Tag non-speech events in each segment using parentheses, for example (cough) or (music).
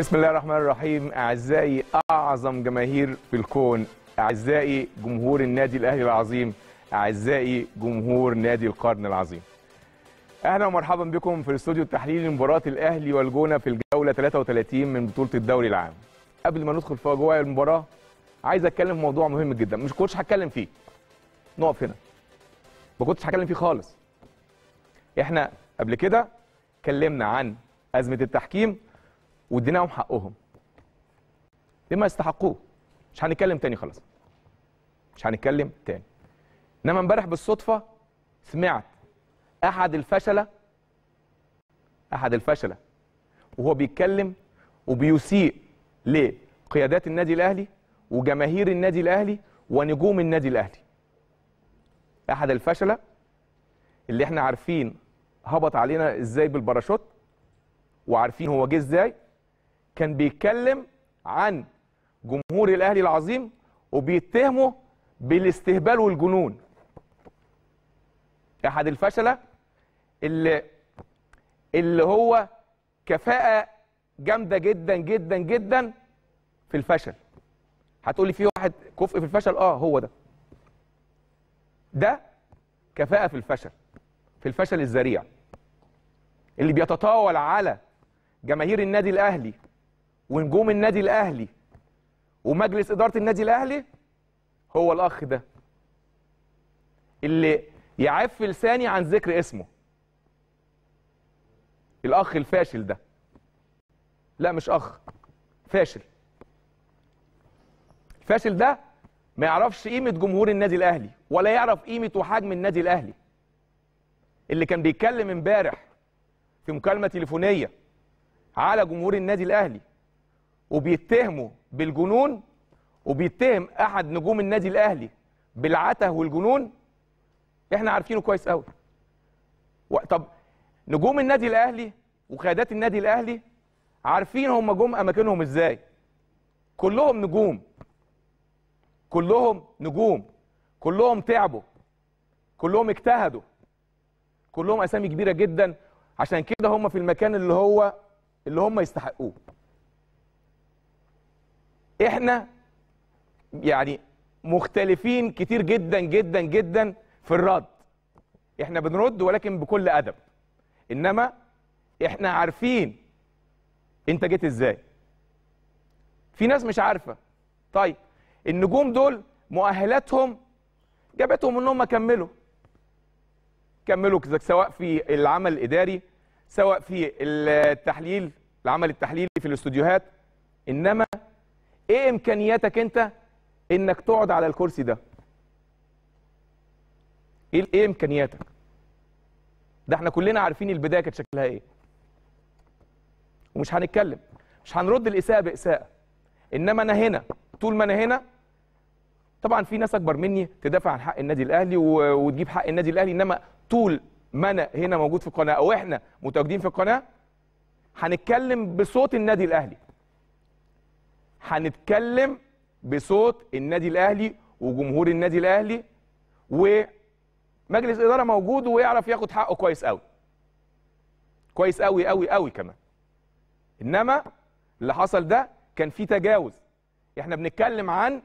بسم الله الرحمن الرحيم. أعزائي أعظم جماهير في الكون أعزائي جمهور النادي الأهلي العظيم أعزائي جمهور نادي القرن العظيم. أهلا ومرحبا بكم في الاستوديو التحليلي لمباراة الأهلي والجونة في الجولة 33 من بطولة الدوري العام. قبل ما ندخل في أجواء المباراة عايز أتكلم في موضوع مهم جدا مش كنتش هتكلم فيه. نقف هنا. ما كنتش هتكلم فيه خالص. إحنا قبل كده اتكلمنا عن أزمة التحكيم واديناهم حقهم. بما يستحقوه. مش هنتكلم تاني خلاص. مش هنتكلم تاني. إنما امبارح بالصدفة سمعت أحد الفشلة أحد الفشلة وهو بيتكلم وبيسيء لقيادات النادي الأهلي وجماهير النادي الأهلي ونجوم النادي الأهلي. أحد الفشلة اللي إحنا عارفين هبط علينا إزاي بالباراشوت وعارفين هو جه إزاي كان بيتكلم عن جمهور الأهلي العظيم وبيتهمه بالاستهبال والجنون. أحد الفشلة اللي اللي هو كفاءة جامدة جدا جدا جدا في الفشل. هتقولي في واحد كفء في الفشل؟ آه هو ده. ده كفاءة في الفشل في الفشل الذريع اللي بيتطاول على جماهير النادي الأهلي ونجوم النادي الأهلي ومجلس إدارة النادي الأهلي هو الأخ ده اللي يعف لساني عن ذكر اسمه. الأخ الفاشل ده. لا مش أخ فاشل. الفاشل ده ما يعرفش قيمة جمهور النادي الأهلي ولا يعرف قيمة وحجم النادي الأهلي. اللي كان بيتكلم امبارح في مكالمة تليفونية على جمهور النادي الأهلي وبيتهمه بالجنون وبيتهم أحد نجوم النادي الأهلي بالعته والجنون إحنا عارفينه كويس قوي طب نجوم النادي الأهلي وقيادات النادي الأهلي عارفين هم جم أماكنهم إزاي؟ كلهم نجوم. كلهم نجوم. كلهم تعبوا. كلهم اجتهدوا. كلهم أسامي كبيرة جدا. عشان كده هم في المكان اللي هو اللي هم يستحقوه. إحنا يعني مختلفين كتير جدا جدا جدا في الرد. إحنا بنرد ولكن بكل أدب. إنما إحنا عارفين انت جيت إزاي. في ناس مش عارفة. طيب النجوم دول مؤهلاتهم جابتهم ان هم كملوا. كملوا سواء في العمل الإداري سواء في التحليل العمل التحليلي في الاستوديوهات. إنما إيه إمكانياتك أنت إنك تقعد على الكرسي ده؟ إيه إيه إمكانياتك؟ ده إحنا كلنا عارفين البداية كانت شكلها إيه. ومش هنتكلم مش هنرد الإساءة بإساءة. إنما أنا هنا طول ما أنا هنا طبعا في ناس أكبر مني تدافع عن حق النادي الأهلي وتجيب حق النادي الأهلي. إنما طول ما أنا هنا موجود في القناة أو إحنا متواجدين في القناة هنتكلم بصوت النادي الأهلي. هنتكلم بصوت النادي الأهلي وجمهور النادي الأهلي ومجلس إدارة موجود ويعرف ياخد حقه كويس قوي كويس قوي قوي قوي كمان. إنما اللي حصل ده كان فيه تجاوز. إحنا بنتكلم عن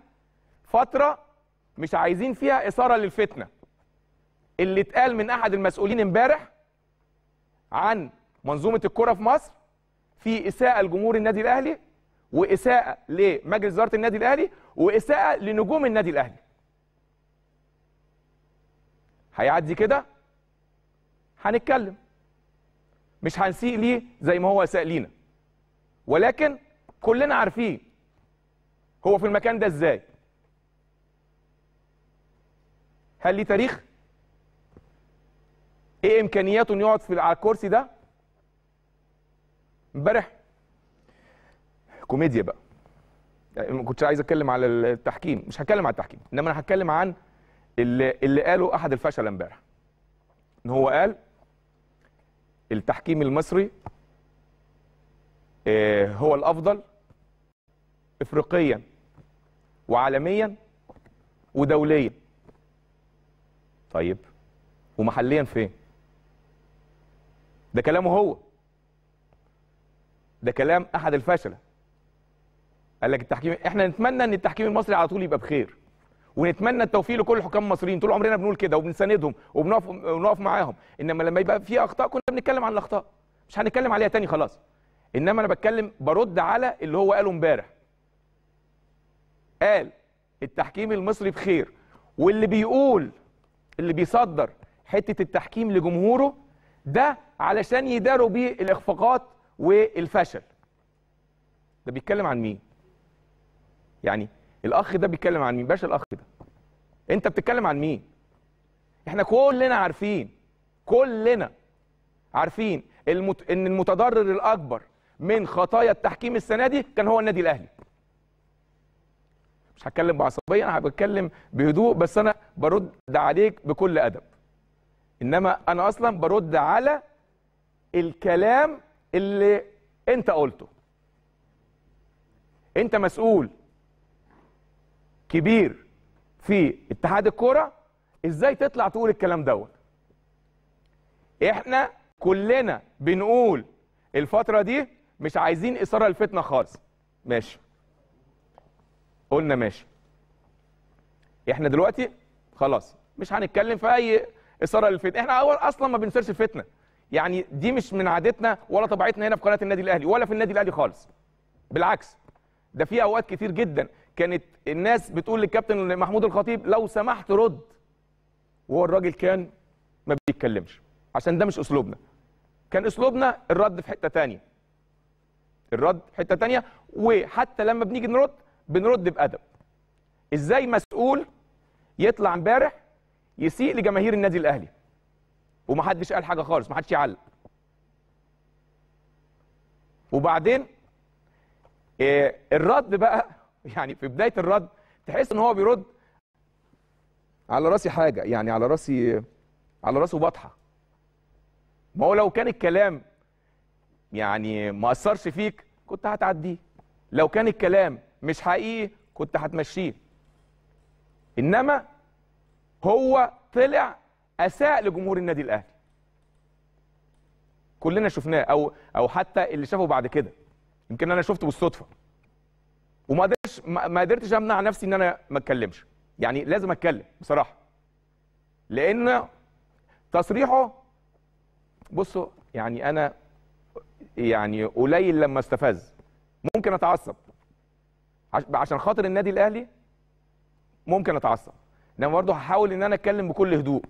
فترة مش عايزين فيها إثارة للفتنة. اللي اتقال من أحد المسؤولين امبارح عن منظومة الكرة في مصر في إساءة لجمهور النادي الأهلي وإساءة لمجلس إدارة النادي الأهلي وإساءة لنجوم النادي الأهلي. هيعدي كده؟ هنتكلم. مش هنسيء ليه زي ما هو اساء لينا. ولكن كلنا عارفين هو في المكان ده إزاي. هل ليه تاريخ؟ إيه إمكانياته إنه يقعد في على الكرسي ده؟ امبارح كوميديا بقى. يعني ما كنتش عايز أتكلم على التحكيم مش هتكلم على التحكيم إنما أنا هتكلم عن اللي, اللي قاله أحد الفشل امبارح. إن هو قال التحكيم المصري هو الأفضل افريقيا وعالميا ودوليا. طيب ومحليا فين؟ ده كلامه هو. ده كلام أحد الفشلة. قال لك التحكيم إحنا نتمنى إن التحكيم المصري على طول يبقى بخير ونتمنى التوفيق لكل الحكام المصريين طول عمرنا بنقول كده وبنساندهم وبنقف ونقف معاهم. إنما لما يبقى في أخطاء كنا بنتكلم عن الأخطاء مش هنتكلم عليها تاني خلاص. إنما أنا بتكلم برد على اللي هو قاله إمبارح. قال التحكيم المصري بخير واللي بيقول اللي بيصدر حتة التحكيم لجمهوره ده علشان يداروا بيه الإخفاقات والفشل. ده بيتكلم عن مين؟ يعني الاخ ده بيتكلم عن مين؟ باشا الاخ ده. انت بتتكلم عن مين؟ إحنا كلنا عارفين كلنا عارفين المت... إن المتضرر الأكبر من خطايا التحكيم السنة دي كان هو النادي الأهلي. مش هتكلم بعصبية أنا بتكلم بهدوء بس أنا برد عليك بكل أدب. إنما أنا أصلا برد على الكلام اللي أنت قلته. أنت مسؤول كبير في اتحاد الكورة إزاي تطلع تقول الكلام دوت؟ إحنا كلنا بنقول الفترة دي مش عايزين إثارة الفتنه خالص. ماشي. قلنا ماشي. إحنا دلوقتي خلاص مش هنتكلم في أي إثارة للفتنة. إحنا أول أصلا ما بنثيرش فتنه يعني دي مش من عادتنا ولا طبيعتنا هنا في قناة النادي الأهلي ولا في النادي الأهلي خالص. بالعكس ده في أوقات كتير جدا كانت الناس بتقول للكابتن محمود الخطيب لو سمحت رد. وهو الراجل كان ما بيتكلمش عشان ده مش أسلوبنا. كان أسلوبنا الرد في حتة تانية. الرد في حتة تانية وحتى لما بنيجي نرد بنرد بأدب. إزاي مسؤول يطلع امبارح يسيء لجماهير النادي الأهلي؟ ومحدش قال حاجة خالص محدش يعلق. وبعدين آه، الرد بقى (laughs) يعني في بداية الرد تحس إن هو بيرد على رأسي حاجة يعني على رأسي على رأسه بطحه ما هو لو كان الكلام يعني ما أثرش فيك كنت هتعديه. لو كان الكلام مش حقيقي كنت هتمشيه. إنما هو طلع أساء لجمهور النادي الأهلي. كلنا شفناه أو أو حتى اللي شافه بعد كده. يمكن أنا شفته بالصدفة. وما قدرتش ما قدرتش امنع نفسي ان أنا ما اتكلمش. يعني لازم اتكلم بصراحة. لأن تصريحه بصوا يعني أنا يعني قليل لما استفز. ممكن أتعصب. عش- عشان خاطر النادي الأهلي ممكن أتعصب. انما برضه هحاول إن أنا أتكلم بكل هدوء.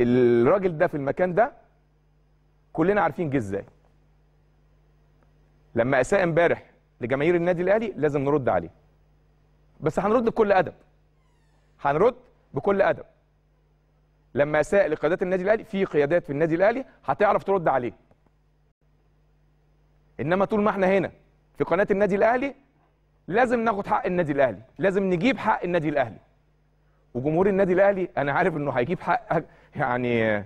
الراجل ده في المكان ده كلنا عارفين جه إزاي. لما أساء امبارح لجماهير النادي الأهلي لازم نرد عليه. بس هنرد بكل أدب. هنرد بكل أدب. لما اساء لقيادات النادي الأهلي في قيادات في النادي الأهلي هتعرف ترد عليه. إنما طول ما إحنا هنا في قناة النادي الأهلي لازم ناخد حق النادي الأهلي. لازم نجيب حق النادي الأهلي. وجمهور النادي الأهلي أنا عارف إنه هيجيب حق يعني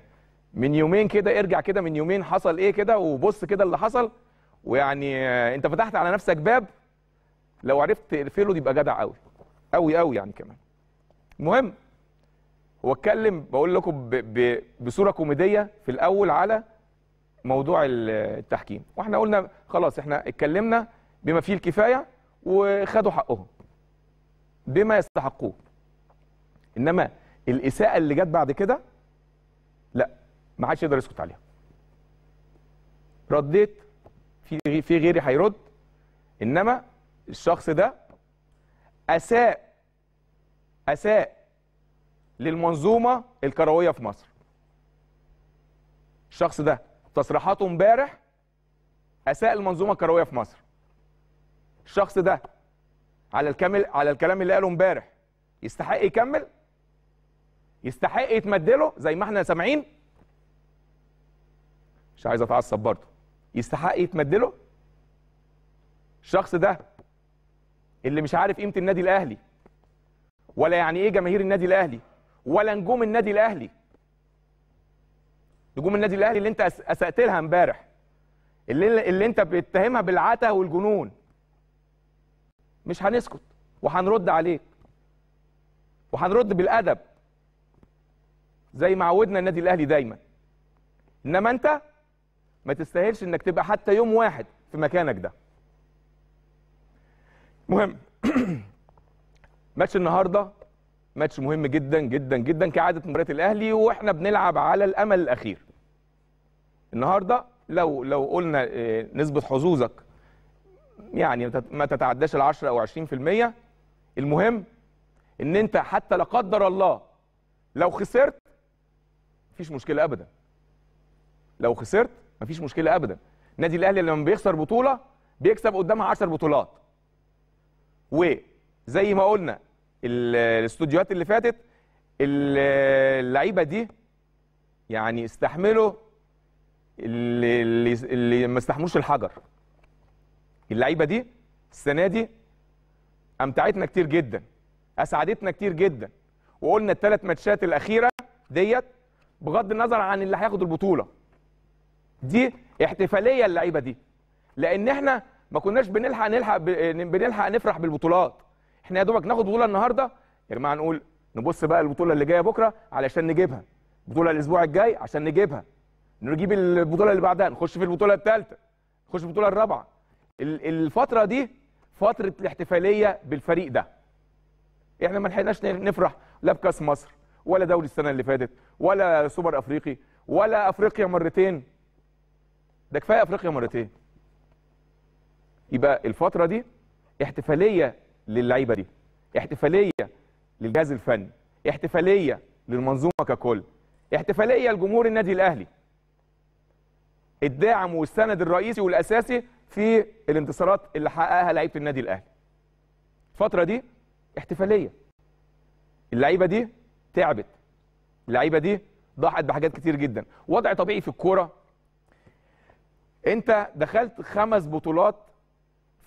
من يومين كده ارجع كده من يومين حصل إيه كده وبص كده اللي حصل. ويعني انت فتحت على نفسك باب لو عرفت تقفله يبقى جدع قوي قوي قوي يعني كمان. المهم هو اتكلم بقول لكم ب... ب... بصورة كوميدية في الأول على موضوع ال- التحكيم. وإحنا قلنا خلاص إحنا اتكلمنا بما فيه الكفاية وخدوا حقهم. بما يستحقوه. إنما الإساءة اللي جت بعد كده لا ما حدش يقدر يسكت عليها. رديت في في غيري هيرد إنما الشخص ده أساء أساء للمنظومة الكروية في مصر. الشخص ده تصريحاته امبارح أساء المنظومه الكروية في مصر. الشخص ده على الكامل على الكلام اللي قاله امبارح يستحق يكمل؟ يستحق يتمدله زي ما إحنا سامعين؟ مش عايز أتعصب برضه. يستحق يتمدله الشخص ده اللي مش عارف قيمة النادي الأهلي ولا يعني إيه جماهير النادي الأهلي ولا نجوم النادي الأهلي. نجوم النادي الأهلي اللي أنت أسأت لها إمبارح اللي اللي أنت بتتهمها بالعته والجنون. مش هنسكت وهنرد عليك. وهنرد بالأدب زي ما عودنا النادي الأهلي دايما. إنما أنت ما تستاهلش إنك تبقى حتى يوم واحد في مكانك ده. مهم. (clears throat) ماتش النهارده ماتش مهم جدا جدا جدا كعادة مباريات الأهلي وإحنا بنلعب على الأمل الأخير. النهارده لو لو قلنا آه، نسبة حظوظك يعني ما تتعداش ال 10 أو 20% المهم إن أنت حتى لا قدر الله لو خسرت مفيش مشكلة ابدا. لو خسرت مفيش مشكلة ابدا. النادي الأهلي لما بيخسر بطولة بيكسب قدامها 10 بطولات. وزي ما قلنا ال- الاستوديوهات اللي فاتت ال- اللعيبة دي يعني استحملوا اللي اللي, اللي ما استحملوش الحجر. اللعيبة دي السنة دي أمتعتنا كتير جدا أسعدتنا كتير جدا. وقلنا الثلاث ماتشات الأخيرة ديت بغض النظر عن اللي هياخد البطولة. دي احتفالية اللعيبة دي. لأن إحنا ما كناش بنلحق نلحق بنلحق نفرح بالبطولات. إحنا يا دوبك ناخد بطولة النهارده. يا جماعة نقول نبص بقى البطولة اللي جاية بكرة علشان نجيبها. بطولة الأسبوع الجاي عشان نجيبها. نجيب البطولة اللي بعدها نخش في البطولة الثالثه نخش في البطولة الرابعة. ال- الفترة دي فترة الاحتفالية بالفريق ده. إحنا ما لحقناش نفرح لا بكأس مصر ولا دوري السنة اللي فاتت ولا سوبر أفريقي ولا أفريقيا مرتين. ده كفاية أفريقيا مرتين. يبقى الفترة دي احتفالية للعيبة دي احتفالية للجهاز الفني احتفالية للمنظومة ككل احتفالية لجمهور النادي الأهلي. الداعم والسند الرئيسي والأساسي في الانتصارات اللي حققها لعيبة النادي الأهلي. الفترة دي احتفالية. اللعيبة دي تعبت. اللعيبة دي ضحت بحاجات كتير جدا. وضع طبيعي في الكورة انت دخلت خمس بطولات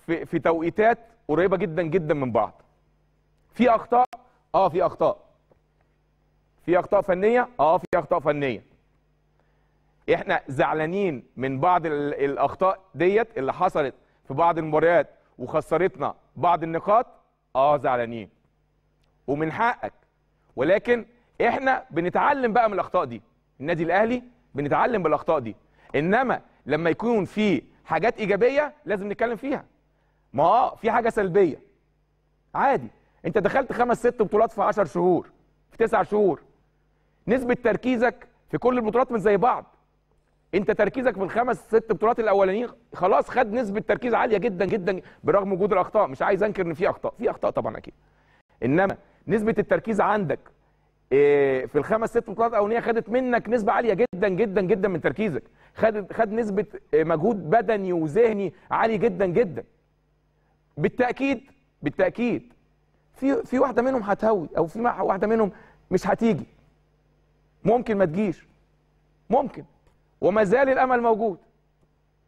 في في توقيتات قريبة جدا جدا من بعض. في أخطاء؟ آه في أخطاء. في أخطاء فنية؟ آه في أخطاء فنية. إحنا زعلانين من بعض ال- الأخطاء ديت اللي حصلت في بعض المباريات وخسرتنا بعض النقاط؟ آه زعلانين. ومن حقك. ولكن إحنا بنتعلم بقى من الأخطاء دي. النادي الأهلي بنتعلم بالأخطاء دي. إنما لما يكون في حاجات إيجابية لازم نتكلم فيها. ما آه في حاجة سلبية. عادي. أنت دخلت خمس ست بطولات في 10 شهور في 9 شهور. نسبة تركيزك في كل البطولات مش زي بعض. أنت تركيزك في الخمس ست بطولات الأولانيين خلاص خد نسبة تركيز عالية جدا جدا برغم وجود الأخطاء. مش عايز أنكر إن في أخطاء. في أخطاء طبعا أكيد. إنما نسبة التركيز عندك في الخمس ست بطولات الأولانية خدت منك نسبة عالية جدا جدا جدا من تركيزك. خد خد نسبة إيه، مجهود بدني وذهني عالي جدا جدا. بالتأكيد بالتأكيد في في واحدة منهم هتهوي أو في واحدة منهم مش هتيجي. ممكن ما تجيش. ممكن. وما زال الأمل موجود.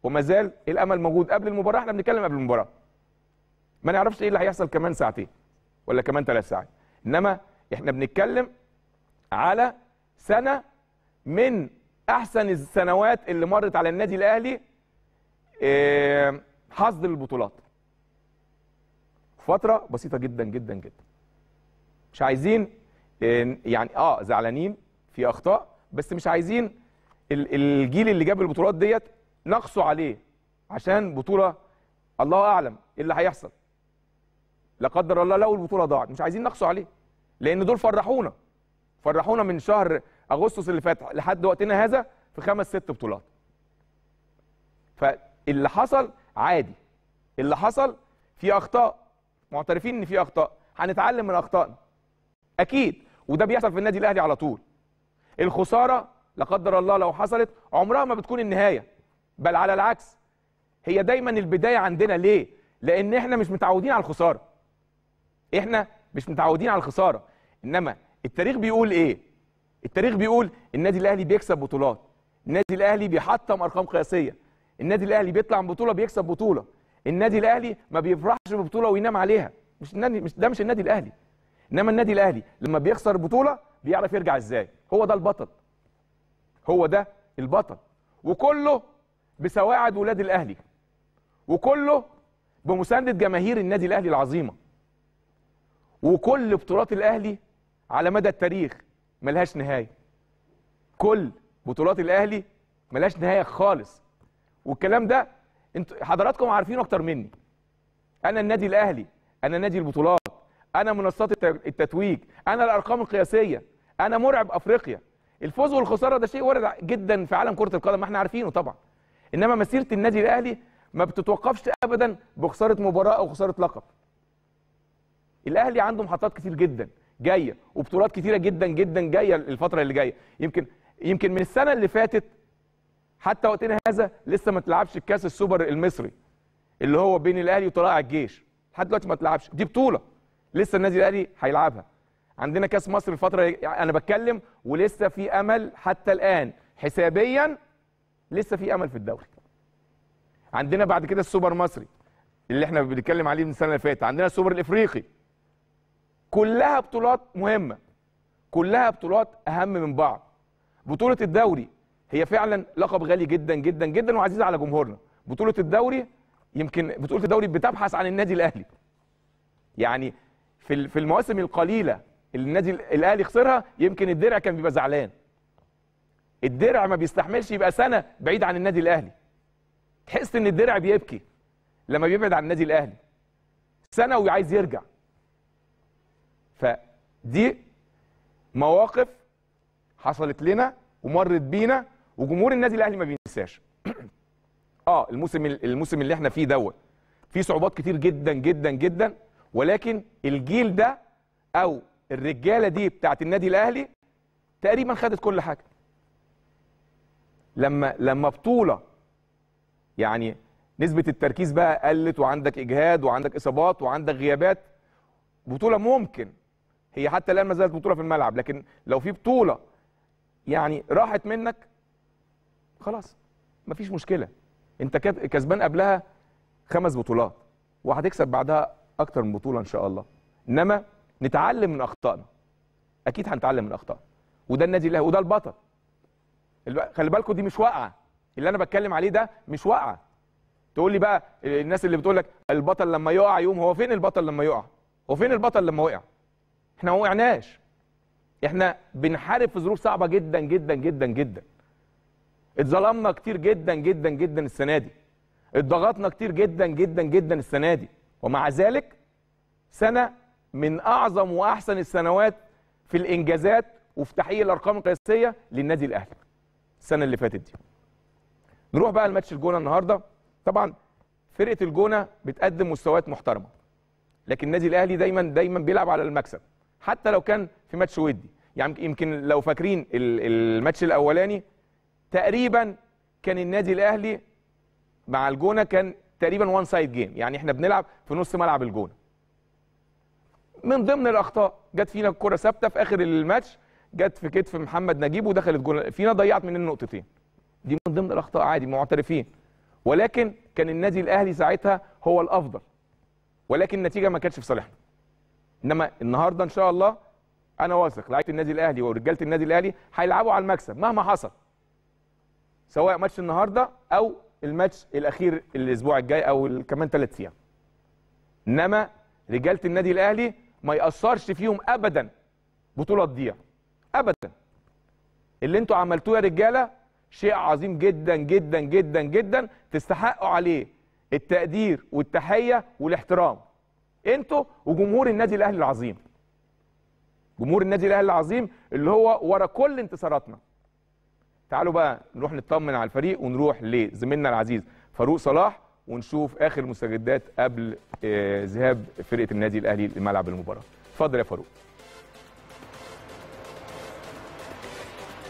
وما زال الأمل موجود. قبل المباراة إحنا بنتكلم قبل المباراة. ما نعرفش إيه اللي هيحصل كمان ساعتين ولا كمان ثلاث ساعات. إنما إحنا بنتكلم على سنة من أحسن السنوات اللي مرت على النادي الأهلي آه، حصد البطولات. فترة بسيطة جدا جدا جدا. مش عايزين آه، يعني آه زعلانين في أخطاء بس مش عايزين ال- الجيل اللي جاب البطولات ديت نقصوا عليه عشان بطولة الله أعلم إيه اللي هيحصل. لا قدر الله لو البطولة ضاعت مش عايزين نقصوا عليه لأن دول فرحونا. فرحونا من شهر أغسطس اللي فات لحد وقتنا هذا في خمس ست بطولات. فاللي حصل عادي. اللي حصل في أخطاء. معترفين إن في أخطاء. هنتعلم من أخطائنا. أكيد. وده بيحصل في النادي الأهلي على طول. الخسارة لا قدر الله لو حصلت عمرها ما بتكون النهاية. بل على العكس. هي دايما البداية عندنا ليه؟ لأن إحنا مش متعودين على الخسارة. إحنا مش متعودين على الخسارة. إنما التاريخ بيقول إيه؟ التاريخ بيقول النادي الأهلي بيكسب بطولات. النادي الأهلي بيحطم أرقام قياسية. النادي الأهلي بيطلع من بطولة بيكسب بطولة. النادي الأهلي ما بيفرحش ببطولة وينام عليها. مش النادي مش ده مش النادي الأهلي. إنما النادي الأهلي لما بيخسر بطولة بيعرف يرجع إزاي؟ هو ده البطل. هو ده البطل. وكله بسواعد ولاد الأهلي. وكله بمساندة جماهير النادي الأهلي العظيمة. وكل بطولات الأهلي على مدى التاريخ ملهاش نهاية. كل بطولات الأهلي ملهاش نهاية خالص. والكلام ده أنتوا حضراتكم عارفينه أكتر مني. أنا النادي الأهلي أنا نادي البطولات أنا منصات الت- التتويج أنا الأرقام القياسية أنا مرعب أفريقيا. الفوز والخسارة ده شيء وارد جدا في عالم كرة القدم ما إحنا عارفينه طبعا. إنما مسيرة النادي الأهلي ما بتتوقفش ابدا بخسارة مباراة أو خسارة لقب. الأهلي عنده محطات كتير جدا. جاية وبطولات كتيرة جدا جدا جاية الفترة اللي جاية. يمكن يمكن من السنة اللي فاتت حتى وقتنا هذا لسه ما تلعبش الكاس السوبر المصري اللي هو بين الأهلي وطلائع الجيش. لحد دلوقتي ما تلعبش. دي بطولة. لسه النادي الأهلي هيلعبها. عندنا كاس مصر الفترة أنا بتكلم ولسه في أمل حتى الآن. حسابيا لسه في أمل في الدوري. عندنا بعد كده السوبر مصري اللي إحنا بنتكلم عليه من السنة اللي فاتت. عندنا السوبر الإفريقي. كلها بطولات مهمة. كلها بطولات أهم من بعض. بطولة الدوري هي فعلا لقب غالي جدا جدا جدا وعزيز على جمهورنا. بطولة الدوري يمكن بطولة الدوري بتبحث عن النادي الأهلي. يعني في في المواسم القليلة اللي النادي ال- الأهلي خسرها يمكن الدرع كان بيبقى زعلان. الدرع ما بيستحملش يبقى سنة بعيد عن النادي الأهلي. تحس إن الدرع بيبكي لما بيبعد عن النادي الأهلي. سنه وعايز يرجع. فدي مواقف حصلت لنا ومرت بينا وجمهور النادي الأهلي ما بينساش. (clears throat) آه الموسم الموسم اللي إحنا فيه دوت. فيه صعوبات كتير جدا جدا جدا ولكن الجيل ده أو الرجالة دي بتاعت النادي الأهلي تقريبا خدت كل حاجة. لما لما بطولة يعني نسبة التركيز بقى قلت وعندك إجهاد وعندك إصابات وعندك غيابات بطولة ممكن هي حتى الآن ما زالت بطولة في الملعب لكن لو في بطولة يعني راحت منك خلاص مفيش مشكلة. انت كسبان قبلها خمس بطولات وهتكسب بعدها أكتر من بطولة إن شاء الله. إنما نتعلم من أخطائنا. أكيد هنتعلم من أخطائنا. وده النادي الأهلي وده البطل. الب- خلي بالكم دي مش واقعة. اللي أنا بتكلم عليه ده مش واقعة. تقول لي بقى الناس اللي بتقول لك البطل لما يقع يوم هو فين البطل لما يقع؟ هو فين البطل لما وقع؟ إحنا ما وقعناش. إحنا بنحارب في ظروف صعبة جدا جدا جدا جدا. اتظلمنا كتير جدا جدا جدا السنة دي. اتضغطنا كتير جدا جدا جدا السنة دي. ومع ذلك سنة من أعظم وأحسن السنوات في الإنجازات وفي تحقيق الأرقام القياسية للنادي الأهلي السنة اللي فاتت دي. نروح بقى لماتش الجونة النهارده. طبعا فرقة الجونة بتقدم مستويات محترمة لكن النادي الأهلي دايما دايما بيلعب على المكسب. حتى لو كان في ماتش ودي. يعني يمكن لو فاكرين ال- الماتش الأولاني تقريبا كان النادي الأهلي مع الجونة كان تقريبا one side game يعني إحنا بنلعب في نص ملعب الجونة. من ضمن الأخطاء جت فينا الكره ثابتة في آخر الماتش جت في كتف محمد نجيب ودخلت جول فينا ضيعت مننا نقطتين دي من ضمن الأخطاء عادي معترفين. ولكن كان النادي الأهلي ساعتها هو الأفضل. ولكن النتيجة ما كانتش في صالحنا. انما النهارده ان شاء الله أنا واثق لعيبه النادي الاهلي ورجاله النادي الاهلي هيلعبوا على المكسب مهما حصل. سواء ماتش النهارده أو الماتش الاخير الأسبوع الجاي أو كمان ثلاث أيام. انما رجاله النادي الاهلي ما يأثرش فيهم ابدا بطوله تضيع ابدا. اللي أنتوا عملتوه يا رجاله شيء عظيم جدا جدا جدا جدا تستحقوا عليه التقدير والتحية والاحترام. أنتوا وجمهور النادي الأهلي العظيم. جمهور النادي الأهلي العظيم اللي هو ورا كل انتصاراتنا. تعالوا بقى نروح نطمن على الفريق ونروح لزميلنا العزيز فاروق صلاح ونشوف آخر مستجدات قبل آه، ذهاب فرقة النادي الأهلي لملعب المباراة. اتفضل يا فاروق.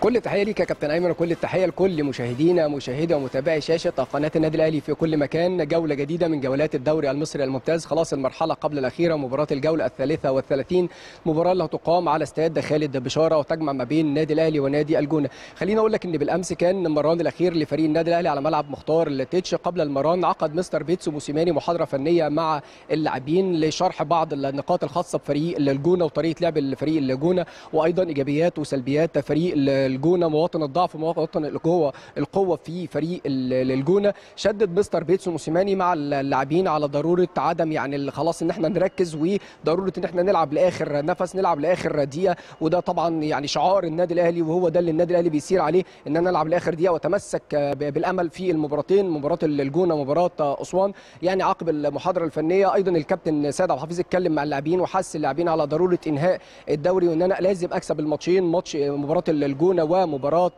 كل التحية ليك يا كابتن أيمن وكل التحية لكل مشاهدينا مشاهدي ومتابعي شاشة قناة النادي الأهلي في كل مكان. جولة جديدة من جولات الدوري المصري الممتاز. خلاص المرحلة قبل الأخيرة مباراة الجولة الثالثة والثلاثين. مباراة اللي هتقام على استاد خالد بشارة وتجمع ما بين النادي الأهلي ونادي الجونة. خليني أقول لك إن بالأمس كان المران الأخير لفريق النادي الأهلي على ملعب مختار التتش قبل المران عقد مستر بيتسو موسيماني محاضرة فنية مع اللاعبين لشرح بعض النقاط الخاصة بفريق الجونة وطريقة لعب الفريق الجونة وأيضا إيجابيات وسلبيات فريق الجونه مواطن الضعف مواطن القوة القوة في فريق ال- الجونه شدد مستر بيتسو موسيماني مع اللاعبين على ضرورة عدم يعني خلاص إن إحنا نركز وضرورة إن إحنا نلعب لآخر نفس نلعب لآخر دقيقة. وده طبعا يعني شعار النادي الأهلي وهو ده اللي النادي الأهلي بيسير عليه إن أنا ألعب لآخر دقيقة وأتمسك بالأمل في المباراتين مباراة الجونة ومباراه أسوان. يعني عقب المحاضرة الفنية أيضا الكابتن سيد عبد الحفيظ اتكلم مع اللاعبين وحث اللاعبين على ضرورة إنهاء الدوري وإن أنا لازم أكسب الماتشين ماتش مباراة الجونة ومباراه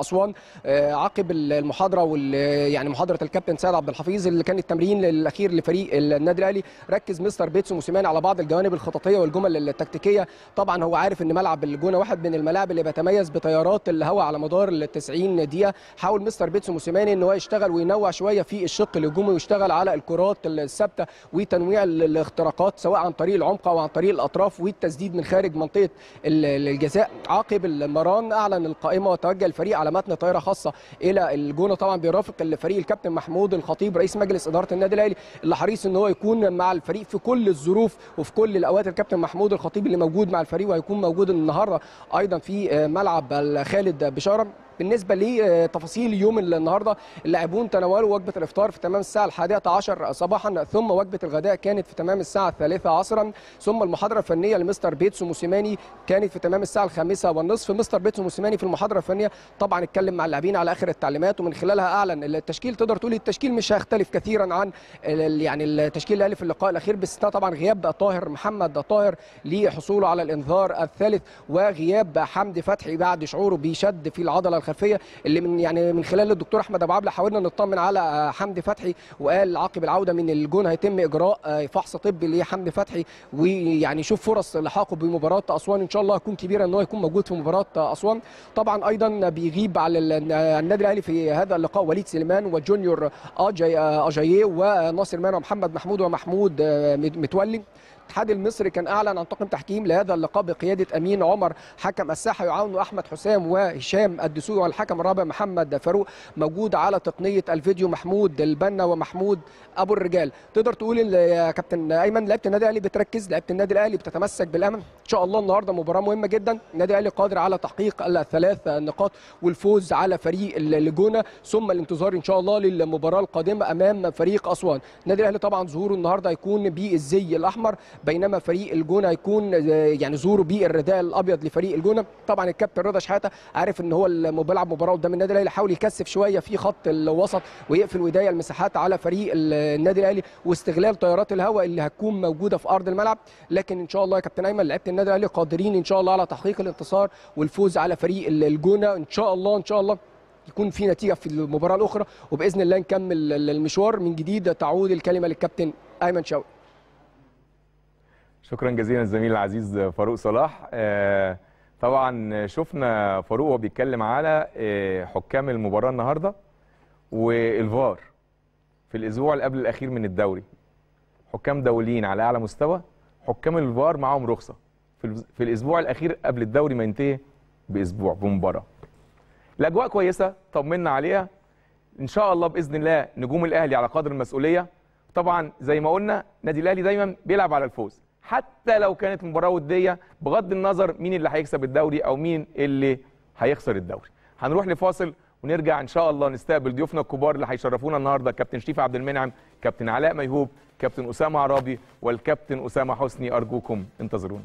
اسوان آه، عقب المحاضرة وال يعني محاضرة الكابتن سيد عبد الحفيظ اللي كان التمرين الأخير لفريق النادي الأهلي. ركز مستر بيتسو موسيماني على بعض الجوانب الخططية والجمل التكتيكية. طبعا هو عارف إن ملعب الجونة واحد من الملاعب اللي بيتميز بتيارات الهواء على مدار ال 90 دقيقة. حاول مستر بيتسو موسيماني إن هو يشتغل وينوع شوية في الشق الهجومي ويشتغل على الكرات الثابتة وتنويع ال- الاختراقات سواء عن طريق العمق أو عن طريق الأطراف والتسديد من خارج منطقة ال- الجزاء. عقب المران أعلن القائمة وتوجه الفريق على متن طائره خاصة إلى الجونة. طبعا بيرافق الفريق الكابتن محمود الخطيب رئيس مجلس إدارة النادي الأهلي اللي حريص إن هو يكون مع الفريق في كل الظروف وفي كل الأوقات. الكابتن محمود الخطيب اللي موجود مع الفريق وهيكون موجود النهارده أيضا في ملعب خالد بشارة. بالنسبة لتفاصيل يوم النهارده اللاعبون تناولوا وجبة الإفطار في تمام الساعة الحادية عشر صباحا ثم وجبة الغداء كانت في تمام الساعة الثالثة عصرا ثم المحاضرة الفنية لمستر بيتسو موسيماني كانت في تمام الساعة الخامسة والنصف. مستر بيتسو موسيماني في المحاضرة الفنية طبعا اتكلم مع اللاعبين على آخر التعليمات ومن خلالها أعلن التشكيل. تقدر تقول التشكيل مش هيختلف كثيرا عن يعني التشكيل الاهلي في اللقاء الأخير باستثناء طبعا غياب طاهر محمد طاهر لحصوله على الإنذار الثالث وغياب حمدي فتحي بعد شعوره بشد في العضلة الخلفية اللي من يعني من خلال الدكتور أحمد أبو عبلة حاولنا نطمن على حمدي فتحي وقال عقب العودة من الجون هيتم إجراء فحص طبي لحمدي فتحي. ويعني يشوف فرص لحاقه بمباراة أسوان. إن شاء الله هتكون كبيره إن هو يكون موجود في مباراة أسوان. طبعا أيضا بيغيب على ال- النادي الأهلي في هذا اللقاء. وليد سليمان وجونيور اجاي اجاييه وناصر مان ومحمد محمود ومحمود متولي. الاتحاد المصري كان أعلن عن طاقم تحكيم لهذا اللقاء بقيادة أمين عمر حكم الساحة يعاون أحمد حسام وهشام الدسوقي والحكم الرابع محمد فاروق موجود على تقنية الفيديو محمود البنا ومحمود أبو الرجال. تقدر تقول يا كابتن أيمن لعيبه النادي الأهلي بتركز؟ لعيبه النادي الأهلي بتتمسك بالامل إن شاء الله النهارده مباراة مهمة جدا. النادي الأهلي قادر على تحقيق الثلاث نقاط والفوز على فريق الجونة ثم الانتظار إن شاء الله للمباراة القادمة أمام فريق أسوان. النادي الأهلي طبعا ظهوره النهارده هيكون بالزي الأحمر. بينما فريق الجونة هيكون آه، يعني ظهوره بالرداء الأبيض لفريق الجونة. طبعا الكابتن رضا شحاتة عارف إن هو بيلعب مباراة قدام النادي الأهلي حاول يكثف شوية في خط الوسط ويقفل ويضيق المساحات على فريق ال- النادي الأهلي واستغلال طيارات الهواء اللي هتكون موجودة في أرض الملعب. لكن إن شاء الله يا كابتن أيمن لعيبة النادي الأهلي قادرين إن شاء الله على تحقيق الانتصار والفوز على فريق ال- الجونة. إن شاء الله إن شاء الله يكون في نتيجة في المباراة الأخرى. وبإذن الله نكمل ال- المشوار. من جديد تعود الكلمة للكابتن أيمن شوقي. شكرا جزيلا الزميل العزيز فاروق صلاح. آه، طبعا شفنا فاروق وهو بيتكلم على آه، حكام المباراة النهارده والفار في الأسبوع اللي قبل الأخير من الدوري. حكام دوليين على أعلى مستوى حكام الفار معاهم رخصة في الأسبوع الأخير قبل الدوري ما ينتهي بأسبوع بمباراة. الأجواء كويسة طمنا عليها. إن شاء الله بإذن الله نجوم الأهلي على قدر المسؤولية. طبعا زي ما قلنا نادي الأهلي دايما بيلعب على الفوز. حتى لو كانت مباراة ودية بغض النظر مين اللي هيكسب الدوري أو مين اللي هيخسر الدوري. هنروح لفاصل ونرجع إن شاء الله نستقبل ضيوفنا الكبار اللي هيشرفونا النهارده كابتن شريف عبد المنعم كابتن علاء ميهوب كابتن أسامة عرابي والكابتن أسامة حسني أرجوكم انتظرونا.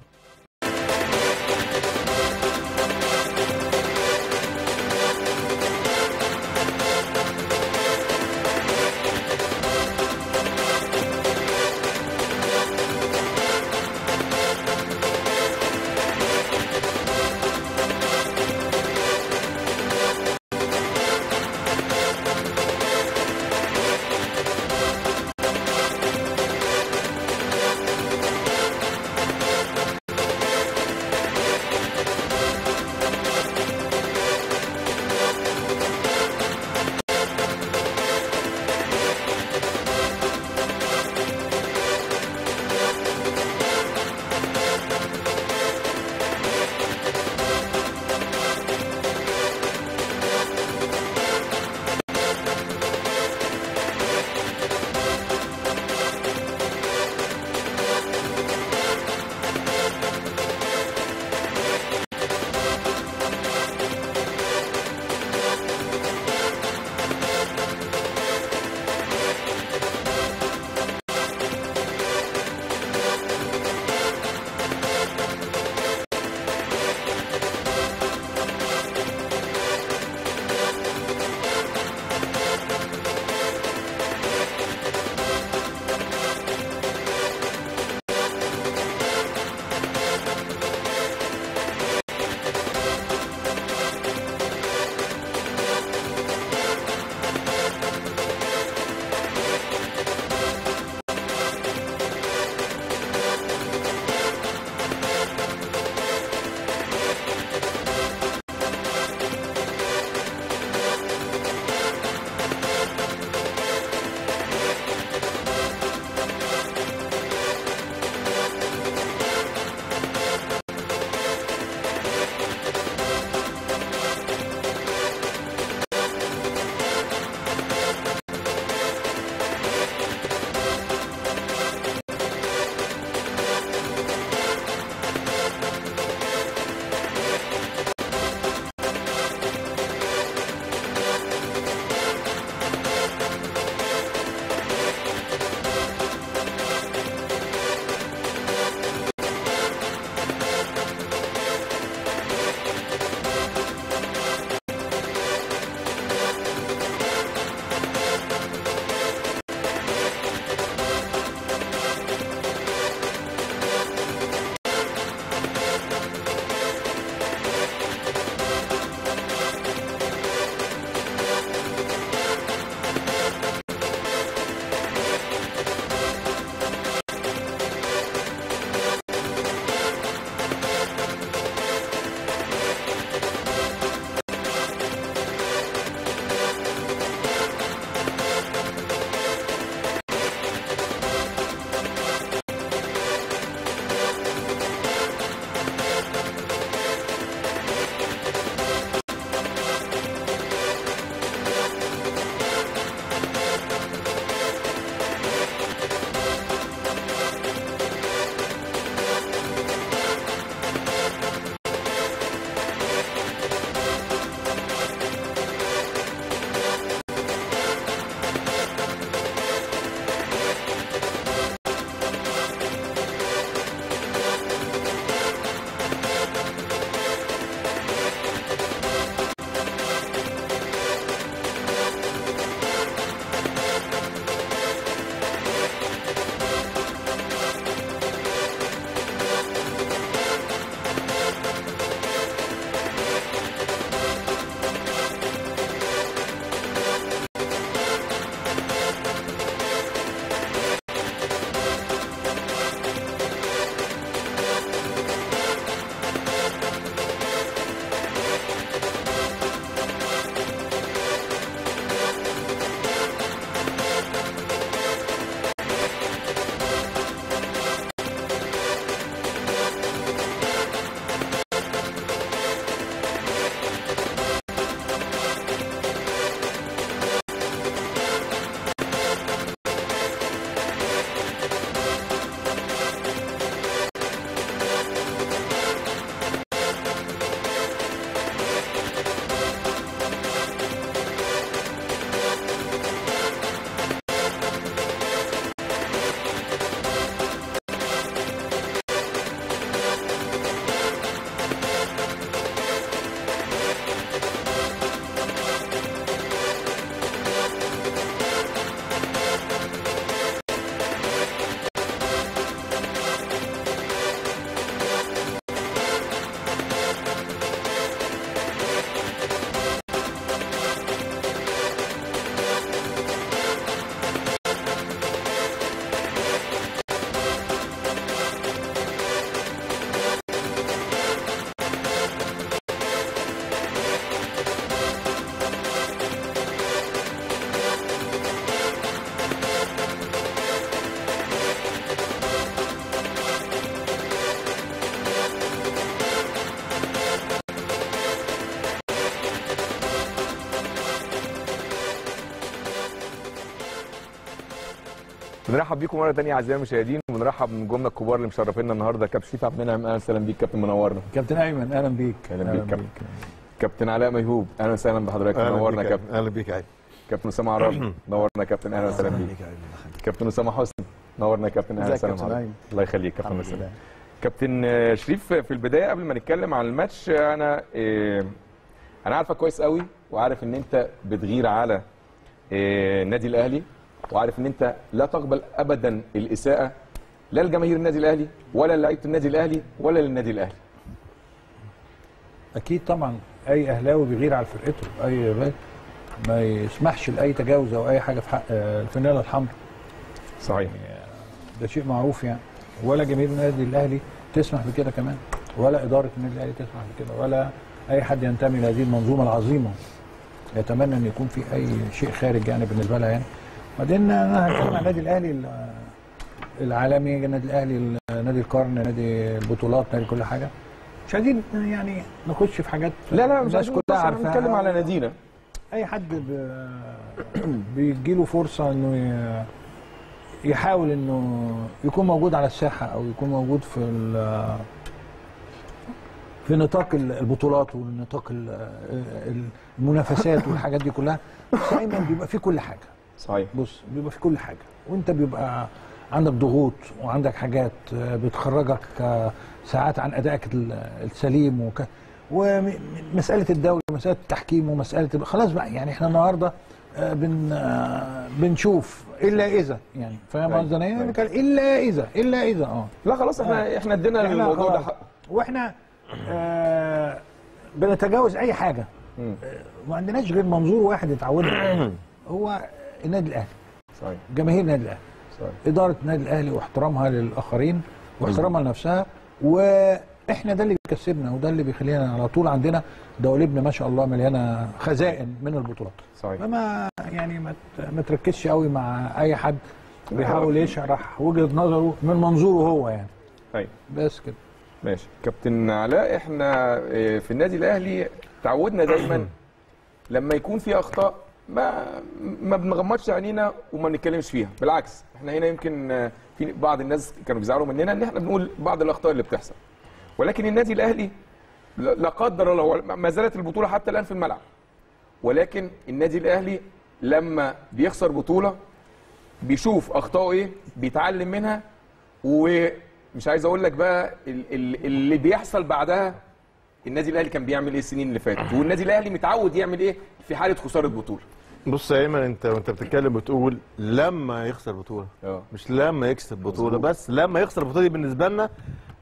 بنرحب بيكم مرة ثانية أعزائي المشاهدين وبنرحب من جملة الكبار اللي مشرفينا النهارده كابتن شريف عبد المنعم. أهلا وسهلا بيك كابتن منورنا. كابتن أيمن أهلا بيك. أهلا بيك كابتن. كابتن علاء ميهوب أهلا وسهلا بحضرتك. منورنا كابتن. أهلا بيك يا كابتن أسامة عرابي (clears throat) نورنا يا كابتن. أهلا وسهلا بيك. كابتن أسامة حسني. نورنا يا كابتن. أهلا وسهلا؟ الله يخليك كابتن اسامه كابتن آه، شريف في البداية قبل ما نتكلم عن الماتش أنا آه، أنا عارفك كويس قوي وعارف إن أنت بتغير على آه، النادي الأهلي. وعارف إن أنت لا تقبل ابدا الإساءة لا لجماهير النادي الأهلي ولا لعيبة النادي الأهلي ولا للنادي الأهلي. أكيد طبعا أي أهلاوي بيغير على فرقته أي ما يسمحش لاي تجاوز أو أي حاجة في حق الفانيلا الحمراء. صحيح. ده شيء معروف يعني. ولا جماهير النادي الأهلي تسمح بكده كمان ولا إدارة النادي الأهلي تسمح بكده ولا أي حد ينتمي لهذه المنظومة العظيمة. يتمنى أن يكون في أي شيء خارج يعني بالنسبة لها يعني. بعدين أنا هتكلم عن النادي الأهلي ال- العالمي النادي الأهلي نادي القرن نادي البطولات نادي كل حاجة مش عايزين يعني نخش في حاجات لا لا مش عايزين كلها عارفاها بنتكلم على نادينا أي حد ب... بيجيله فرصة إنه. يحاول إنه يكون موجود على الساحة أو يكون موجود في. في نطاق ال- البطولات ونطاق ال- المنافسات والحاجات دي كلها دايما بيبقى في كل حاجة صحيح. بص بيبقى في كل حاجة. وانت بيبقى عندك ضغوط وعندك حاجات آه، بتخرجك آه، ساعات عن أدائك ال- السليم وك... ومسألة الدوري ومساله التحكيم ومسألة خلاص بقى يعني إحنا النهارده آه، بن بنشوف إلا إذا يعني فاهم قصدي بنتكلم إلا إذا إلا إذا آه. لا خلاص إحنا إحنا ادينا إحنا الموضوع ده وإحنا آه بنتجاوز أي حاجة. ما عندناش غير منظور واحد اتعودنا (clears throat) هو النادي الأهلي. صحيح. جماهير النادي الأهلي. صحيح. إدارة النادي الأهلي واحترامها للآخرين واحترامها لنفسها وإحنا ده اللي بيكسبنا وده اللي بيخلينا على طول عندنا دواليبنا ما شاء الله مليانة خزائن من البطولات. صحيح. فما يعني ما تركزش قوي مع أي حد بيحاول يشرح وجهة نظره من منظوره هو يعني. أيوه بس كده. ماشي. كابتن علاء إحنا آه، في النادي الأهلي تعودنا دايما (clears throat) لما يكون في أخطاء ما ما بنغمضش عينينا وما بنتكلمش فيها بالعكس إحنا هنا يمكن آه، في بعض الناس كانوا بيزعلوا مننا إن إحنا بنقول بعض الأخطاء اللي بتحصل ولكن النادي الأهلي لا قدر الله ما زالت البطولة حتى الآن في الملعب ولكن النادي الأهلي لما بيخسر بطولة بيشوف اخطائه إيه بيتعلم منها ومش عايز أقول لك بقى ال- ال- اللي بيحصل بعدها النادي الأهلي كان بيعمل إيه السنين اللي فاتت والنادي الأهلي متعود يعمل إيه في حالة خسارة بطولة. بص يا ايمن انت وانت بتتكلم بتقول لما يخسر بطولة. آه. مش لما يكسب بطولة. بس لما يخسر البطوله دي بالنسبة لنا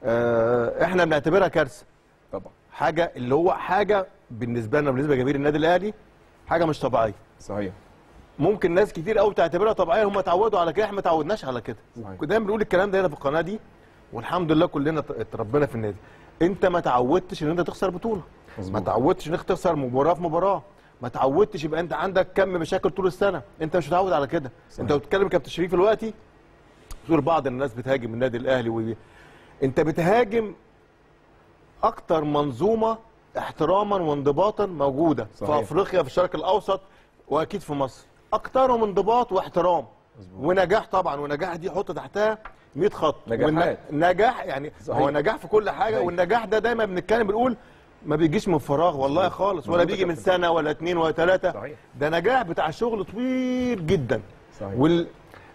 آه إحنا بنعتبرها كارثة. طبعا. حاجة اللي هو حاجة بالنسبة لنا بالنسبة لجماهير النادي الأهلي حاجة مش طبيعية. صحيح. ممكن ناس كتير قوي تعتبرها طبيعية هم اتعودوا على كده إحنا ما اتعودناش على كده. دايما بنقول الكلام ده هنا في القناة دي والحمد لله كلنا اتربينا في النادي. انت ما تعودتش ان انت تخسر بطولة. مظبوط. ما تعودتش انك تخسر مباراة في مباراة. ما تعودتش يبقى انت عندك كم مشاكل طول السنة انت مش متعود على كده صحيح. انت بتتكلم كابتن شريف دلوقتي تقول بعض الناس بتهاجم النادي الأهلي و... انت بتهاجم أكتر منظومة احتراما وانضباطا موجودة صحيح. في أفريقيا في الشرق الأوسط وأكيد في مصر اكترهم انضباط واحترام مظبوط. ونجاح طبعا ونجاح دي حط تحتها 100 خط نجاحات. والن- نجاح يعني صحيح. هو نجاح في كل حاجة صحيح. والنجاح ده دايما بنتكلم بنقول ما بيجيش من فراغ والله خالص ولا بيجي من. سنة ولا اتنين ولا ثلاثة صحيح. ده نجاح بتاع شغل طويل جدا. صحيح.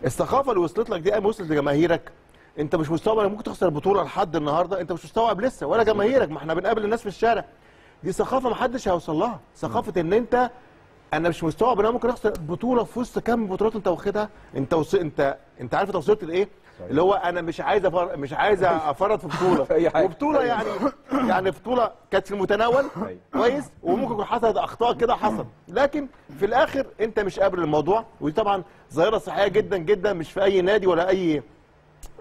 والثقافه اللي وصلت لك دي وصلت لجماهيرك. أنت مش مستوعب ممكن تخسر البطولة لحد النهارده. أنت مش مستوعب لسه ولا جماهيرك. ما إحنا بنقابل الناس في الشارع. دي ثقافة ما حدش هيوصل لها. ثقافة إن أنت أنا مش مستوعب إن أنا ممكن أخسر بطولة في وسط كام بطولات أنت واخدها. أنت وص... أنت أنت عارف انت وصلت لايه اللي هو أنا مش عايز أفر... مش عايز (laughs) أفرط في بطولة. (laughs) في أي حاجة. وبطولة يعني يعني بطولة كانت في المتناول. أيوة. كويس. وممكن يكون حصلت أخطاء كده حصل. لكن في الآخر أنت مش قابل الموضوع. ودي طبعا ظاهرة صحيه جدا جدا. مش في أي نادي ولا اي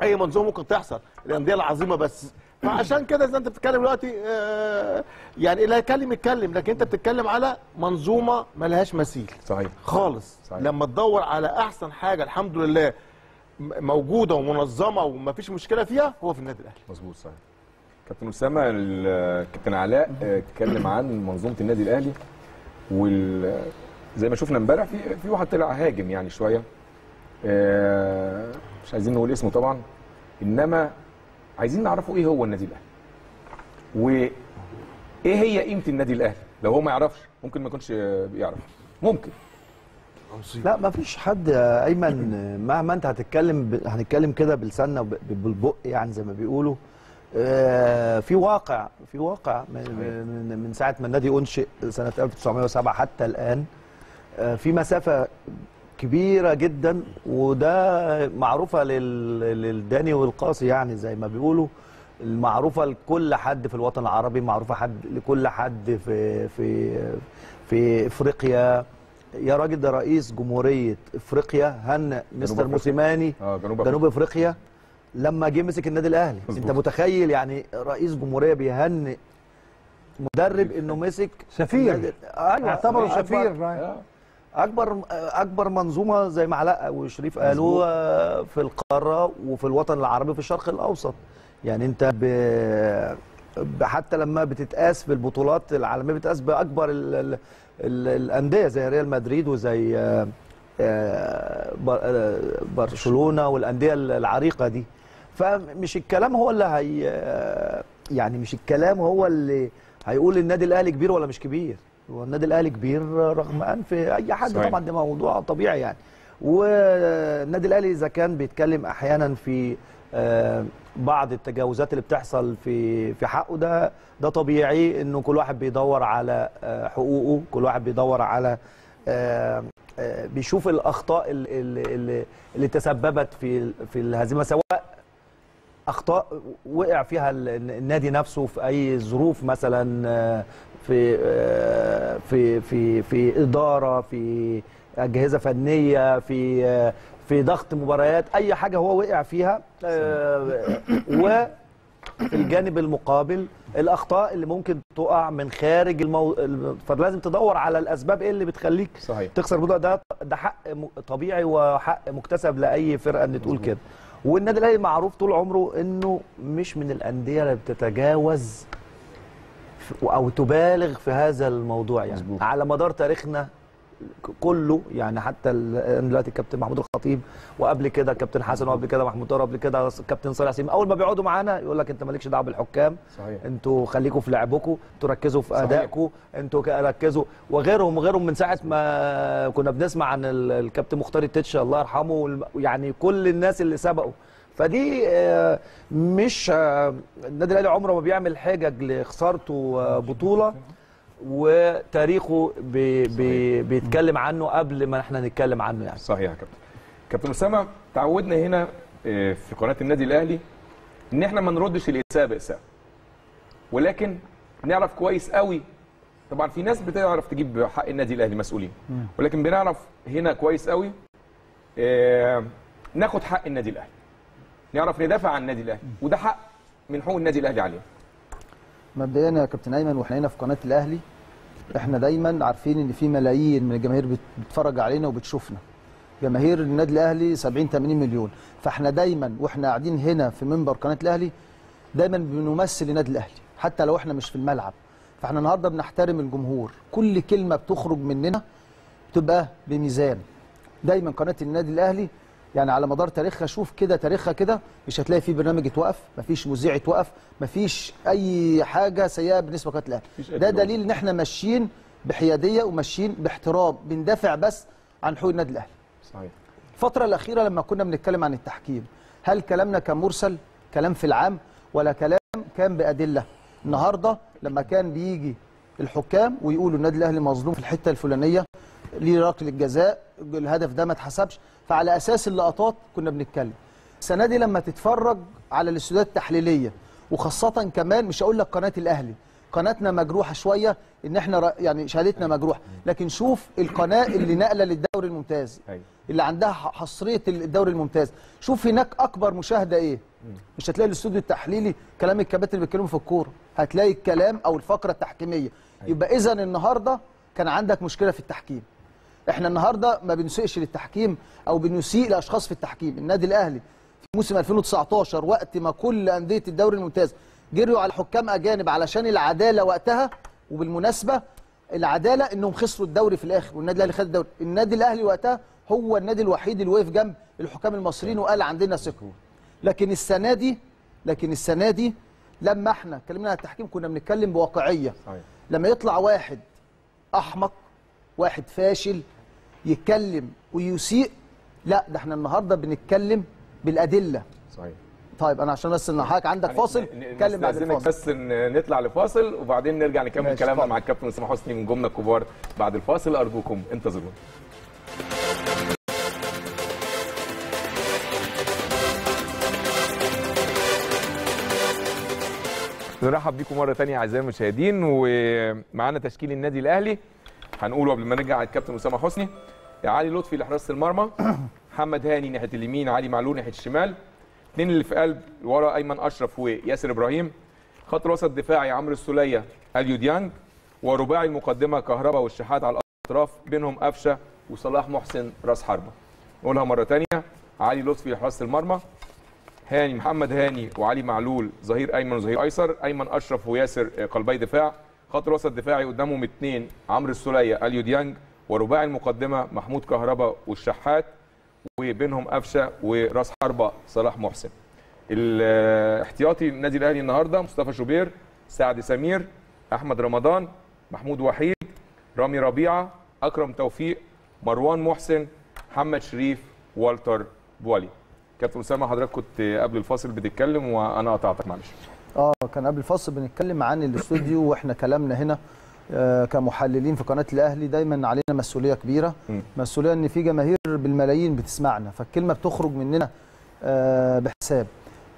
أي منظومة ممكن تحصل. الأندية العظيمة بس. فعشان كده زي ما أنت بتتكلم دلوقتي آه، يعني اللي هيتكلم يتكلم. لكن أنت بتتكلم على منظومة ملهاش مثيل. صحيح. خالص. صحيح. لما تدور على أحسن حاجة الحمد لله موجودة ومنظمة ومفيش مشكلة فيها هو في النادي الأهلي. مظبوط صحيح. كابتن أسامة ال- كابتن علاء اتكلم عن منظومة النادي الأهلي وال زي ما شفنا امبارح في في واحد طلع هاجم يعني شوية. آه، مش عايزين نقول اسمه طبعا إنما عايزين نعرفوا إيه هو النادي الأهلي؟ وإيه هي قيمة النادي الأهلي؟ لو هو ما يعرفش ممكن ما يكونش بيعرف. ممكن. لا ما فيش حد يا أيمن مهما أنت هتتكلم ب... هنتكلم كده بلساننا وب- بالبق يعني زي ما بيقولوا. آه، في واقع في واقع من, من, من ساعة ما النادي أنشئ سنة 1907 حتى الآن. آه، في مسافة كبيرة جدا وده معروفة لل... للداني والقاسي يعني زي ما بيقولوا. المعروفة لكل حد في الوطن العربي معروفة حد لكل حد في في في إفريقيا. يا راجل ده رئيس جمهورية إفريقيا هن مستر. موسيماني آه جنوب جنوب إفريقيا لما جه مسك النادي الأهلي. أنت متخيل يعني رئيس جمهورية بيهنئ مدرب إنه مسك سفير. أيوه اعتبره أكبر- سفير آه. اكبر أكبر منظومة زي ما علاء وشريف قالوا آه، في القارة وفي الوطن العربي وفي الشرق الأوسط يعني أنت ب... ب- حتى لما بتتقاس في البطولات العالمية بتتقاس بأكبر ال... ال... ال... الأندية زي ريال مدريد وزي آه، آه، آه، برشلونة والأندية العريقة دي. فمش الكلام هو اللي هي يعني مش الكلام هو اللي هيقول النادي الأهلي كبير ولا مش كبير. هو النادي الأهلي كبير رغم أنف أي حد صحيح. طبعا ده موضوع طبيعي يعني. والنادي الأهلي إذا كان بيتكلم أحيانا في بعض التجاوزات اللي بتحصل في في حقه ده ده طبيعي إنه كل واحد بيدور على آه، حقوقه كل واحد بيدور على آه، آه، بيشوف الأخطاء ال- ال- اللي, اللي تسببت في في الهزيمة سواء أخطاء وقع فيها ال- النادي نفسه في أي ظروف مثلا في في في في إدارة في أجهزة فنية في في ضغط مباريات أي حاجة هو وقع فيها آه، وفي الجانب المقابل الأخطاء اللي ممكن تقع من خارج المو... الم- فلازم تدور على الأسباب إيه اللي بتخليك صحيح. تخسر بطوله ده. ده حق طبيعي وحق مكتسب لأي فرقة ان تقول كده. والنادي الأهلي معروف طول عمره إنه مش من الأندية اللي بتتجاوز أو تبالغ في هذا الموضوع يعني. مظبوط. على مدار تاريخنا كله يعني حتى دلوقتي الكابتن محمود الخطيب وقبل كده كابتن حسن وقبل كده محمود طاهر وقبل كده كابتن صالح سليم. أول ما بيقعدوا معانا يقول لك أنت مالكش دعوة بالحكام. صحيح. أنتوا خليكم في لعبكم أنتوا ركزوا في. ادائكم أنتوا ركزوا. وغيرهم وغيرهم من ساعة ما كنا بنسمع عن ال- الكابتن مختار التتش الله يرحمه يعني كل الناس اللي سبقوا. فدي آه، مش آه، النادي الأهلي عمره ما بيعمل حجج لخسارته آه، بطولة. وتاريخه بي بي بيتكلم عنه قبل ما إحنا نتكلم عنه يعني. صحيح يا كابتن. كابتن أسامة تعودنا هنا آه، في قناة النادي الأهلي إن إحنا ما نردش الإساءة بإساءة. ولكن نعرف كويس قوي طبعا في ناس بتعرف تجيب حق النادي الأهلي مسؤولين. ولكن بنعرف هنا كويس قوي آه، ناخد حق النادي الأهلي. نعرف ندافع عن النادي الأهلي. وده حق من حقوق النادي الأهلي عليه. مبدئيا يا كابتن أيمن وإحنا هنا في قناة الأهلي إحنا دايما عارفين إن في ملايين من الجماهير بت- بتتفرج علينا وبتشوفنا. جماهير النادي الأهلي 70 80 مليون. فإحنا دايما وإحنا قاعدين هنا في منبر قناة الأهلي دايما بنمثل النادي الأهلي حتى لو إحنا مش في الملعب. فإحنا النهارده بنحترم الجمهور. كل كلمة بتخرج مننا بتبقى بميزان. دايما قناة النادي الأهلي يعني على مدار تاريخها شوف كده تاريخها كده مش هتلاقي في برنامج اتوقف مفيش مذيع اتوقف مفيش أي حاجة سيئة بالنسبة لقناه الاهلي ده. دليل إن إحنا ماشيين بحيادية وماشيين باحترام بندافع بس عن حقوق النادي الأهلي. صحيح. الفترة الأخيرة لما كنا بنتكلم عن التحكيم هل كلامنا كان مرسل؟ كلام في العام؟ ولا كلام كان بأدلة؟ النهاردة لما كان بيجي الحكام ويقولوا النادي الأهلي مظلوم في الحتة الفلانية ليه ركله الجزاء؟ الهدف ده ما اتحسبش. فعلى أساس اللقطات كنا بنتكلم. السنة دي لما تتفرج على الاستوديوهات التحليلية وخاصة كمان مش هقول لك قناة الأهلي قناتنا مجروحة شوية إن إحنا يعني شهادتنا مجروحة. لكن شوف القناة اللي نقلة للدوري الممتاز أيوه. اللي عندها حصرية الدوري الممتاز. شوف هناك أكبر مشاهدة إيه؟ مش هتلاقي الاستوديو التحليلي كلام الكباتن اللي بيتكلموا في الكورة. هتلاقي الكلام أو الفقرة التحكيمية. يبقى اذا النهارده كان عندك مشكلة في التحكيم. إحنا النهارده ما بنسيئش للتحكيم أو بنسيء لاشخاص في التحكيم. النادي الاهلي في موسم 2019 وقت ما كل أندية الدوري الممتاز جريوا على حكام أجانب علشان العدالة وقتها وبالمناسبة العدالة إنهم خسروا الدوري في الآخر والنادي الأهلي خد الدوري. النادي الأهلي وقتها هو النادي الوحيد اللي وقف جنب الحكام المصريين وقال عندنا ثقة. لكن السنة دي لكن السنة دي لما إحنا اتكلمنا عن التحكيم كنا بنتكلم بواقعية. صحيح. لما يطلع واحد أحمق واحد فاشل يتكلم ويسيء لا ده إحنا النهارده بنتكلم بالأدلة. صحيح. طيب أنا عشان بس إن حضرتك عندك فاصل ن- ن- اتكلم بعد الفاصل. بس نطلع لفاصل وبعدين نرجع نكمل كلامنا. مع الكابتن اسامه حسني من جملة الكبار بعد الفاصل أرجوكم انتظرونا. نرحب بيكم مرة ثانية أعزائي المشاهدين ومعانا تشكيل النادي الأهلي. هنقوله قبل ما نرجع على الكابتن أسامة حسني. علي لطفي لحراسه المرمى (coughs) محمد هاني ناحية اليمين علي معلول ناحية الشمال. اثنين اللي في قلب ورا أيمن أشرف وياسر إبراهيم. خط الوسط دفاعي عمرو السولية أليو ديانج. ورباعي المقدمة كهربا والشحات على الأطراف بينهم قفشة وصلاح محسن راس حربة. نقولها مرة ثانية علي لطفي لحراسه المرمى هاني محمد هاني وعلي معلول ظهير أيمن وظهير أيسر أيمن أشرف وياسر قلبي دفاع. خط الوسط دفاعي قدامهم اثنين عمرو السولية اليو ديانج ورباعي المقدمة محمود كهربا والشحات وبينهم قفشة وراس حربة صلاح محسن. الاحتياطي النادي الأهلي النهارده مصطفى شوبير سعد سمير أحمد رمضان محمود وحيد رامي ربيعة أكرم توفيق مروان محسن محمد شريف والتر بوالي. كابتن أسامة حضرتك كنت قبل الفاصل بتتكلم وأنا قطعتك معلش. آه كان قبل الفاصل بنتكلم عن الاستوديو وإحنا كلامنا هنا آه كمحللين في قناة الأهلي دايما علينا مسؤولية كبيرة. مسؤولية إن في جماهير بالملايين بتسمعنا فالكلمة بتخرج مننا آه بحساب.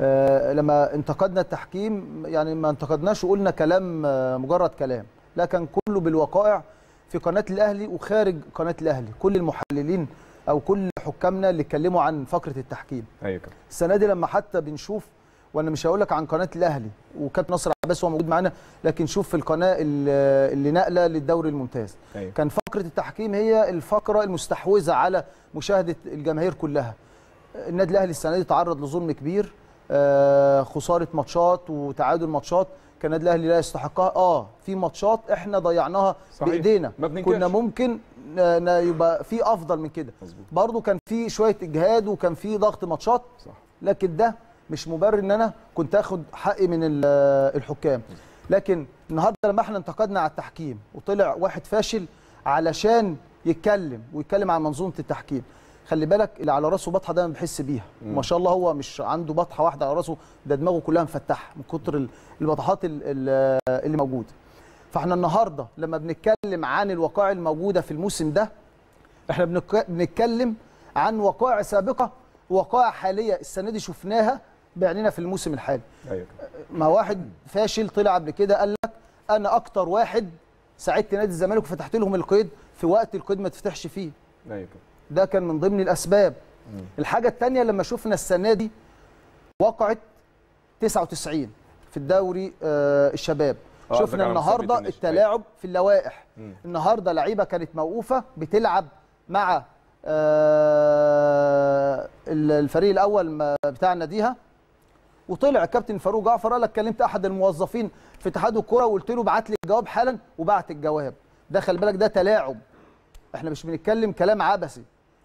آه لما انتقدنا التحكيم يعني ما انتقدناش وقلنا كلام مجرد كلام. لا كان كله بالوقائع في قناة الأهلي وخارج قناة الأهلي. كل المحللين أو كل حكامنا اللي اتكلموا عن فقرة التحكيم. أيوه السنة دي لما حتى بنشوف وأنا مش هقول لك عن قناة الأهلي وكابتن نصر عباس هو موجود معانا لكن شوف في القناة اللي نقله للدوري الممتاز. أيوه. كان فقرة التحكيم هي الفقرة المستحوذة على مشاهدة الجماهير كلها. النادي الأهلي السنة دي تعرض لظلم كبير آه، خسارة ماتشات وتعادل ماتشات. كان النادي الأهلي لا يستحقها. آه في ماتشات إحنا ضيعناها صحيح. بإيدينا. كنا ممكن يبقى في أفضل من كده. برضو كان في شوية إجهاد وكان في ضغط ماتشات. صح. لكن ده مش مبرر إن أنا كنت آخد حقي من ال- الحكام. لكن النهارده لما إحنا انتقدنا على التحكيم وطلع واحد فاشل علشان يتكلم ويتكلم عن منظومة التحكيم خلي بالك اللي على راسه بطحة دايما بيحس بيها. ما شاء الله هو مش عنده بطحة واحدة على راسه ده دماغه كلها مفتحة من كتر ال- البطحات ال- ال- اللي موجودة. فإحنا النهارده لما بنتكلم عن الوقائع الموجودة في الموسم ده إحنا بنتكلم عن وقائع سابقة ووقائع حالية السنة دي شفناها بعيننا في الموسم الحالي. أيوه. ما واحد فاشل طلع قبل كده قال لك أنا أكتر واحد ساعدت نادي الزمالك وفتحت لهم القيد في وقت القيد ما تفتحش فيه. أيوه. كابتن ده كان من ضمن الأسباب. الحاجة الثانية لما شفنا السنة دي وقعت 99 في الدوري آه الشباب. آه، شفنا النهارده. التلاعب في اللوائح. مم. النهارده لعيبة كانت موقوفة بتلعب مع آه ال- الفريق الأول بتاع ناديها وطلع الكابتن فاروق جعفر قال لك كلمت أحد الموظفين في اتحاد الكورة وقلت له ابعت لي الجواب حالا وبعت الجواب. ده خلي بالك ده تلاعب. إحنا مش بنتكلم كلام عبثي.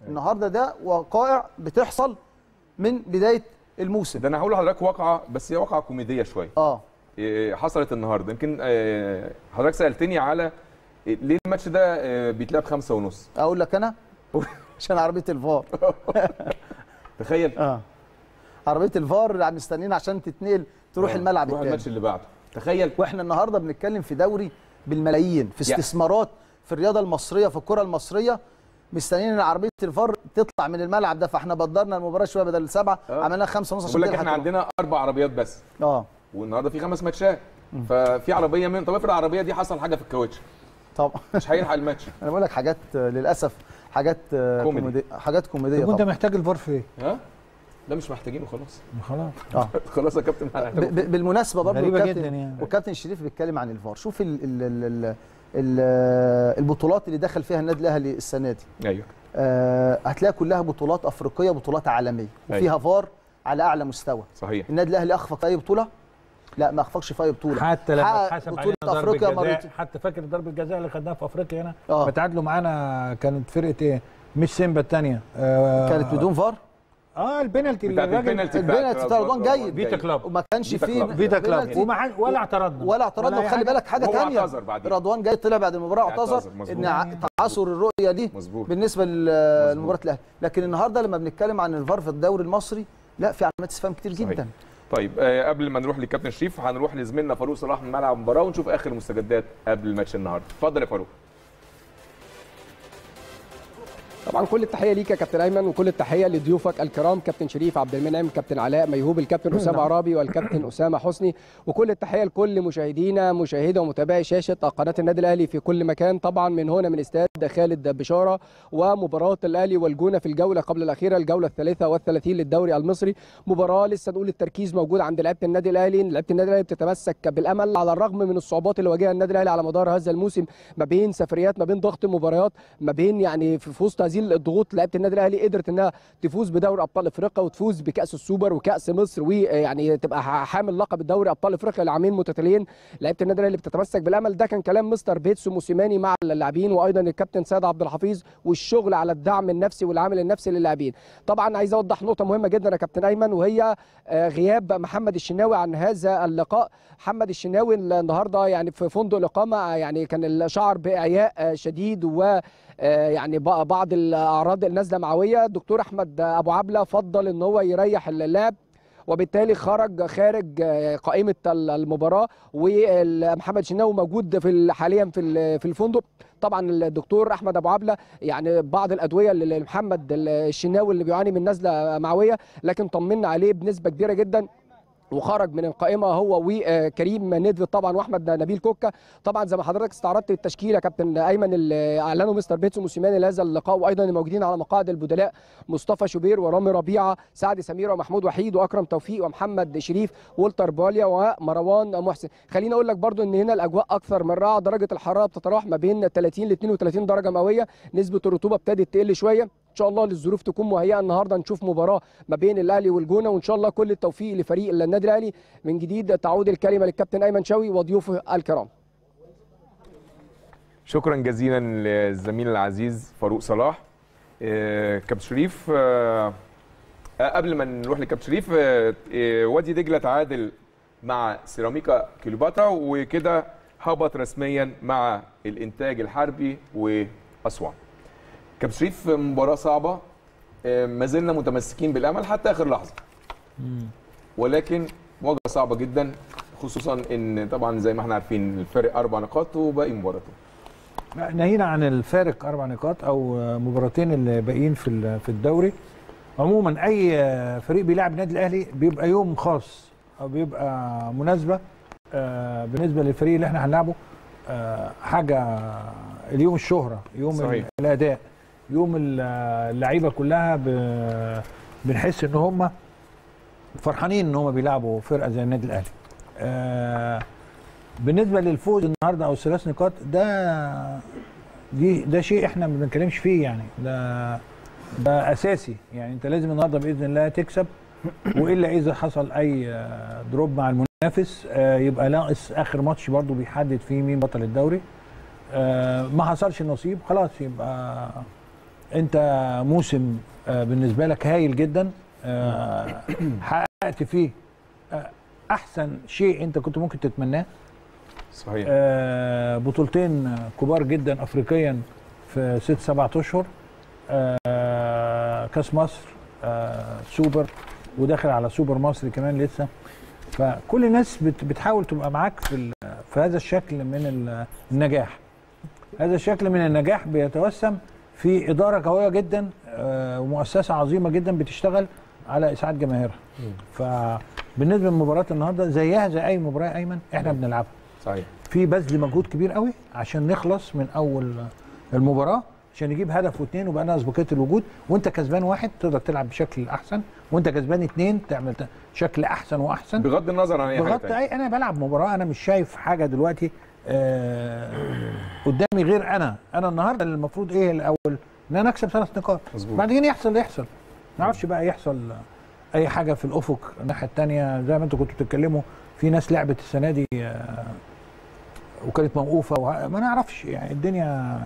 النهارده ده وقائع بتحصل من بداية الموسم. ده أنا هقول لحضرتك واقعة بس هي واقعة كوميدية شوية. آه. إيه، حصلت النهارده. يمكن آه، حضرتك سألتني على إيه، ليه الماتش ده آه، بيتلعب خمسة ونص؟ أقول لك أنا؟ عشان عربية الفار. (laughs) تخيل. آه. عربية الفار مستنيين عشان تتنقل تروح آه، الملعب تروح الماتش اللي بعده. تخيل وإحنا النهارده بنتكلم في دوري بالملايين في. استثمارات في الرياضة المصرية في الكرة المصرية. مستنيين إن عربية الفار تطلع من الملعب ده فإحنا بدرنا المباراة شوية بدل سبعة. آه. عملنا خمسة ونص بقول لك إحنا. عندنا أربع عربيات بس. آه. والنهاردة في خمس ماتشات. ففي عربية من طب افرض العربية دي حصل حاجة في الكاوتش. طبعا مش هيلحق الماتش. (laughs) أنا بقول لك حاجات آه، للأسف حاجات آه، كوميدي. كوميدي حاجات كوميدية طب طبعا. محتاج الفار في إيه؟ ها؟ لا مش محتاجينه خلاص. خلاص. (laughs) خلاص يا كابتن. بالمناسبة برضه الكابتن جدا يعني. والكابتن شريف بيتكلم عن الفار. شوف ال ال ال ال ال البطولات اللي دخل فيها النادي الأهلي السنة دي. أيوه. آه، هتلاقي كلها بطولات أفريقية بطولات عالمية. وفيها فار على أعلى مستوى. صحيح. النادي الأهلي أخفق في أي بطولة؟ لا ما أخفقش في أي بطولة. حتى لما اتحسب بطولة علينا ضربة أفريقيا جزاء. مرتين. حتى فاكر ضربة الجزاء اللي خدناها في أفريقيا هنا؟ آه. بتعادلوا معانا كانت فرقة إيه؟ مش سيمبا الثانية آه كانت بدون فار؟ آه البنالتي اللي البنالتي البنالتي بتاع رضوان جيد. فيتا كلاب. وما كانش فيه. فيتا كلاب. وما ولا اعترضنا. ولا اعترضنا. وخلي حاجة. بالك حاجة ثانية. رضوان جاي طلع بعد المباراة اعتذر، اعتذر. إن تعثر الرؤية دي مظبوط. بالنسبة لمباراة الأهلي. لكن النهارده لما بنتكلم عن الفار في الدوري المصري لا في علامات استفهام كتير صحيح. جدا. طيب آه قبل ما نروح للكابتن شريف هنروح لزميلنا فاروق صلاح من ملعب المباراه ونشوف آخر المستجدات قبل الماتش النهارده. اتفضل يا فاروق. طبعا كل التحية ليك يا كابتن أيمن وكل التحية لضيوفك الكرام كابتن شريف عبد المنعم كابتن علاء ميهوب الكابتن أسامة عرابي والكابتن أسامة حسني وكل التحية لكل مشاهدينا مشاهدة ومتابعي شاشة قناة النادي الأهلي في كل مكان طبعا من هنا من استاد خالد بشارة ومباراة الأهلي والجونة في الجولة قبل الأخيرة الجولة الثالثة والثلاثين للدوري المصري. مباراة لسه نقول التركيز موجود عند لعيبة النادي الأهلي لعيبة النادي الأهلي بتتمسك بالأمل على الرغم من الصعوبات اللي واجهها النادي الأهلي على مدار هذا الموسم ما بين سفريات ما بين ضغط مباريات ما بين يعني في في وسط هذه الضغوط لعيبة النادي الأهلي قدرت إنها تفوز بدوري أبطال إفريقيا وتفوز بكأس السوبر وكأس مصر ويعني تبقى حامل لقب الدوري أبطال إفريقيا لعامين متتاليين. لعيبة النادي الأهلي بتتمسك بالأمل ده كان كلام مستر بيتسو موسيماني مع اللاعبين وأيضا الكابتن سيد عبد الحفيظ والشغل على الدعم النفسي والعامل النفسي للاعبين. طبعا عايز أوضح نقطة مهمة جدا يا كابتن أيمن وهي آه، غياب محمد الشناوي عن هذا اللقاء. محمد الشناوي النهارده يعني في فندق الإقامة آه، يعني كان الشعر بإعياء آه، شديد و يعني بق- بعض الأعراض النازلة معوية. الدكتور أحمد أبو عبلة فضل إن هو يريح اللاعب وبالتالي خرج خارج آه، قائمة ال- المباراة ومحمد شناوي موجود في ال- حاليا في في الفندق. طبعا الدكتور أحمد أبو عبلة يعني بعض الأدوية لمحمد الشناوي اللي بيعاني من نزله معوية لكن طمنا عليه بنسبة كبيرة جدا. وخرج من القائمة هو وكريم ندفد طبعا وأحمد نبيل كوكا. طبعا زي ما حضرتك استعرضت التشكيلة كابتن أيمن اللي أعلنه مستر بيتسو موسيماني لهذا اللقاء. وأيضا الموجودين على مقاعد البدلاء مصطفى شوبير ورامي ربيعة سعد سمير ومحمود وحيد وأكرم توفيق ومحمد شريف والتر بوليا ومروان محسن. خليني أقول لك برضو إن هنا الأجواء أكثر من رائعه درجة الحرارة بتتراوح ما بين 30 ل 32 درجة مئوية. نسبة الرطوبة ابتدت تقل شوية. شاء الله للظروف تكون مهيئة النهارده نشوف مباراة ما بين الأهلي والجونة وإن شاء الله كل التوفيق لفريق النادي الأهلي. من جديد تعود الكلمة للكابتن أيمن شوقي وضيوفه الكرام. شكرا جزيلا للزميل العزيز فاروق صلاح. آه، كابتن شريف آه، آه، قبل ما نروح لكابتن شريف وادي دجلة تعادل مع سيراميكا كليوباترا وكده هبط رسميا مع الإنتاج الحربي وأسوان. كابتن شريف مباراة صعبة آه، ما زلنا متمسكين بالأمل حتى آخر لحظة. ولكن مواجهة صعبة جدا خصوصا إن طبعا زي ما إحنا عارفين الفرق أربع نقاط وباقي مباراته ناهينا عن الفارق أربع نقاط أو مباراتين اللي باقيين في في الدوري. عموما أي فريق بيلعب النادي الأهلي بيبقى يوم خاص أو بيبقى مناسبة آه، بالنسبة للفريق اللي إحنا هنلعبه آه، حاجة اليوم الشهرة يوم صحيح. الأداء. يوم ال- اللعيبة كلها بنحس إن هم فرحانين إن هم بيلعبوا فرقة زي النادي الأهلي. آه، بالنسبة للفوز النهارده أو الثلاث نقاط ده دي ده شيء إحنا ما بنتكلمش فيه يعني. ده ده أساسي يعني. أنت لازم النهارده بإذن الله تكسب وإلا إذا حصل أي آه، دروب مع المنافس آه، يبقى ناقص آخر ماتش برضو بيحدد فيه مين بطل الدوري. ما حصلش النصيب خلاص يبقى انت موسم آه، بالنسبة لك هايل جدا. آه، حققت فيه آه، أحسن شيء انت كنت ممكن تتمناه. صحيح. آه، بطولتين كبار جدا افريقيا في ست سبعة أشهر. آه، كأس مصر آه، سوبر وداخل على سوبر مصر كمان لسه. فكل الناس بت- بتحاول تبقى معاك في في هذا الشكل من ال- النجاح. هذا الشكل من النجاح بيتوسم في إدارة قوية جدا آه، ومؤسسة عظيمة جدا بتشتغل على إسعاد جماهيرها. فبالنسبه لمباراة النهارده زيها زي أي مباراة أيمن إحنا بنلعبها. صحيح. في بذل مجهود كبير قوي عشان نخلص من أول المباراة عشان نجيب هدف واثنين وبقى ناقص بقية الوجود. وأنت كسبان واحد تقدر تلعب بشكل أحسن. وأنت كسبان اثنين تعمل شكل أحسن وأحسن. بغض النظر عن أي حاجة بغض أنا بلعب مباراة أنا مش شايف حاجة دلوقتي قدامي غير أنا. أنا النهارده المفروض إيه الأول؟ إن أنا أكسب ثلاث نقاط. بعدين يحصل يحصل. ما أعرفش بقى يحصل أي حاجة في الأفق الناحية الثانية زي ما أنتوا كنتوا بتتكلموا في ناس لعبت السنة دي آه، وكانت موقوفة وه- ما نعرفش يعني الدنيا.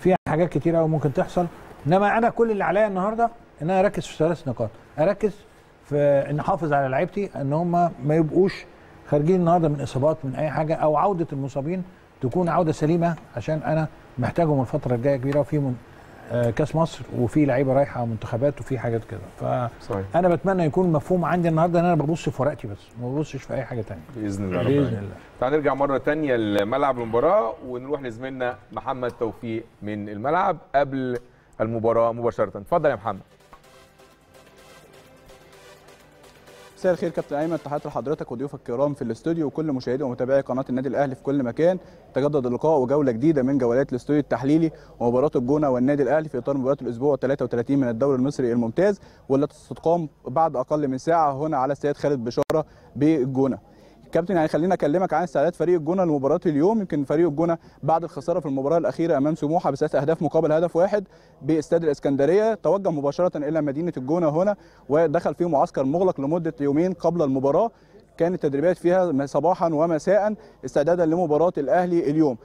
فيها حاجات كتير قوي ممكن تحصل. إنما أنا كل اللي عليا النهارده إن أنا أركز في ثلاث نقاط. أركز في إن أحافظ على لعيبتي إن هم ما يبقوش خارجين النهارده من اصابات من اي حاجة أو عوده المصابين تكون عوده سليمه عشان أنا محتاجهم الفترة الجايه كبيره وفي من آه، كاس مصر وفي لعيبه رايحه منتخبات وفي حاجات كده. فانا بتمنى يكون مفهوم عندي النهارده ان أنا ببص في ورقتي بس ما ببصش في اي حاجة ثانية بإذن الله. بإذن. الله. تعال نرجع مرة تانية لملعب المباراة ونروح لزميلنا محمد توفيق من الملعب قبل المباراة مباشرة. اتفضل يا محمد. مساء الخير كابتن أيمن. تحياتي لحضرتك وضيوفك الكرام في الاستوديو وكل مشاهدي ومتابعي قناة النادي الأهلي في كل مكان. تجدد اللقاء وجولة جديدة من جولات الاستوديو التحليلي ومباراة الجونة والنادي الأهلي في إطار مباراة الأسبوع 33 من الدوري المصري الممتاز والتي ستقام بعد أقل من ساعة هنا على استاد خالد بشارة بالجونه كابتن يعني خلينا أكلمك عن استعداد فريق الجونة لمباراة اليوم. يمكن فريق الجونة بعد الخسارة في المباراة الأخيرة أمام سموحة بثلاث أهداف مقابل هدف واحد بإستاد الإسكندرية توجه مباشرة إلى مدينة الجونة هنا ودخل في معسكر مغلق لمدة يومين قبل المباراة. كانت التدريبات فيها صباحا ومساء استعدادا لمباراة الأهلي اليوم.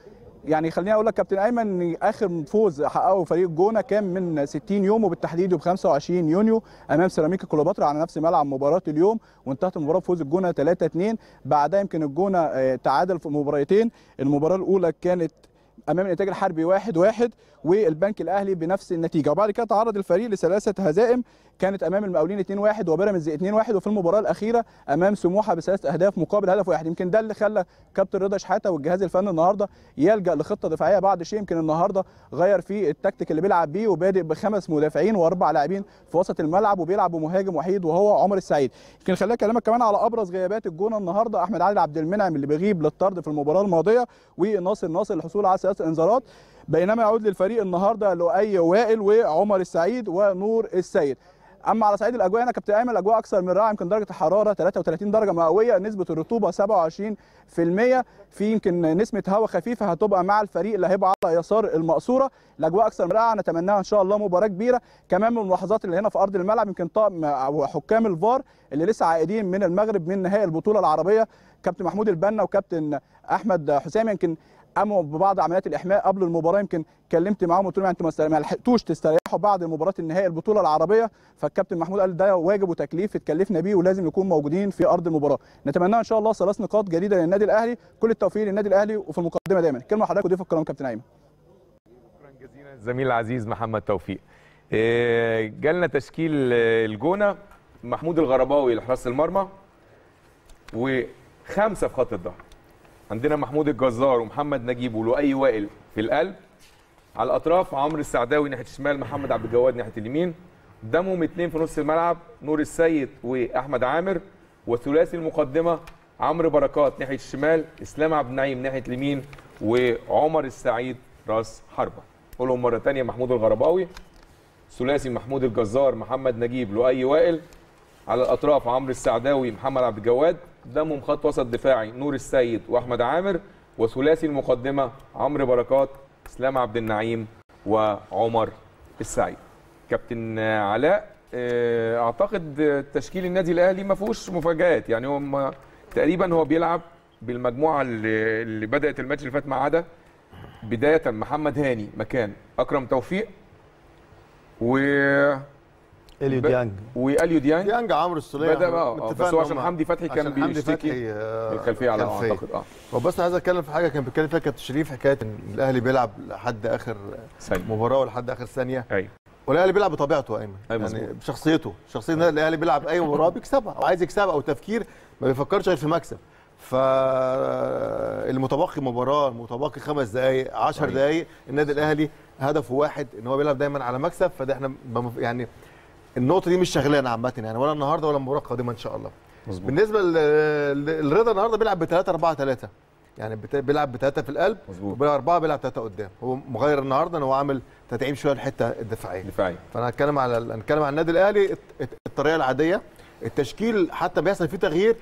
يعني خليني أقول لك كابتن أيمن إن آخر فوز حققه فريق الجونه كان من 60 يوم وبالتحديد ب 25 يونيو أمام سيراميكا كليوباترا على نفس ملعب مباراة اليوم. وانتهت المباراة بفوز الجونة 3 2 بعدها يمكن الجونة آه، تعادل في مباراتين. المباراة الأولى كانت أمام الإنتاج الحربي 1 1 والبنك الأهلي بنفس النتيجة. وبعد كده تعرض الفريق لثلاثه هزائم. كانت أمام المقاولين 2 1 وبيراميدز 2 1 وفي المباراة الأخيرة أمام سموحة بثلاث أهداف مقابل هدف واحد. يمكن ده اللي خلى كابتن رضا شحاتة والجهاز الفني النهارده يلجأ لخطة دفاعية بعد شيء يمكن النهارده غير في التكتيك اللي بيلعب بيه وبادئ بخمس مدافعين وأربع لاعبين في وسط الملعب وبيلعب بمهاجم وحيد وهو عمر السعيد. يمكن خليني أكلمك كمان على أبرز غيابات الجونة النهارده أحمد عادل عبد المنعم اللي بيغيب للطرد في المباراة الماضية وناصر ناصر للحصول على ثلاث انذارات بينما يعود للفريق النهارده لؤي وائل وعمر السعيد ونور السيد. أما على صعيد الأجواء أنا كابتن أيمن الأجواء أكثر من رائعه يمكن درجة الحرارة 33 درجة مئوية نسبة الرطوبة 27% في يمكن نسمة هواء خفيفة هتبقى مع الفريق اللي هيبقى على يسار المقصورة. الأجواء أكثر من رائعه نتمناها إن شاء الله مباراة كبيرة كمان من الملاحظات اللي هنا في أرض الملعب يمكن طاقم أو حكام الفار اللي لسه عائدين من المغرب من نهائي البطولة العربية كابتن محمود البنا وكابتن أحمد حسام. يمكن قاموا ببعض عمليات الإحماء قبل المباراة. يمكن كلمت معاهم قلت لهم أنتوا ما لحقتوش تستريحوا بعد مباراة النهائي البطولة العربية. فالكابتن محمود قال ده واجب وتكليف اتكلفنا بيه ولازم نكون موجودين في أرض المباراة. نتمنى إن شاء الله ثلاث نقاط جديدة للنادي الأهلي. كل التوفيق للنادي الأهلي وفي المقدمة دايما. كلمة حضرتك وضيف الكرام كابتن ايمن شكرا جزيلا. الزميل العزيز محمد توفيق. إيه، جالنا تشكيل آه، الجونة. محمود الغرباوي لحراس المرمى وخمسة في خط الظهر. عندنا محمود الجزار ومحمد نجيب ولؤي وائل في القلب. على الأطراف عمرو السعداوي ناحية الشمال محمد عبد الجواد ناحية اليمين. قدامهم اثنين في نص الملعب نور السيد وأحمد عامر. وثلاثي المقدمة عمرو بركات ناحية الشمال إسلام عبد النعيم ناحية اليمين وعمر السعيد راس حربة. قولهم مرة ثانية محمود الغرباوي ثلاثي محمود الجزار محمد نجيب لؤي وائل. على الأطراف عمرو السعداوي محمد عبد الجواد. قدامهم خط وسط دفاعي نور السيد وأحمد عامر. وثلاثي المقدمة عمرو بركات إسلام عبد النعيم وعمر السعيد. كابتن علاء آه، أعتقد تشكيل النادي الأهلي ما فيهوش مفاجآت. يعني هو تقريبا هو بيلعب بالمجموعة اللي بدأت الماتش اللي فات ما عدا. بداية محمد هاني مكان أكرم توفيق. و اليو ديانج واليو ديانج ديانج عمرو السوليه بدأ بقى. آه، بس هو عشان حمدي فتحي كان بيشتكي آه، في الخلفيه على ما. أعتقد آه. هو بس عايز أتكلم في حاجة كان بيتكلم فيها كابتن شريف حكاية إن الأهلي بيلعب لحد آخر سليم مباراة ولحد آخر ثانية. أيوه. والأهلي بيلعب بطبيعته يا أيمن أيوة يعني مظبوط. بشخصيته. شخصية النادي الأهلي بيلعب أي مباراة بيكسبها أو عايز يكسبها أو تفكير ما بيفكرش غير في المكسب فالمتبقي مباراة المتبقي خمس دقائق 10 صحيح. دقائق النادي الأهلي هدفه واحد إن هو بيلعب دايما على مكسب فده إحنا بمف- يعني النقطة دي مش شغلانة عامة يعني ولا النهارده ولا المباراه القادمه إن شاء الله. مظبوط. بالنسبة للرضا النهارده بيلعب ب 3 4 3 يعني بيلعب بثلاثه في القلب وبيلعب أربعة بيلعب ثلاثة قدام. هو مغير النهارده إن هو عامل تدعيم شوية الحته الدفاعية. دفاعي فأنا هتكلم على هنتكلم عن النادي الأهلي الطريقة العادية. التشكيل حتى بيحصل فيه تغيير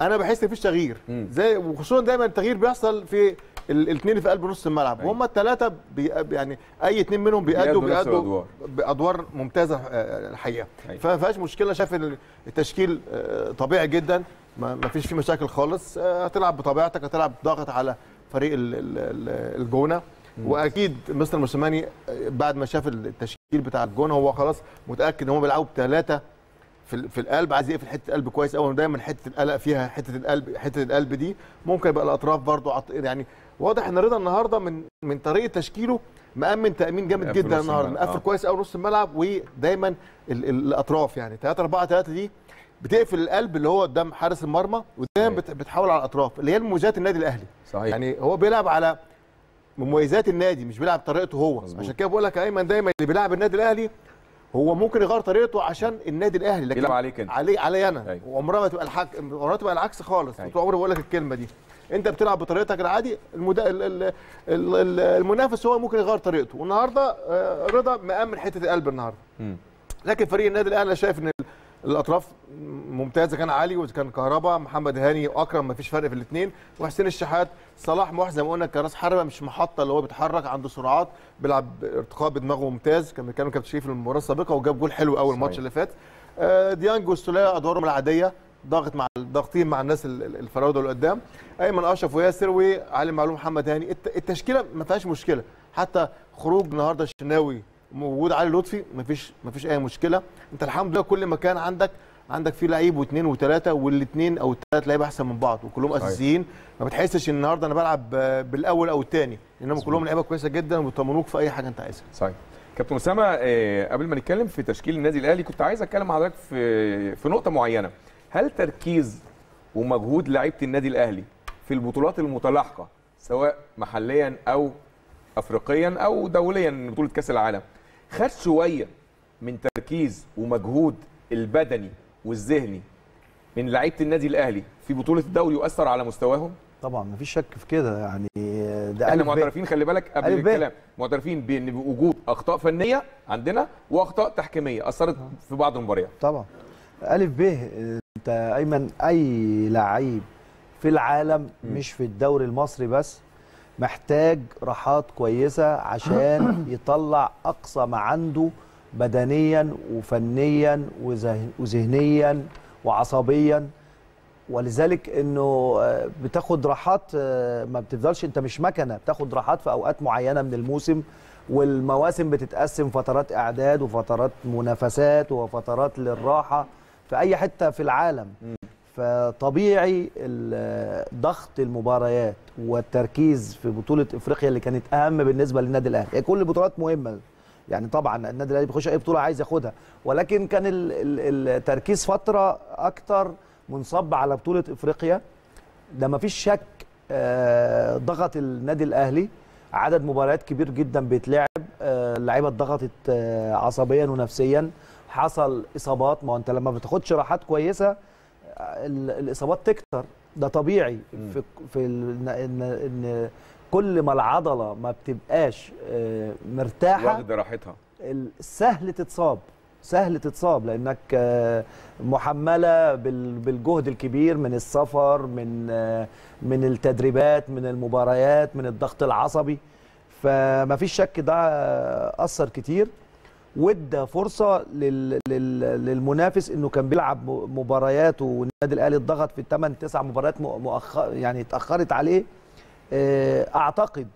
أنا بحس إن مفيش تغيير. زي وخصوصا دايما التغيير بيحصل في الاثنين في قلب نص الملعب. أيوة. وهم الثلاثه بي يعني أي اثنين منهم بيأدوا بيأدوا. بأدوار ممتازة آه، الحقيقة. أيوة. فما فيهاش مشكلة. شايف ان التشكيل آه، طبيعي جدا. ما فيش فيه مشاكل خالص. آه، هتلعب بطبيعتك. هتلعب ضاغط على فريق ال- ال- ال- الجونة. وأكيد مستر موسيماني بعد ما شاف التشكيل بتاع الجون هو خلاص متأكد إن هم بيلعبوا بثلاثه في في القلب. عايز يقفل حتة القلب كويس قوي دايما حتة القلق فيها حتة القلب حتة القلب دي. ممكن يبقى الأطراف برضو عط... يعني واضح إن رضا النهارده من من طريقة تشكيله مأمن تأمين جامد جدا النهارده مقفل آه. كويس قوي نص الملعب ودايما ال... ال... الأطراف يعني 3 4 3 دي بتقفل القلب اللي هو قدام حارس المرمى ودايما بت... بتحاول على الأطراف اللي هي مميزات النادي الأهلي صحيح يعني هو بيلعب على مميزات النادي مش بيلعب طريقته هو مظبوط. عشان كده بقول لك ايمن دايما اللي بيلعب النادي الأهلي هو ممكن يغير طريقته عشان النادي الأهلي لكن بيلعب عليك انت. علي علي أنا أيوة. وعمرها ما تبقى الحق عمرها تبقى العكس خالص أيوة. طول عمري بقول لك الكلمة دي انت بتلعب بطريقتك العادي المد... ال... ال... ال... ال... المنافس هو ممكن يغير طريقته. والنهارده آه، رضا مأمن حتة القلب النهارده. لكن فريق النادي الأهلي أنا شايف إن ال- الأطراف ممتازه كان علي واذا كان كهربا محمد هاني واكرم ما فيش فرق في الاثنين وحسين الشحات صلاح محسن زي ما قلنا كراس حربة مش محطة اللي هو بيتحرك عنده سرعات بيلعب ارتقاء بدماغه ممتاز. كان بيتكلم كابتن شريف في المباراة السابقة وجاب جول حلو قوي الماتش. اللي فات. آه، ديانج والسوليه ادوارهم العادية. ضاغط مع ضاغطين مع الناس ال- ال- الفراوده اللي قدام. أيمن أشرف وياسر وعلي معلوم محمد هاني. الت- التشكيلة ما فيهاش مشكلة. حتى خروج النهارده الشناوي موجود علي لطفي ما فيش ما فيش أي مشكلة. أنت الحمد لله كل مكان عندك عندك فيه لعيب واثنين وثلاثه والاثنين أو الثلاث لعيبه أحسن من بعض وكلهم. أساسيين. ما بتحسش إن النهارده أنا بلعب بالأول أو الثاني انما. كلهم لعيبة كويسة جدا وبيطمنوك في أي حاجة أنت عايزها. صحيح. كابتن أسامة آه، قبل ما نتكلم في تشكيل النادي الأهلي كنت عايز أتكلم مع حضرتك في في نقطة معينة. هل تركيز ومجهود لعيبة النادي الأهلي في البطولات المتلاحقة سواء محليا أو افريقيا أو دوليا بطولة كأس العالم خد شوية من تركيز ومجهود البدني والذهني من لعيبة النادي الأهلي في بطولة الدوري يؤثر على مستواهم طبعا مفيش شك في كده يعني ده إحنا. معترفين خلي بالك قبل. الكلام معترفين بإن بوجود أخطاء فنية عندنا وأخطاء تحكيمية أثرت في بعض المباريات طبعا ألف ب أنت أيمن أي لعيب في العالم مش في الدوري المصري بس محتاج راحات كويسة عشان (coughs) يطلع أقصى ما عنده بدنيا وفنيا وذه- وذهنيا وعصبيا. ولذلك إنه آه، بتاخد راحات آه، ما بتفضلش أنت مش مكنة بتاخد راحات في أوقات معينة من الموسم. والمواسم بتتقسم فترات إعداد وفترات منافسات وفترات للراحة. في أي حتة في العالم. فطبيعي ضغط المباريات والتركيز في بطولة إفريقيا اللي كانت أهم بالنسبة للنادي الأهلي. كل البطولات مهمة. يعني طبعا النادي الأهلي بيخش أي بطولة عايز ياخدها. ولكن كان ال- ال- التركيز فترة أكتر منصب على بطولة إفريقيا. ده ما فيش شك آه، ضغط النادي الأهلي. عدد مباريات كبير جدا بيتلعب. آه، اللعيبة اتضغطت آه، عصبيا ونفسيا. حصل إصابات. ما أنت لما بتاخدش راحات كويسة ال- الإصابات تكتر. ده طبيعي. في في ان ان كل ما العضلة ما بتبقاش آه، مرتاحة واخده راحتها. سهل تتصاب. سهل تتصاب. لأنك آه، محملة بال- بالجهد الكبير من السفر من آه، من التدريبات من المباريات من الضغط العصبي. فما فيش شك ده أثر كتير. وادى فرصة لل... لل... للمنافس إنه كان بيلعب م- مبارياته والنادي الأهلي اتضغط في الثمان تسع مباريات م- مؤخر يعني اتأخرت عليه آه، أعتقد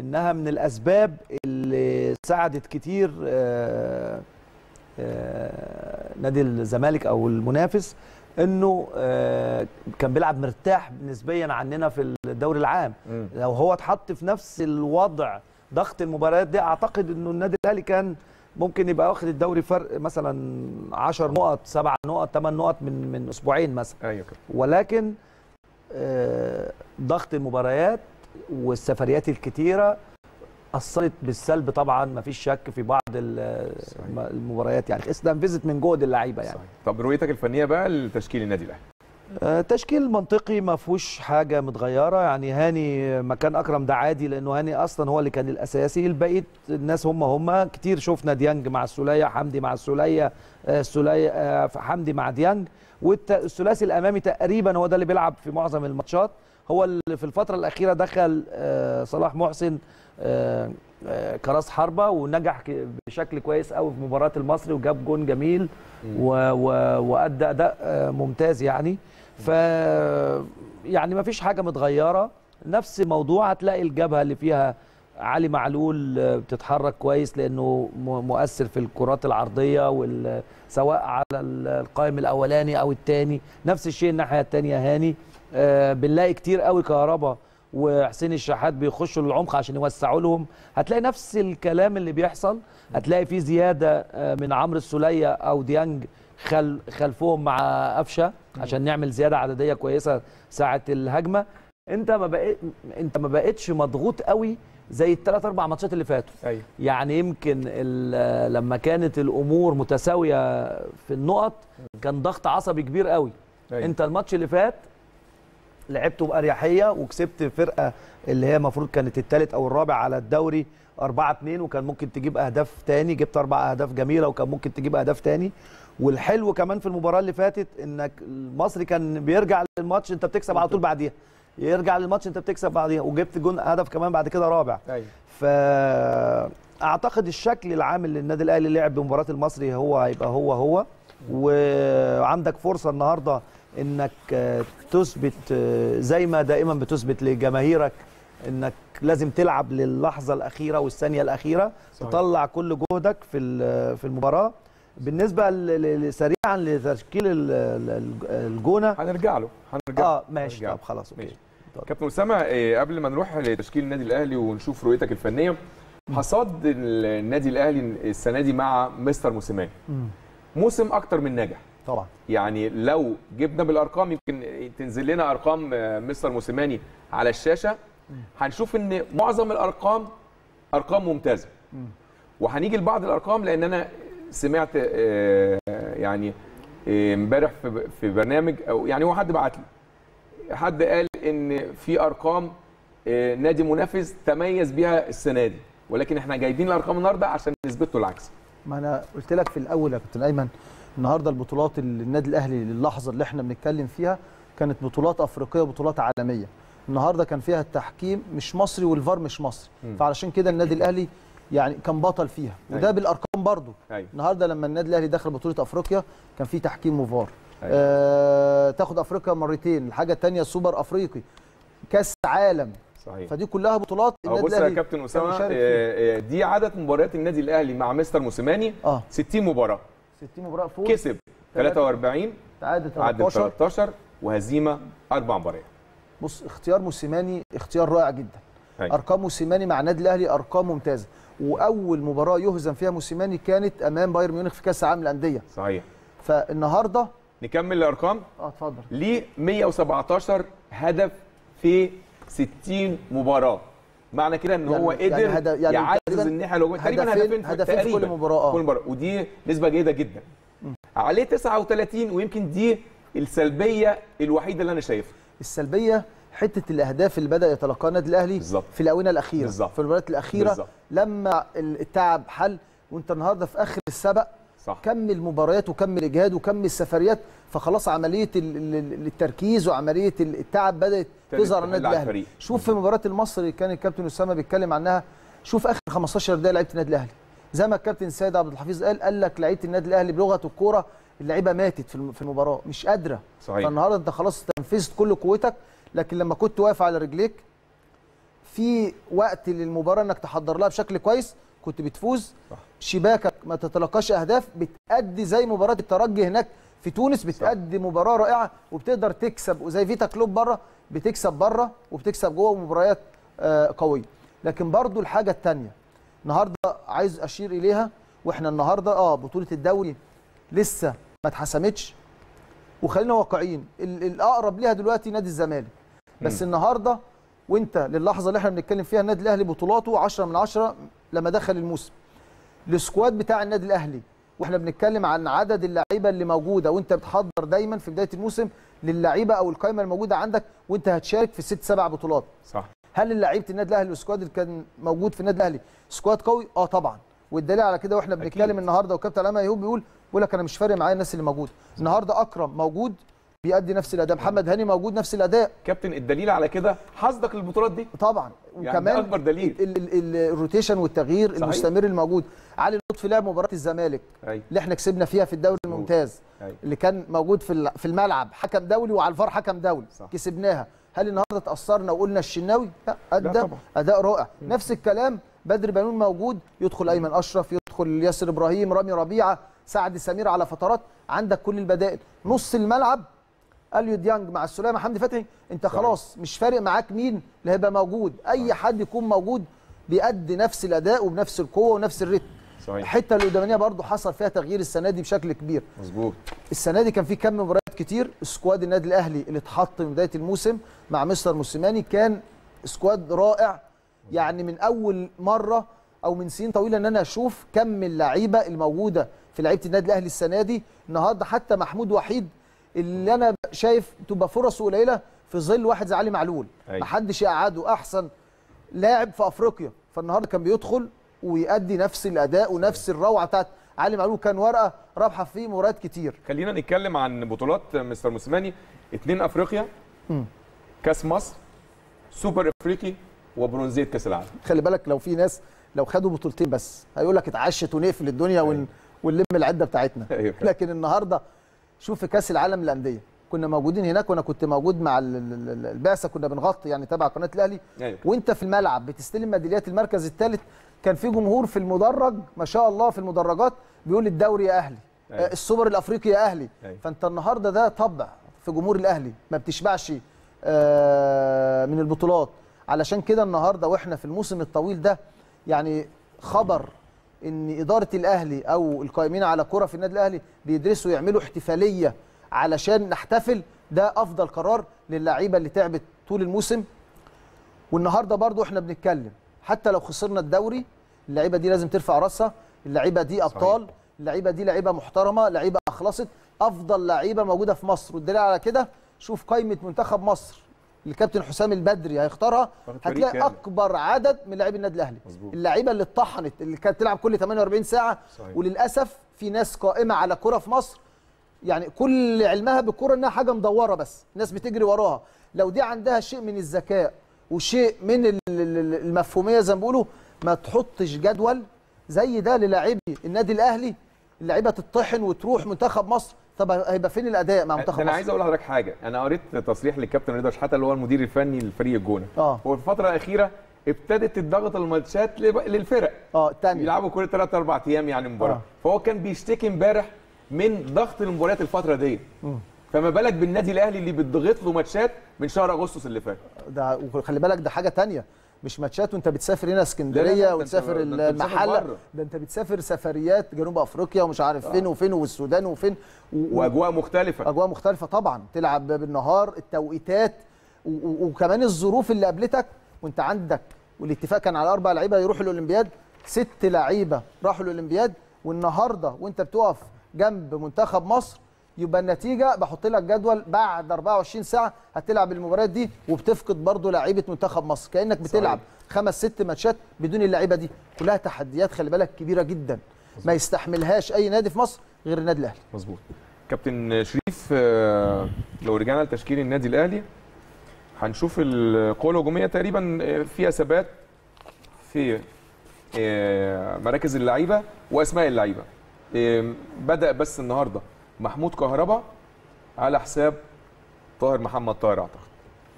إنها من الأسباب اللي ساعدت كتير آه، آه، نادي الزمالك أو المنافس إنه كان بيلعب مرتاح نسبيا عننا في الدوري العام مم. لو هو اتحط في نفس الوضع ضغط المباريات دي أعتقد إنه النادي الأهلي كان ممكن يبقى واخد الدوري فرق مثلا 10 نقط 7 نقط 8 نقط من من أسبوعين مثلا. أيوه ولكن آه، ضغط المباريات والسفريات الكتيرة أثرت بالسلب طبعا ما فيش شك في بعض ال- المباريات يعني. استنفذت من جهد اللعيبة يعني. صحيح. طب رؤيتك الفنية بقى لتشكيل النادي الأهلي؟ آه، تشكيل منطقي ما فيهوش حاجة متغيرة. يعني هاني مكان أكرم ده عادي لأنه هاني أصلا هو اللي كان الأساسي. البقيه الناس هم هم. كتير شفنا ديانج مع السولية حمدي مع السولية آه، السولية آه، حمدي مع ديانج. والثلاثي الأمامي تقريبا هو ده اللي بيلعب في معظم الماتشات. هو اللي في الفترة الأخيرة دخل آه، صلاح محسن آه، آه، كراس حربة ونجح بشكل كويس قوي في مباراة المصري وجاب جون جميل وأدى أداء آه، ممتاز يعني. ف يعني ما فيش حاجة متغيرة. نفس الموضوع هتلاقي الجبهة اللي فيها علي معلول بتتحرك كويس لأنه مؤثر في الكرات العرضية وال سواء على ال- القائم الأولاني أو الثاني نفس الشيء الناحية الثانية هاني. آه، بنلاقي كتير قوي كهربا وحسين الشحات بيخشوا للعمق عشان يوسعوا لهم. هتلاقي نفس الكلام اللي بيحصل. هتلاقي في زيادة آه، من عمرو السولية أو ديانج خل خلفهم مع قفشة. عشان نعمل زيادة عددية كويسة ساعة الهجمة. انت ما بقيت انت ما بقتش مضغوط قوي زي الثلاث أربع ماتشات اللي فاتوا. أيوه. يعني يمكن لما كانت الأمور متساوية في النقط كان ضغط عصبي كبير قوي. أيوة. انت الماتش اللي فات لعبته بأريحية وكسبت فرقة اللي هي المفروض كانت الثالث أو الرابع على الدوري 4 2 وكان ممكن تجيب أهداف تاني جبت أربع أهداف جميلة وكان ممكن تجيب أهداف تاني. والحلو كمان في المباراة اللي فاتت إنك المصري كان بيرجع للماتش أنت بتكسب على طول بعديها. يرجع للماتش أنت بتكسب بعديها وجبت جون هدف كمان بعد كده رابع. أيوه. فاعتقد الشكل العام اللي النادي الأهلي لعب بمباراة المصري هو هيبقى هو هو. وعندك فرصة النهارده إنك تثبت زي ما دائما بتثبت لجماهيرك إنك لازم تلعب للحظة الأخيرة والثانية الأخيرة صحيح. تطلع كل جهدك في في المباراة. بالنسبة سريعا لتشكيل ال- ال- الجونة. هنرجع له هنرجع آه ماشي. طب خلاص okay. كابتن أسامة إيه، قبل ما نروح لتشكيل النادي الأهلي ونشوف رؤيتك الفنية حصاد النادي الأهلي السنة دي مع مستر موسيماني. موسم أكتر من ناجح. طبعا. يعني لو جبنا بالأرقام يمكن تنزل لنا أرقام آه، مستر موسيماني على الشاشة هنشوف إن معظم الأرقام أرقام ممتازة. وهنيجي لبعض الأرقام لأن أنا سمعت آه، يعني آه، امبارح في في برنامج أو يعني هو حد بعت لي. حد قال إن في أرقام آه، نادي منافس تميز بيها السنة دي ولكن إحنا جايبين الأرقام النهارده عشان نثبت له العكس ما أنا قلت لك في الأول يا كابتن أيمن النهارده البطولات اللي النادي الأهلي للحظة اللي إحنا بنتكلم فيها كانت بطولات أفريقية وبطولات عالمية. النهارده كان فيها التحكيم مش مصري والفار مش مصري. فعلشان كده النادي الأهلي يعني كان بطل فيها. وده أيوة. بالأرقام برضو. أيوه. النهارده لما النادي الأهلي دخل بطولة أفريقيا كان في تحكيم وفار. أيوة. آه تاخد أفريقيا مرتين الحاجة الثانية سوبر أفريقي. كأس عالم. صحيح. فدي كلها بطولات هو بص يا كابتن أسامة. آه، آه، دي عدد مباريات النادي الأهلي مع مستر موسيماني. آه. 60 مباراة. 60 مباراة فوز. كسب 43 تعادل عدل 13 13 وهزيمة أربع مباريات. بص اختيار موسيماني اختيار رائع جدا. أيوة. أرقام موسيماني مع النادي الأهلي أرقام ممتازة. وأول مباراة يهزم فيها موسيماني كانت أمام بايرن ميونخ في كأس العالم للأندية. صحيح. فالنهاردة نكمل الأرقام. آه اتفضل. ليه 117 هدف في 60 مباراة. معنى كده إن يعني- هو يعني قدر هد- يعني يعزز الناحية الهجومية. تقريبا هدفين- هدفين في كل مباراة، آه. كل مباراة. ودي نسبة جيدة جدا. عليه 39 ويمكن دي السلبية الوحيدة اللي أنا شايفها. السلبية حتة الأهداف اللي بدأ يتلقاها النادي الأهلي بالظبط. في الأونة الأخيرة بالظبط. في المباريات الأخيرة بالظبط. لما التعب حل وانت النهارده في آخر السبق صح كم المباريات وكم الإجهاد وكم السفريات فخلاص عملية ال- ال- التركيز وعملية التعب بدأت تظهر النادي الأهلي. شوف في مباراة المصري اللي كان الكابتن أسامة بيتكلم عنها شوف آخر 15 دقيقة لعيبة النادي الأهلي زي ما الكابتن سيد عبد الحفيظ قال قال لك لعيبة النادي الأهلي بلغة الكورة اللعيبة ماتت في الم- في المباراة مش قادرة صحيح. فالنهاردة انت خلاص استنفذت كل قوتك لكن لما كنت واقف على رجليك في وقت للمباراة إنك تحضر لها بشكل كويس كنت بتفوز. صح. شباكك ما تتلقاش أهداف بتأدي زي مباراة الترجي هناك في تونس بتأدي مباراة رائعة وبتقدر تكسب. وزي فيتا كلوب بره بتكسب بره وبتكسب جوه مباريات آه، قوية. لكن برضو الحاجة الثانية النهارده عايز أشير إليها وإحنا النهارده آه بطولة الدوري لسه ما اتحسمتش. وخلينا واقعيين ال- الأقرب ليها دلوقتي نادي الزمالك. بس النهارده وانت للحظه اللي إحنا بنتكلم فيها النادي الاهلي بطولاته 10 من 10 لما دخل الموسم. ال squad بتاع النادي الاهلي وإحنا بنتكلم عن عدد اللعيبه اللي موجوده وانت بتحضر دايما في بداية الموسم للعيبة أو القائمه الموجودة عندك وانت هتشارك في ست سبع بطولات. صح. هل لعيبه النادي الاهلي وال squad اللي كان موجود في النادي الاهلي squad قوي؟ آه طبعا. والدليل على كده وإحنا بنتكلم. النهارده وكابتن علامة ايوب بيقول بيقول لك أنا مش فارق معايا الناس اللي موجوده النهارده أكرم موجود بيأدي نفس الأداء. محمد هاني موجود نفس الأداء. كابتن الدليل على كده حصدك للبطولات دي؟ طبعا. يعني وكمان ده أكبر دليل. ال- ال- ال- ال rotation والتغيير صحيح. المستمر الموجود. علي لطفي لعب مباراة الزمالك أيوه اللي إحنا كسبنا فيها في الدوري الممتاز أيوة. اللي كان موجود في في الملعب. حكم دولي وعلى الفار حكم دولي. صح. كسبناها. هل النهارده تاثرنا وقلنا الشناوي؟ لا. ادى. أداء رائع. نفس الكلام بدر بنون موجود يدخل أيمن أشرف يدخل ياسر إبراهيم رامي ربيعة سعد سمير على فترات. عندك كل البدائل. نص الملعب اليو ديانج مع السلامة. حمدي فتحي انت خلاص مش فارق معاك مين اللي هيبقى موجود. أي حد يكون موجود بيأدي نفس الأداء وبنفس القوة ونفس ال rhythm. صحيح. الحتة القدامانيه برضو حصل فيها تغيير السنة دي بشكل كبير. مظبوط. السنة دي كان في كم مباريات كتير. squad النادي الأهلي اللي اتحط من بداية الموسم مع مستر موسيماني كان squad رائع. يعني من أول مرة أو من سنين طويلة إن أنا أشوف كم اللعيبة الموجودة في لعيبة النادي الأهلي السنة دي. النهارده حتى محمود وحيد اللي أنا شايف تبقى فرصه قليلة في ظل واحد زي علي معلول. أيوة. محدش يقعده أحسن لاعب في أفريقيا. فالنهاردة كان بيدخل ويؤدي نفس الأداء ونفس الروعة بتاعت علي معلول. كان ورقة رابحة في مباريات كتير. خلينا نتكلم عن بطولات مستر موسيماني. اتنين أفريقيا كأس مصر سوبر إفريقي وبرونزية كأس العالم. خلي بالك لو في ناس لو خدوا بطولتين بس هيقول لك اتعشت ونقفل الدنيا ون... ونلم العدة بتاعتنا. أيوة. لكن النهارده شوف في كأس العالم للأندية. كنا موجودين هناك وأنا كنت موجود مع ال- ال- ال- البعثة كنا بنغطي يعني تبع قناة الأهلي. أيوة. وأنت في الملعب بتستلم ميداليات المركز الثالث. كان في جمهور في المدرج ما شاء الله في المدرجات بيقول الدوري يا أهلي. أيوة. السوبر الأفريقي يا أهلي. أيوة. فأنت النهارده ده طبع في جمهور الأهلي. ما بتشبعش آه، من البطولات. علشان كده النهارده وإحنا في الموسم الطويل ده يعني خبر إن إدارة الأهلي أو القائمين على كرة في النادي الأهلي بيدرسوا يعملوا احتفالية علشان نحتفل ده أفضل قرار للعيبة اللي تعبت طول الموسم. والنهاردة برضو إحنا بنتكلم حتى لو خسرنا الدوري اللعيبة دي لازم ترفع راسها اللعيبة دي أبطال اللعيبة دي لعيبة محترمة لعيبة أخلصت أفضل لعيبة موجودة في مصر. والدليل على كده شوف قائمة منتخب مصر. الكابتن حسام البدري هيختارها هتلاقي كامل. أكبر عدد من لاعبي النادي الأهلي. اللعيبة اللي اتطحنت اللي كانت تلعب كل 48 ساعة صحيح. وللأسف في ناس قائمة على كرة في مصر يعني كل علمها بالكره إنها حاجة مدورة بس الناس بتجري وراها لو دي عندها شيء من الذكاء وشيء من ال- ال- ال- المفهومية زي ما بيقولوا ما تحطش جدول زي ده للاعبي النادي الأهلي اللعيبة تطحن وتروح منتخب مصر طب هيبقى فين الأداء مع منتخب أنا عايز أقول لحضرتك حاجة. أنا قريت تصريح للكابتن رضا شحاتة اللي هو المدير الفني لفريق الجونة. آه. هو في الفترة الأخيرة ابتدت تضغط الماتشات للفرق. آه الثانية بيلعبوا كل 3 4 أيام يعني مباراه آه. فهو كان بيشتكي امبارح من ضغط المباريات الفترة دي. فما بالك بالنادي الأهلي اللي بتضغط له ماتشات من شهر أغسطس اللي فات. ده وخلي بالك ده حاجة تانية. مش ماتشات وانت بتسافر هنا اسكندرية وتسافر المحلة. ده انت بتسافر سفريات جنوب أفريقيا ومش عارف فين وفين والسودان وفين. و- وأجواء مختلفة. اجواء مختلفة طبعا. تلعب بالنهار التوقيتات و- و- وكمان الظروف اللي قابلتك. وانت عندك والاتفاق كان على أربع لعيبة يروحوا الأولمبياد. ست لعيبة راحوا الأولمبياد. والنهاردة وانت بتقف جنب منتخب مصر يبقى النتيجة بحط لك جدول بعد 24 ساعة هتلعب المباريات دي وبتفقد برضو لعيبة منتخب مصر. كأنك بتلعب خمس ست ماتشات بدون اللعيبة دي. كلها تحديات خلي بالك كبيرة جدا. ما يستحملهاش أي نادي في مصر غير النادي الأهلي. مظبوط. كابتن شريف آه، لو رجعنا لتشكيل النادي الأهلي هنشوف القوة الهجومية تقريبا آه، فيها ثبات في آه، مراكز اللعيبة وأسماء اللعيبة. بدأ بس النهارده. محمود كهربا على حساب طاهر محمد طاهر أعتقد.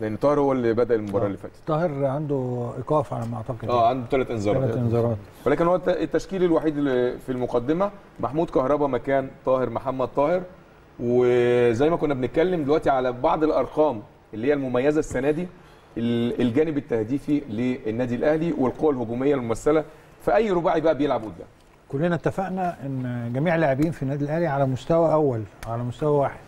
لأن طاهر هو اللي بدأ المباراة اللي فاتت. طاهر عنده إيقاف على ما أعتقد. آه عنده ثلاث إنذارات. ثلاث إنذارات. ولكن هو الت- التشكيل الوحيد اللي في المقدمة محمود كهربا مكان طاهر محمد طاهر. وزي ما كنا بنتكلم دلوقتي على بعض الأرقام اللي هي المميزة السنة دي ال- الجانب التهديفي للنادي الأهلي والقوه الهجومية الممثلة في أي رباعي بقى بيلعب قدام. كلنا اتفقنا إن جميع اللاعبين في النادي الأهلي على مستوى أول على مستوى واحد.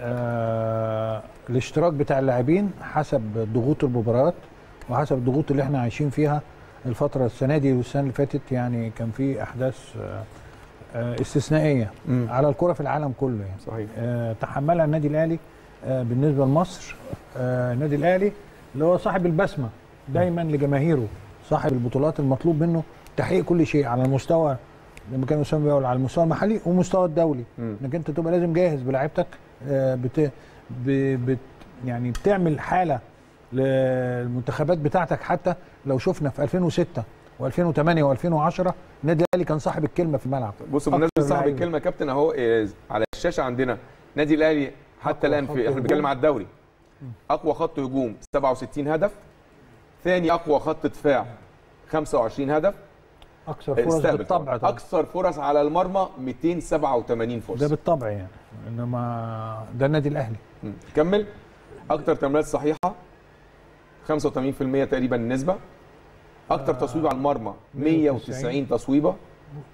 آه الاشتراك بتاع اللاعبين حسب ضغوط المباريات وحسب الضغوط اللي إحنا عايشين فيها الفترة السنة دي والسنة اللي فاتت يعني كان في أحداث آه آه استثنائية مم. على الكرة في العالم كله يعني. صحيح. آه، تحملها النادي الأهلي آه، بالنسبة لمصر. آه، النادي الأهلي اللي هو صاحب البسمة دايما لجماهيره صاحب البطولات المطلوب منه تحقيق كل شيء على المستوى لما كان اسامه بيقول على المستوى المحلي والمستوى الدولي. انك انت تبقى لازم جاهز بلاعيبتك آه، بت ب... بت يعني بتعمل حالة للمنتخبات بتاعتك. حتى لو شفنا في 2006 و2008 و2010 النادي الأهلي كان صاحب الكلمة في الملعب. بص بمناسبة صاحب. الكلمة كابتن أهو آه، على الشاشة عندنا نادي الأهلي حتى الآن في إحنا بنتكلم على الدوري. أقوى خط هجوم 67 هدف. ثاني أقوى خط دفاع 25 هدف. أكثر فرص استقبل بالطبع طبعاً. أكثر فرص على المرمى 287 ده فرصه بالطبع يعني إنما ده النادي الأهلي. كمل. أكتر تمريرات صحيحة 85% تقريبا النسبة. أكتر تصويب على المرمى 190 تصويبة.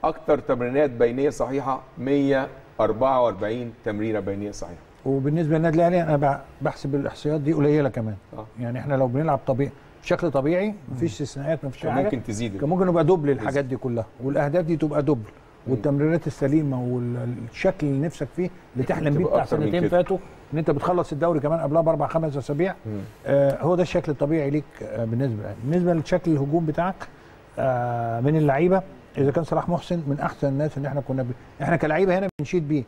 أكتر تمريرات بينية صحيحة 144 تمريرة بينية صحيحة. وبالنسبة للنادي الأهلي أنا بحسب الإحصائيات دي قليلة كمان. آه. يعني إحنا لو بنلعب طبيعي بشكل طبيعي مفيش استثناءات مفيش حاجة. ممكن تزيد. كان ممكن يبقى دبل الحاجات دي كلها والأهداف دي تبقى دبل والتمريرات السليمة والشكل اللي نفسك فيه اللي تحلم بيه بتاع سنتين. فاتوا إن أنت بتخلص الدوري كمان قبلها بأربع خمس أسابيع. آه هو ده الشكل الطبيعي ليك آه بالنسبة يعني بالنسبة لشكل الهجوم بتاعك آه من اللعيبة إذا كان صلاح محسن من أحسن الناس اللي إحنا كنا ب... إحنا كلعيبه هنا بنشيد بيه.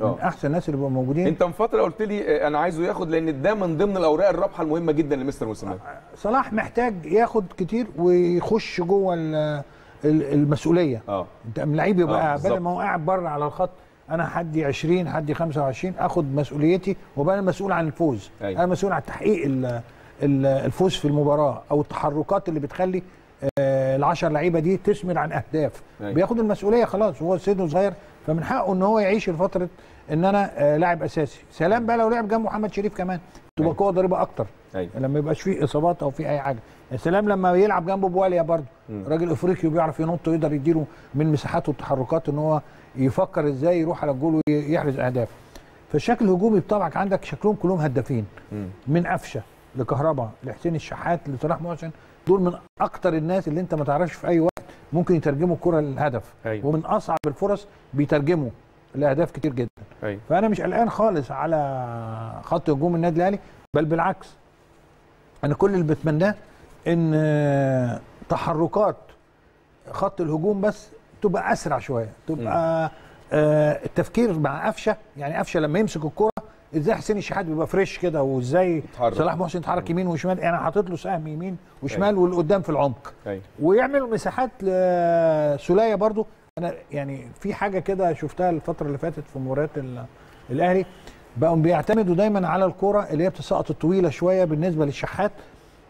من آه. أحسن الناس اللي بيبقوا موجودين أنت من فترة قلت لي آه، أنا عايزه ياخد لأن ده من ضمن الأوراق الرابحة المهمة جدا لمستر موسيماني صلاح محتاج ياخد كتير ويخش جوه ال- ال- المسؤولية آه أنت اللعيب آه، يبقى بالظبط. بدل ما هو قاعد بره على الخط أنا حدي 20 حدي 25 آخد مسؤوليتي وابقى أنا مسؤول عن الفوز أيوة. أنا مسؤول عن تحقيق ال- ال- الفوز في المباراة أو التحركات اللي بتخلي آه، العشر لعيبة دي تثمر عن أهداف أيوة. بياخد المسؤولية خلاص وهو سنه صغير فمن حقه إن هو يعيش فتره إن أنا آه، لاعب أساسي. سلام بقى لو لعب جنب محمد شريف كمان. تبقى أيوة. قوه ضريبة أكتر. أيوه. لما يبقاش فيه إصابات أو في أي حاجة. يا سلام لما يلعب جنبه بواليا برضه. راجل إفريقي وبيعرف ينط ويقدر يديله من مساحاته والتحركات إن هو يفكر إزاي يروح على الجول ويحرز أهداف. فالشكل الهجومي بطبعك عندك شكلهم كلهم هدافين. مم. من قفشة لكهربا لحسين الشحات لصلاح محسن. دول من أكتر الناس اللي أنت ما تعرفش في أي وقت ممكن يترجموا الكره للهدف. أيوة. ومن أصعب الفرص بيترجموا لأهداف كتير جدا. أيوه. فأنا مش قلقان خالص على خط هجوم النادي الأهلي بل بالعكس. أنا كل اللي بتمناه إن آه، تحركات خط الهجوم بس تبقى أسرع شوية تبقى آه التفكير مع قفشة. يعني قفشة لما يمسك الكرة إزاي حسين الشحات بيبقى فريش كده؟ وازاي. صلاح محسن يتحرك يمين وشمال؟ أنا حاطط له سهم يمين وشمال والقدام في العمق. أيوه. ويعمل مساحات لسولية برضو. أنا يعني في حاجة كده شفتها الفترة اللي فاتت في مباريات ال- الأهلي. بقوا بيعتمدوا دايما على الكورة اللي هي بتسقط الطويله شوية بالنسبة للشحات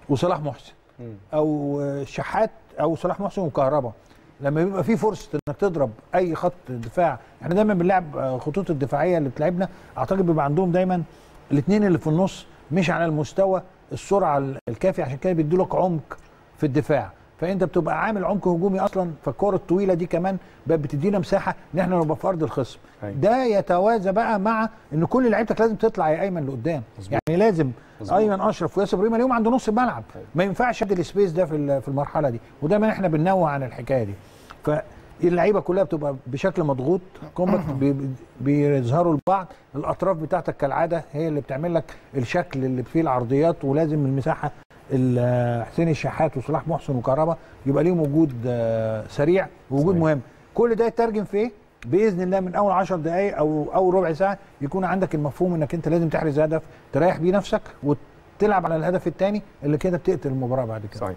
وصلاح محسن. أو الشحات أو صلاح محسن وكهربا. لما بيبقى في فرصة إنك تضرب أي خط دفاع إحنا دايما بنلعب آه، خطوط الدفاعية اللي بتلعبنا أعتقد بيبقى عندهم دايما الاثنين اللي في النص مش على المستوى السرعة الكافي عشان كده بيدوا لك عمق في الدفاع. فأنت بتبقى عامل عمق هجومي أصلا فالكرة الطويلة دي كمان بقت بتدينا مساحة إن إحنا نبقى في أرض الخصم. أيوة. ده يتوازى بقى مع إن كل لعيبتك لازم تطلع يا أيمن لقدام. يعني لازم مظبوط. أيمن أشرف وياسر إبراهيم اليوم عند نص الملعب. ما ينفعش أدي ال space ده في في المرحلة دي. ودايما إحنا بننوه عن الحكاية دي. فاللعيبة كلها بتبقى بشكل مضغوط. compact (coughs) بي- بيظهروا لبعض. الأطراف بتاعتك كالعادة هي اللي بتعمل لك الشكل اللي فيه العرضيات ولازم المساحة ال- حسين الشحات وصلاح محسن وكهربا يبقى ليهم وجود آه، سريع ووجود صحيح. مهم. كل ده يترجم في إيه؟ بإذن الله من أول 10 دقائق أو أول ربع ساعة يكون عندك المفهوم إنك أنت لازم تحرز هدف تريح بيه نفسك وتلعب على الهدف الثاني اللي كده بتقتل المباراة بعد كده. صحيح.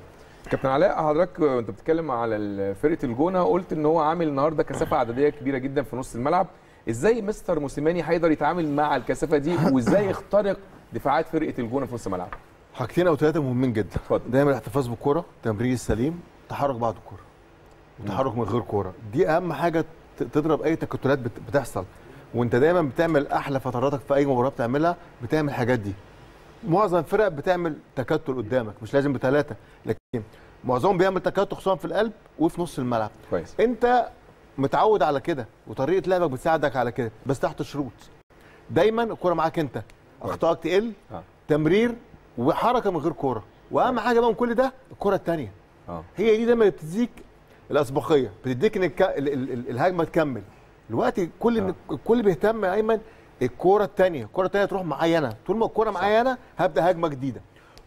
كابتن علاء حضرتك وأنت بتتكلم على فرقة الجونة قلت إن هو عامل النهارده كثافة عددية كبيرة جدا في نص الملعب. إزاي مستر موسيماني هيقدر يتعامل مع الكثافة دي؟ (laughs) وإزاي يخترق دفاعات فرقة الجونة في نص الملعب؟ حاجتين أو ثلاثة مهمين جدا. اتفضل. دايما الاحتفاظ بالكره تمرير السليم تحرك بعد الكره وتحرك من غير كورة. دي أهم حاجة تضرب أي تكتلات بت- بتحصل. وأنت دايما بتعمل أحلى فتراتك في أي مباراة بتعملها بتعمل الحاجات دي. معظم الفرق بتعمل تكتل قدامك مش لازم بثلاثه لكن معظمهم بيعمل تكتل خصوصا في القلب وفي نص الملعب كويس انت متعود على كده وطريقة لعبك بتساعدك على كده بس تحت شروط دايما الكورة معاك انت أخطائك تقل آه. تمرير وحركة من غير كورة وأهم حاجة بقى من كل ده الكورة الثانية آه هي دي دايما اللي بتديك الأسبقية بتديك ان. الهجمة تكمل دلوقتي كل آه. آه. الكل بيهتم ايمن الكورة الثانية الكورة الثانية تروح معايا أنا طول ما الكورة معايا أنا هبدأ هجمة جديدة.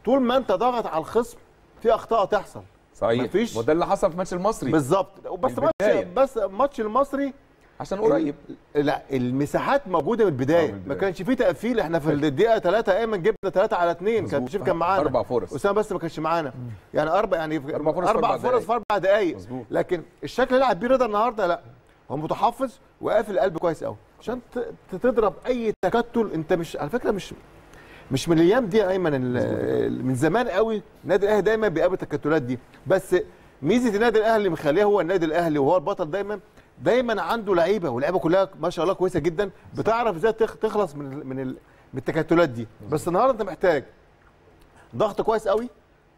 طول ما انت ضاغط على الخصم في أخطاء تحصل. صحيح. مفيش. وده اللي حصل في ماتش المصري. بالظبط. بس ماتش. بس ماتش المصري عشان قريب. لا المساحات موجودة من البداية. ما البداية. كانش فيه تقفيل. إحنا في الدقيقة 3 ايمن جبنا 3 على 2 كان. شريف كان معانا. أربع فرص. أسامة بس ما كانش معانا. يعني أربع يعني أربع فرص في أربع أربع فرص في أربع دقائق. لكن الشكل اللي لعب بيه رضا النهارده لا. هو متحفظ وقافل القلب كويس قوي عشان تضرب أي تكتل. أنت مش على فكرة مش مش من الأيام دي أيمن من زمان قوي النادي الأهلي دايما بيقابل التكتلات دي. بس ميزة النادي الأهلي اللي مخليه هو النادي الأهلي وهو البطل دايما دايما عنده لعيبة واللعيبه كلها ما شاء الله كويسة جدا بتعرف إزاي تخ- تخلص من من من التكتلات دي. بس النهارده أنت محتاج ضغط كويس قوي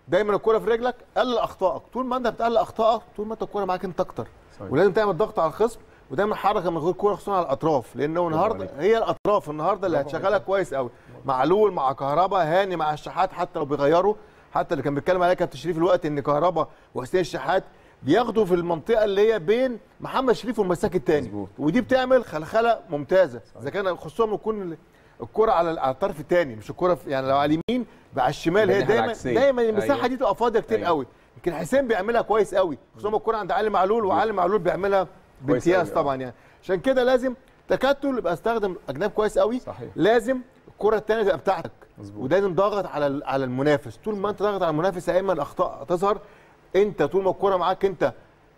دايما الكوره في رجلك قلل أخطائك. طول ما أنت بتقلل أخطائك طول ما أنت الكوره معاك أنت أكتر. ولازم تعمل ضغط على الخصم. ودايما حركة من غير كورة خصوصا على الأطراف لأنه النهارده. هي الأطراف النهارده اللي هتشغلها كويس قوي معلول مع كهربا هاني مع الشحات حتى لو بيغيروا حتى اللي كان بيتكلم عليها كابتن شريف الوقت إن كهربا وحسين الشحات بياخدوا في المنطقة اللي هي بين محمد شريف والمساك الثاني. ودي بتعمل خلخلة ممتازة إذا كان خصوصا يكون الكرة على على الطرف الثاني مش الكرة يعني لو على اليمين على الشمال هي دايما. دايما المساحة أيوة. دي تبقى فاضية كتير أيوة. قوي يمكن حسين بيعملها كويس قوي خصوصا الكرة عند علي معلول وعلي معلول بيعملها بامتياز آه. طبعا يعني. عشان كده لازم تكتل يبقى استخدم اجناب كويس قوي صحيح. لازم الكرة الثانية تبقى بتاعتك. مظبوط. ولازم ضاغط على على المنافس. طول ما أنت ضاغط على المنافس يا ايمن الأخطاء تظهر أنت طول ما الكرة معاك أنت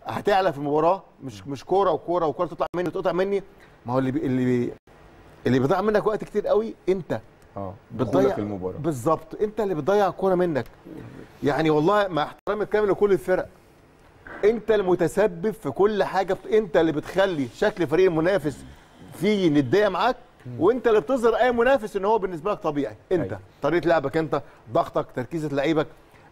هتعلى في المباراة. مش مش كورة وكورة وكورة تطلع مني وتقطع مني. ما هو اللي بي اللي بي اللي بيضيع منك وقت كتير قوي أنت. آه بتضيع المباراة. بالظبط أنت اللي بتضيع الكوره منك. يعني والله مع احترامي الكامل لكل الفرق انت المتسبب في كل حاجة. انت اللي بتخلي شكل فريق المنافس فيه ندية معاك وانت اللي بتظهر أي منافس إن هو بالنسبة لك طبيعي. انت أيوة. طريقة لعبك انت ضغطك تركيزة لعيبك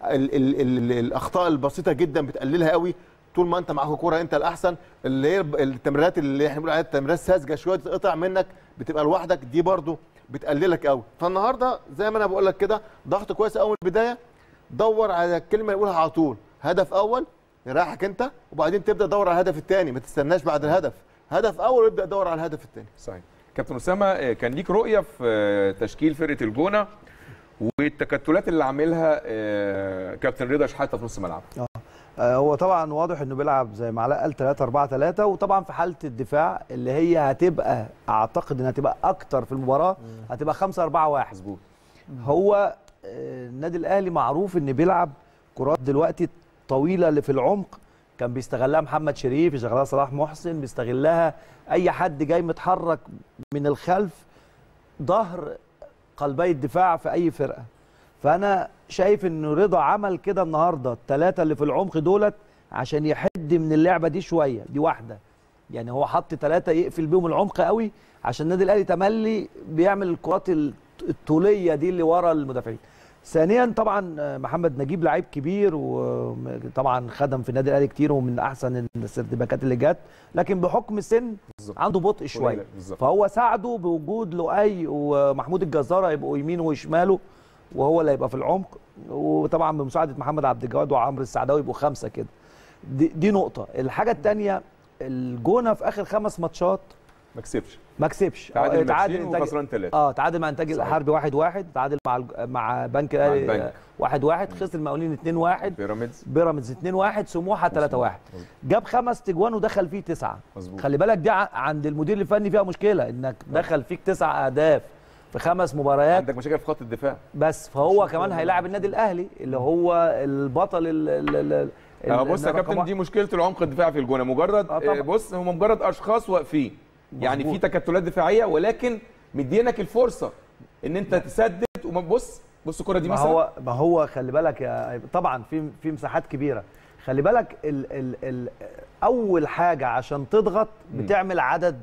ال... ال... ال... الأخطاء البسيطة جدا بتقللها قوي. طول ما انت معاك الكورة انت الأحسن. اللي هي التمريرات اللي إحنا بنقول عليها التمريرات ساذجة شوية تقطع منك بتبقى لوحدك. دي برضو بتقللك قوي. فالنهاردة زي ما أنا بقول لك كده ضغط كويس من البداية. دور على الكلمة اللي يقولها على طول. هدف أول يريحك انت وبعدين تبدأ تدور على الهدف الثاني ما تستناش بعد الهدف. هدف أول وابدأ دور على الهدف الثاني صحيح. كابتن أسامة آه، كان ليك رؤية في آه، تشكيل فرقة الجونة والتكتلات اللي عاملها آه، كابتن رضا شحاتة في نص الملعب هو طبعا واضح إنه بيلعب زي ما علاء قال 3 4 3 وطبعا في حالة الدفاع اللي هي هتبقى أعتقد إنها هتبقى أكتر في المباراة هتبقى 5 4 1 مظبوط. هو النادي الأهلي معروف ان بيلعب كرات دلوقتي طويلة اللي في العمق. كان بيستغلها محمد شريف بيستغلها صلاح محسن بيستغلها أي حد جاي متحرك من الخلف ظهر قلبي الدفاع في أي فرقة. فأنا شايف إن رضا عمل كده النهارده الثلاثه اللي في العمق دولت عشان يحد من اللعبة دي شوية دي واحدة. يعني هو حط ثلاثة يقفل بيهم العمق قوي عشان النادي الأهلي تملي بيعمل الكرات الطولية دي اللي ورا المدافعين. ثانيا طبعا آه، محمد نجيب لعيب كبير وطبعا خدم في النادي الأهلي كتير ومن أحسن السيرتيفيكات اللي جت لكن بحكم السن بالظبط. عنده بطء شوية. فهو ساعده بوجود لؤي ومحمود الجزارة يبقوا يمينه وشماله وهو اللي هيبقى في العمق. وطبعا بمساعدة محمد عبد الجواد وعمرو السعداوي يبقوا خمسة كده. دي, دي نقطة. الحاجة الثانية الجونة في آخر خمس ماتشات ما كسبش. ما كسبش. تعادل آه، إنتاج- وخسران ثلاثة. آه تعادل مع انتاج. الحربي 1 1 تعادل مع مع بنك مع الاهلي البنك. 1 1 خسر المقاولين 2 1 بيراميدز. بيراميدز 2 1 سموحة 3 1 جاب خمس تجوان ودخل فيه تسعة. مظبوط. خلي بالك دي عند المدير الفني فيها مشكلة إنك دخل فيك تسع أهداف في خمس مباريات. عندك مشاكل في خط الدفاع. بس فهو كمان هيلاعب النادي الأهلي اللي هو البطل ال ال ال ال- بص يا كابتن واحد. دي مشكلة العمق الدفاعي في الجونة. مجرد آه. آه بص هم مجرد أشخاص واقفين. يعني في. تكتلات دفاعية ولكن مدينك الفرصة إن أنت تسدد. وبص بص الكره دي ما مثلا. هو ما هو خلي بالك يا طبعا في في مساحات كبيرة. خلي بالك ال ال ال أول حاجة عشان تضغط بتعمل عدد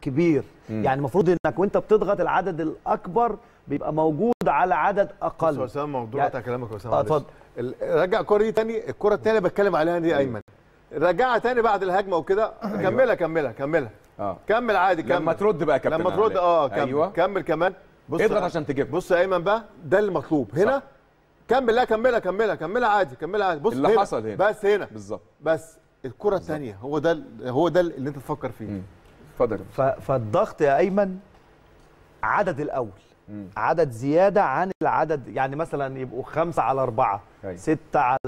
كبير. مم. يعني المفروض إنك وأنت بتضغط العدد الأكبر بيبقى موجود على عدد بص يا أقل اسامه موضوع يعني- بتاع كلامك يا اسامه آه معلش. اتفضل. رجع الكره دي تاني. الكرة التانية اللي بتكلم عليها دي أيمن. رجعها تاني بعد الهجمة وكده. كملها كملها كملها. آه. كمل عادي كمل. لما ترد بقى كابتن لما ترد. آه كمل. أيوه. كمل كمان. بص اضغط عشان تجيب بص يا إيمن بقى ده المطلوب. هنا؟ كمل لا كملها كملها كملها عادي كملها عادي. بص اللي هنا. حصل هنا. بس هنا. بالظبط. بس الكرة الثانية هو ده هو ده اللي أنت تفكر فيه. اتفضل فالضغط يا إيمن عدد الأول. مم. عدد زيادة عن العدد يعني مثلا يبقوا خمسة على أربعة أيوة. ستة على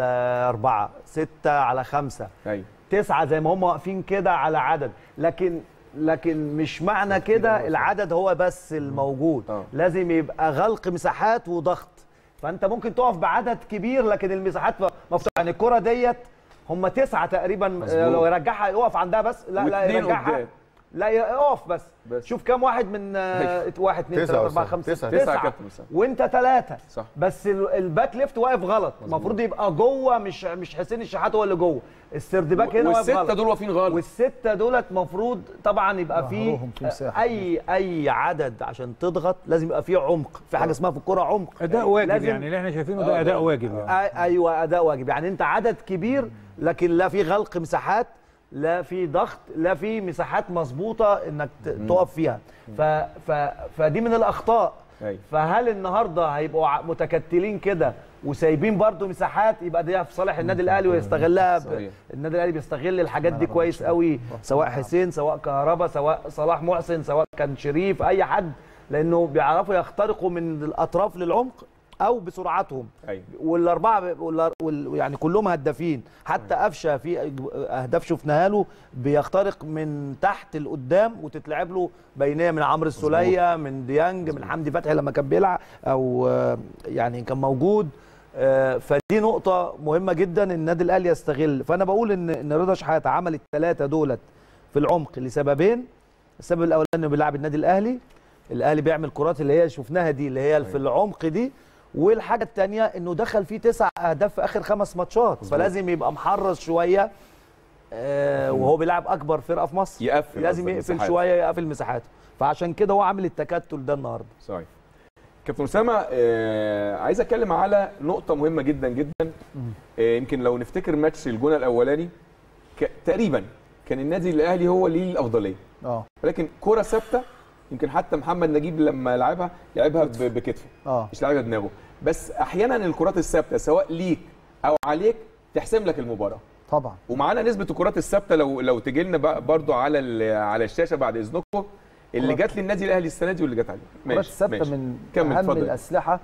أربعة ستة على خمسة. أيوه. تسعة زي ما هم واقفين كده على عدد. لكن لكن مش معنى كده العدد هو بس الموجود آه. لازم يبقى غلق مساحات وضغط فأنت ممكن تقف بعدد كبير لكن المساحات مفتوحة يعني الكرة ديت هم تسعة تقريبا. آه، لو يرجعها يقف عندها بس لا لا يرجعها. لا يقف بس, بس. شوف كام واحد من آه، واحد اثنين ثلاثة أربعة. خمسة تسعة. تسعة. وأنت ثلاثة صح. بس ال- ال back left واقف غلط المفروض يبقى جوه مش مش حسين الشحات هو اللي جوه ال third back هنا واقف والستة غلط دول واقفين غلط والستة دولت مفروض طبعا يبقى في ظهرهم في مساحة. أي أي عدد عشان تضغط لازم يبقى في عمق في حاجة اسمها في الكوره عمق أداء واجب لازم- يعني اللي إحنا شايفينه ده أداء واجب يعني. آ- أيوه أداء واجب يعني أنت عدد كبير لكن لا في غلق مساحات لا في ضغط لا في مساحات مظبوطة إنك تقف فيها. ف ف فدي من الأخطاء. أيوة. فهل النهارده هيبقوا متكتلين كده وسايبين برضو مساحات؟ يبقى دي في صالح النادي الأهلي ويستغلها ب... النادي الأهلي بيستغل الحاجات دي كويس قوي سواء حسين سواء كهربا سواء صلاح محسن سواء كان شريف أي حد لأنه بيعرفوا يخترقوا من الأطراف للعمق. أو بسرعتهم. أيوه. والأربعة وال... يعني كلهم هدافين. حتى قفشة في أهداف شفناها له بيخترق من تحت لقدام وتتلعب له بينية من عمرو السولية من ديانج من حمدي فتحي لما كان بيلعب أو يعني كان موجود. آه، فدي نقطة مهمة جدا النادي الأهلي يستغل. فأنا بقول إن إن رضا شحاته عمل الثلاثه دولت في العمق لسببين. السبب الأولاني إنه بيلعب النادي الأهلي. الأهلي بيعمل كرات اللي هي شفناها دي اللي هي في العمق دي. والحاجة الثانية إنه دخل فيه تسع أهداف في آخر خمس ماتشات فلازم يبقى محرص شوية. آه وهو بيلعب أكبر فرقة في مصر. يقفل لازم يقفل مساحات. شوية يقفل مساحاته فعشان كده هو عامل التكتل ده النهارده. صحيح. كابتن أسامة آه عايز أتكلم على نقطة مهمة جدا جدا. آه يمكن لو نفتكر ماتش الجونه الأولاني تقريبا كان النادي الأهلي هو ليه الأفضلية. آه. ولكن كرة ثابتة يمكن حتى محمد نجيب لما لعبها لعبها بكتفه. آه. مش لعبها بدماغه. بس أحيانا الكرات الثابتة سواء ليك أو عليك تحسم لك المباراة. طبعا. ومعانا نسبة الكرات الثابتة لو لو تجي لنا برضو على على الشاشة بعد إذنكم اللي جت للنادي الأهلي السنة دي واللي جت عليه ماشي. من كمل، أهم اتفضل. الأسلحة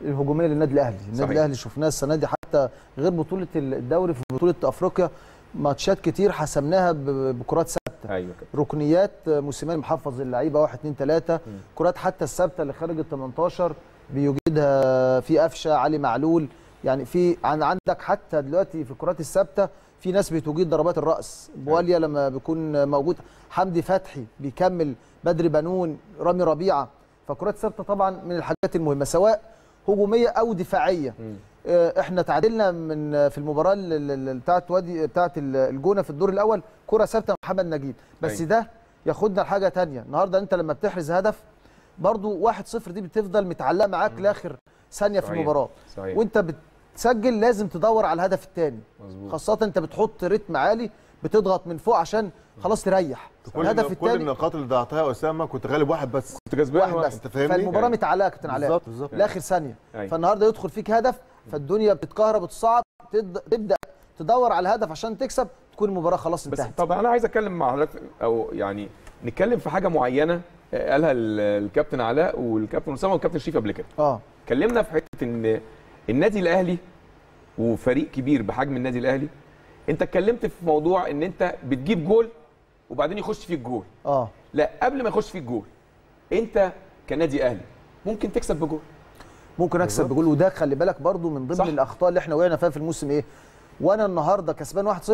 الهجومية للنادي الأهلي. النادي صحيح. الأهلي شفناه السنة دي حتى غير بطولة الدوري في بطولة أفريقيا ماتشات كتير حسمناها بكرات ثابتة. كده. ركنيات موسيماني محفظ اللعيبة 1 2 3 كرات حتى الثابتة اللي خارج ال 18 بيوجدها في قفشة علي معلول. يعني في عن عندك حتى دلوقتي في الكرات الثابتة في ناس بتوجد ضربات الرأس. بواليا لما بيكون موجود حمدي فتحي بيكمل بدري بنون رامي ربيعة. فكرات ثابته طبعا من الحاجات المهمة سواء هجومية أو دفاعية. آه، إحنا تعادلنا من في المباراة ال- ال- ال- بتاعت وادي بتاعت ال- الجونة في الدور الأول. كرة ثابتة محمد نجيب. بس أيوة. ده ياخدنا لحاجة تانية. النهارده أنت لما بتحرز هدف برضو 1-0 دي بتفضل متعلقة معاك لآخر ثانية في صحيح. المباراة. صحيح. وانت بتسجل لازم تدور على الهدف الثاني مظبوط. خاصة انت بتحط رتم عالي بتضغط من فوق عشان خلاص تريح. كل الهدف كل الثاني النقاط اللي ضيعتها يا أسامة كنت غالب واحد بس. كنت كسبان واحد. بس. أنت فاهمني؟ فالمباراة أيوة. متعلقة يا كابتن علاء بالظبط بالظبط. لآخر ثانية. أيوة. فالنهاردة يدخل فيك هدف فالدنيا بتتكهرب وتصعب تد- تبدأ تدور على الهدف عشان تكسب تكون المباراة خلاص بس انتهت. طب أنا عايز أتكلم مع حضرتك أو يعني نتكلم في حاجة معينة. قالها ال- الكابتن علاء والكابتن أسامة والكابتن شريف قبل كده. آه. اتكلمنا في حتة إن النادي الأهلي وفريق كبير بحجم النادي الأهلي. أنت اتكلمت في موضوع إن أنت بتجيب جول وبعدين يخش فيك جول. آه. لا قبل ما يخش فيك جول أنت كنادي أهلي ممكن تكسب بجول. ممكن أكسب بجول وده خلي بالك برضو من ضمن صح. الأخطاء اللي إحنا وقعنا فيها في الموسم إيه؟ وأنا النهارده كسبان 1-0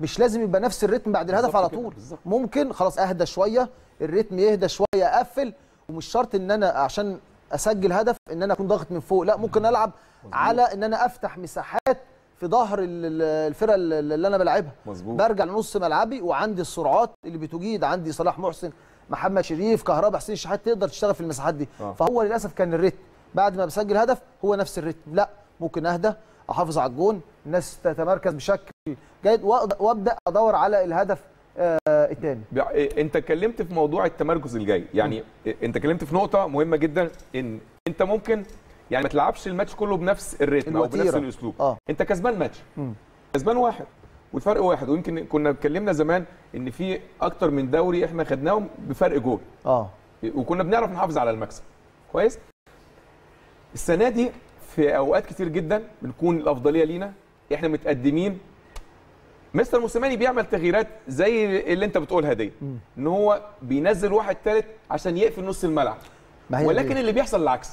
مش لازم يبقى نفس الريتم بعد الهدف على طول. ممكن خلاص أهدى شوية الريتم يهدى شوية أقفل. ومش شرط إن أنا عشان أسجل هدف إن أنا أكون ضاغط من فوق لا ممكن ألعب على إن أنا أفتح مساحات في ظهر ال- ال- الفرقة اللي أنا بلعبها. مظبوط. برجع لنص ملعبي وعندي السرعات اللي بتجيد. عندي صلاح محسن محمد شريف كهربا حسين الشحات تقدر تشتغل في المساحات دي. آه. فهو للأسف كان الريتم. بعد ما بسجل هدف هو نفس الريتم. لا ممكن أهدى. أحافظ على الجون. الناس تتمركز بشكل جيد. وأبدأ أدور على الهدف آه الثاني إيه، أنت اتكلمت في موضوع التمركز الجاي. يعني إيه، أنت اتكلمت في نقطة مهمة جدا إن أنت ممكن يعني ما تلعبش الماتش كله بنفس الريتم أو بنفس. الأسلوب. آه. أنت كسبان ماتش. كسبان واحد. والفرق واحد. ويمكن كنا اتكلمنا زمان إن في أكتر من دوري إحنا خدناهم بفرق جول. آه. وكنا بنعرف نحافظ على المكسب. كويس؟ السنة دي في أوقات كتير جدا بنكون الأفضلية لينا إحنا متقدمين. مستر موسيماني بيعمل تغييرات زي اللي أنت بتقولها دي إن هو بينزل واحد ثالث عشان يقفل نص الملعب. ما هي ولكن دي. اللي بيحصل العكس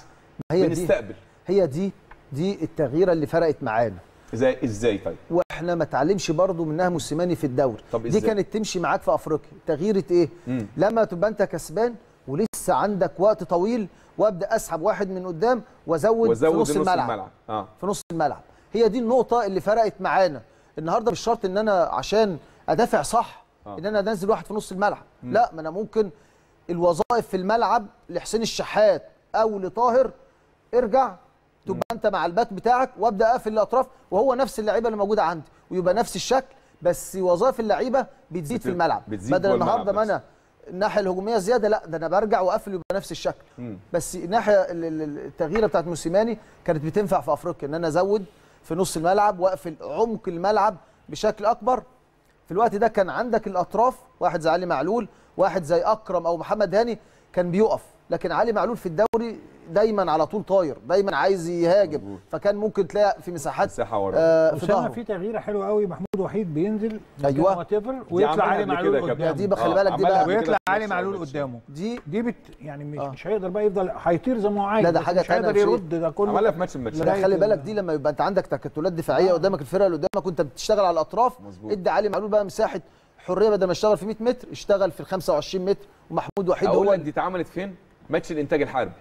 هي دي. بنستقبل. هي دي دي التغييرة اللي فرقت معانا. إزاي؟ إزاي طيب؟ وإحنا ما تعلمش برضو منها موسيماني في الدوري. طب دي إزاي؟ كانت تمشي معاك في أفريقيا. تغييرة إيه؟ مم. لما تبقى أنت كسبان ولسه عندك وقت طويل وابدأ أسحب واحد من قدام وأزود, وزود في نص الملعب, الملعب. آه. في نص الملعب. هي دي النقطة اللي فرقت معانا. النهارده مش شرط إن أنا عشان أدافع صح آه. إن أنا أنزل واحد في نص الملعب. لا ما أنا ممكن الوظائف في الملعب لحسين الشحات أو لطاهر ارجع تبقى أنت مع الباك بتاعك وأبدأ أقفل الأطراف وهو نفس اللعيبة اللي موجودة عندي ويبقى نفس الشكل بس وظائف اللعيبة بتزيد في الملعب. بتزيد بدل النهارده ما أنا الناحية الهجومية زيادة لا ده أنا برجع واقفل يبقى نفس الشكل. مم. بس الناحية ال- ال- التغييرة بتاعت موسيماني كانت بتنفع في أفريقيا إن أنا أزود في نص الملعب وأقفل عمق الملعب بشكل أكبر. في الوقت ده كان عندك الأطراف واحد زي علي معلول واحد زي أكرم أو محمد هاني كان بيقف. لكن علي معلول في الدوري دايما على طول طاير دايما عايز يهاجم. فكان ممكن تلاقي في مساحات مساحة ورا آه في ظهره في تغييرة حلوة قوي محمود وحيد بينزل أيوة. whatever دي ويطلع علي معلول قدامه دي خلي آه، بالك دي عملها بقى ويطلع علي معلول. قدامه دي دي بت يعني مش آه. مش هيقدر بقى يفضل هيطير زي ما هو عايز لا، ده بس حاجة مش هيقدر. يرد ده كله عملها في ماتش لا لغاية خلي ال- بالك دي لما يبقى انت عندك تكتلات دفاعية قدامك الفرقة اللي قدامك وانت بتشتغل على الأطراف مظبوط. ادي علي معلول بقى مساحة حرية بدل ما يشتغل في 100 متر اشتغل في ال 25 متر ومحمود وحيد هو دي اتعملت فين ماتش الإنتاج الحربي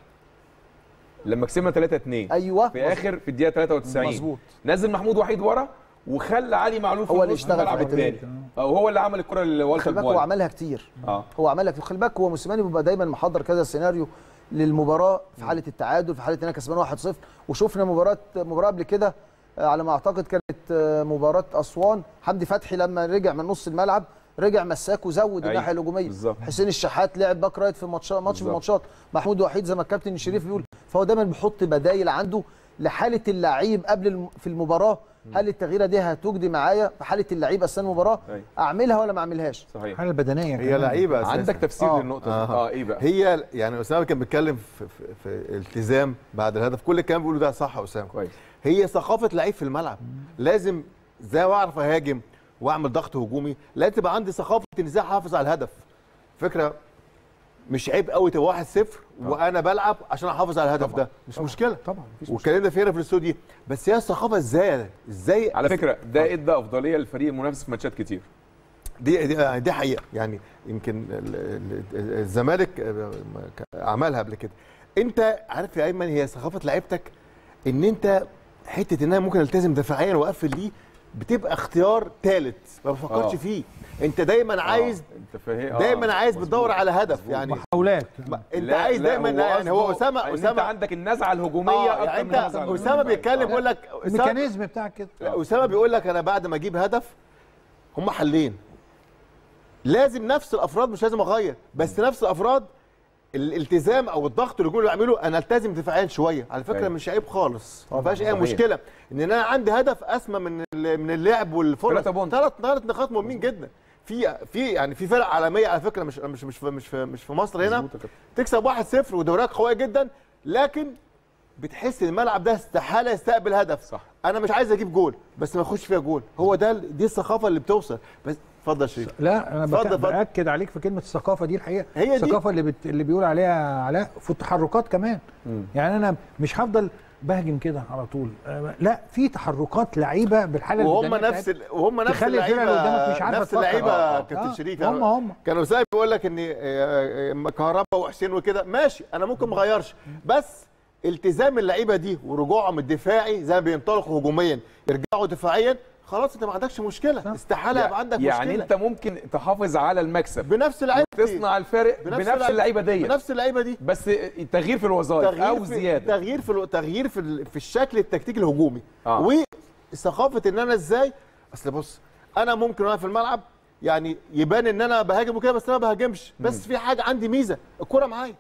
لما كسبنا 3 2 أيوه. في آخر في الدقيقة 93 مظبوط. نزل محمود وحيد ورا وخلى علي معلول في هو اللي اشتغل في دي. الثاني أو هو اللي عمل الكرة اللي والتر خلي بالك هو عملها كتير. آه. هو عملها كتير. خلي بالك هو موسيماني بيبقى دايما محضر كذا سيناريو للمباراة في حالة التعادل في حالة إن أنا كسبان 1-0 وشفنا مباراة مباراة قبل كده آه، على ما أعتقد كانت آه، مباراة أسوان. حمدي فتحي لما رجع من نص الملعب رجع مساك وزود الناحية الهجومية. بالظبط. حسين الشحات لعب back right في ماتش ماتش من. الماتشات محمود وحيد زي ما الكابتن الشريف بيقول فهو دايما بيحط بدايل عنده لحالة اللعيب قبل الم- في المباراة. هل التغييرة دي هتجدي معايا؟ في حالة اللعيب أثناء المباراة. أعملها ولا ما أعملهاش؟ صحيح. الحاله البدنيه هي. لعيبة أساساً. عندك تفسير آه. للنقطة دي. آه. آه إيه بقى؟ هي يعني اسامه كان بيتكلم في, في, في التزام بعد الهدف. كل الكلام بيقوله ده صح يا اسامه كويس. هي ثقافة لعيب في الملعب. لازم إزاي أعرف أهاجم واعمل ضغط هجومي لازم تبقى عندي ثقافة ان إزاي احافظ على الهدف. فكرة مش عيب قوي تبقى 1-0 وأنا بلعب عشان أحافظ على الهدف ده. مش مشكلة. طبعا. مفيش والكلام ده فينا في الاستوديو. بس هي الثقافة إزاي؟ إزاي؟ على فكرة ده إدى أفضلية للفريق المنافس في ماتشات كتير. دي دي, دي حقيقة. يعني يمكن ال- ال- الزمالك آه، عملها قبل كده. انت عارف يا ايمن هي ثقافة لعيبتك ان انت حتة ان أنا ممكن التزم دفاعيا وأقفل دي بتبقى اختيار ثالث ما بفكرش آه. فيه. انت دايما عايز آه، انت فاهم دايما عايز بتدور على هدف يعني. محاولات. انت لا- عايز لا، دايما يعني هو اسامه انت اسامه عندك النزعة الهجومية آه أكتر يعني من أنت النزعة أسامة بيتكلم آه. بيقول لك الميكانيزم بتاع كده. أسامة بيقول لك أنا بعد ما أجيب هدف هم حلين. لازم نفس الأفراد مش لازم أغير بس نفس الأفراد الالتزام أو الضغط الهجومي اللي بعمله أنا ألتزم دفاعيا شوية على فكرة أيوة. مش عيب خالص ما فيهاش أي. مشكلة إن أنا عندي هدف أسمى من من اللعب والفرص. ثلاث ثلاث نقاط مهمين جدا في في يعني في فرق عالمية على فكرة مش مش مش في مش في, مش في مصر هنا. تكسب 1-0 ودوريات قوية جدا لكن بتحس إن الملعب ده استحالة يستقبل هدف صح. أنا مش عايز أجيب جول بس ما اخش فيها جول هو ده دي الثقافة اللي بتوصل بس اتفضل يا شريف لا أنا اتفضل. بأكد عليك في كلمة الثقافة دي الحقيقة هي دي. الثقافة اللي بت... اللي بيقول عليها علاء في التحركات كمان يعني أنا مش هفضل بهجم كده على طول أه، لا في تحركات لعيبة بالحالة وهم نفس. ال... وهم نفس تخلي الفرقة اللي قدامك مش عارفة نفس. اللعيبة آه، كابتن آه، شريف هم هم كانوا زي بيقول لك إن كهربا وحسين وكده ماشي أنا ممكن ما اغيرش بس التزام اللعيبة دي ورجوعهم الدفاعي زي ما بينطلقوا هجوميا يرجعوا دفاعيا خلاص انت ما عندكش مشكلة. استحالة يبقى عندك يعني مشكلة. انت ممكن تحافظ على المكسب. بنفس اللعيبة دي. تصنع الفارق بنفس, اللعيبة دي. بنفس اللعيبة دي. بس تغيير في الوظائف أو زيادة. تغيير في الو- تغيير في ال- في الشكل التكتيكي الهجومي. آه. وثقافة إن أنا إزاي أصل بص أنا ممكن وأنا في الملعب يعني يبان إن أنا بهاجم وكده بس أنا ما بهاجمش. بس في حاجة عندي ميزة. الكره معايا.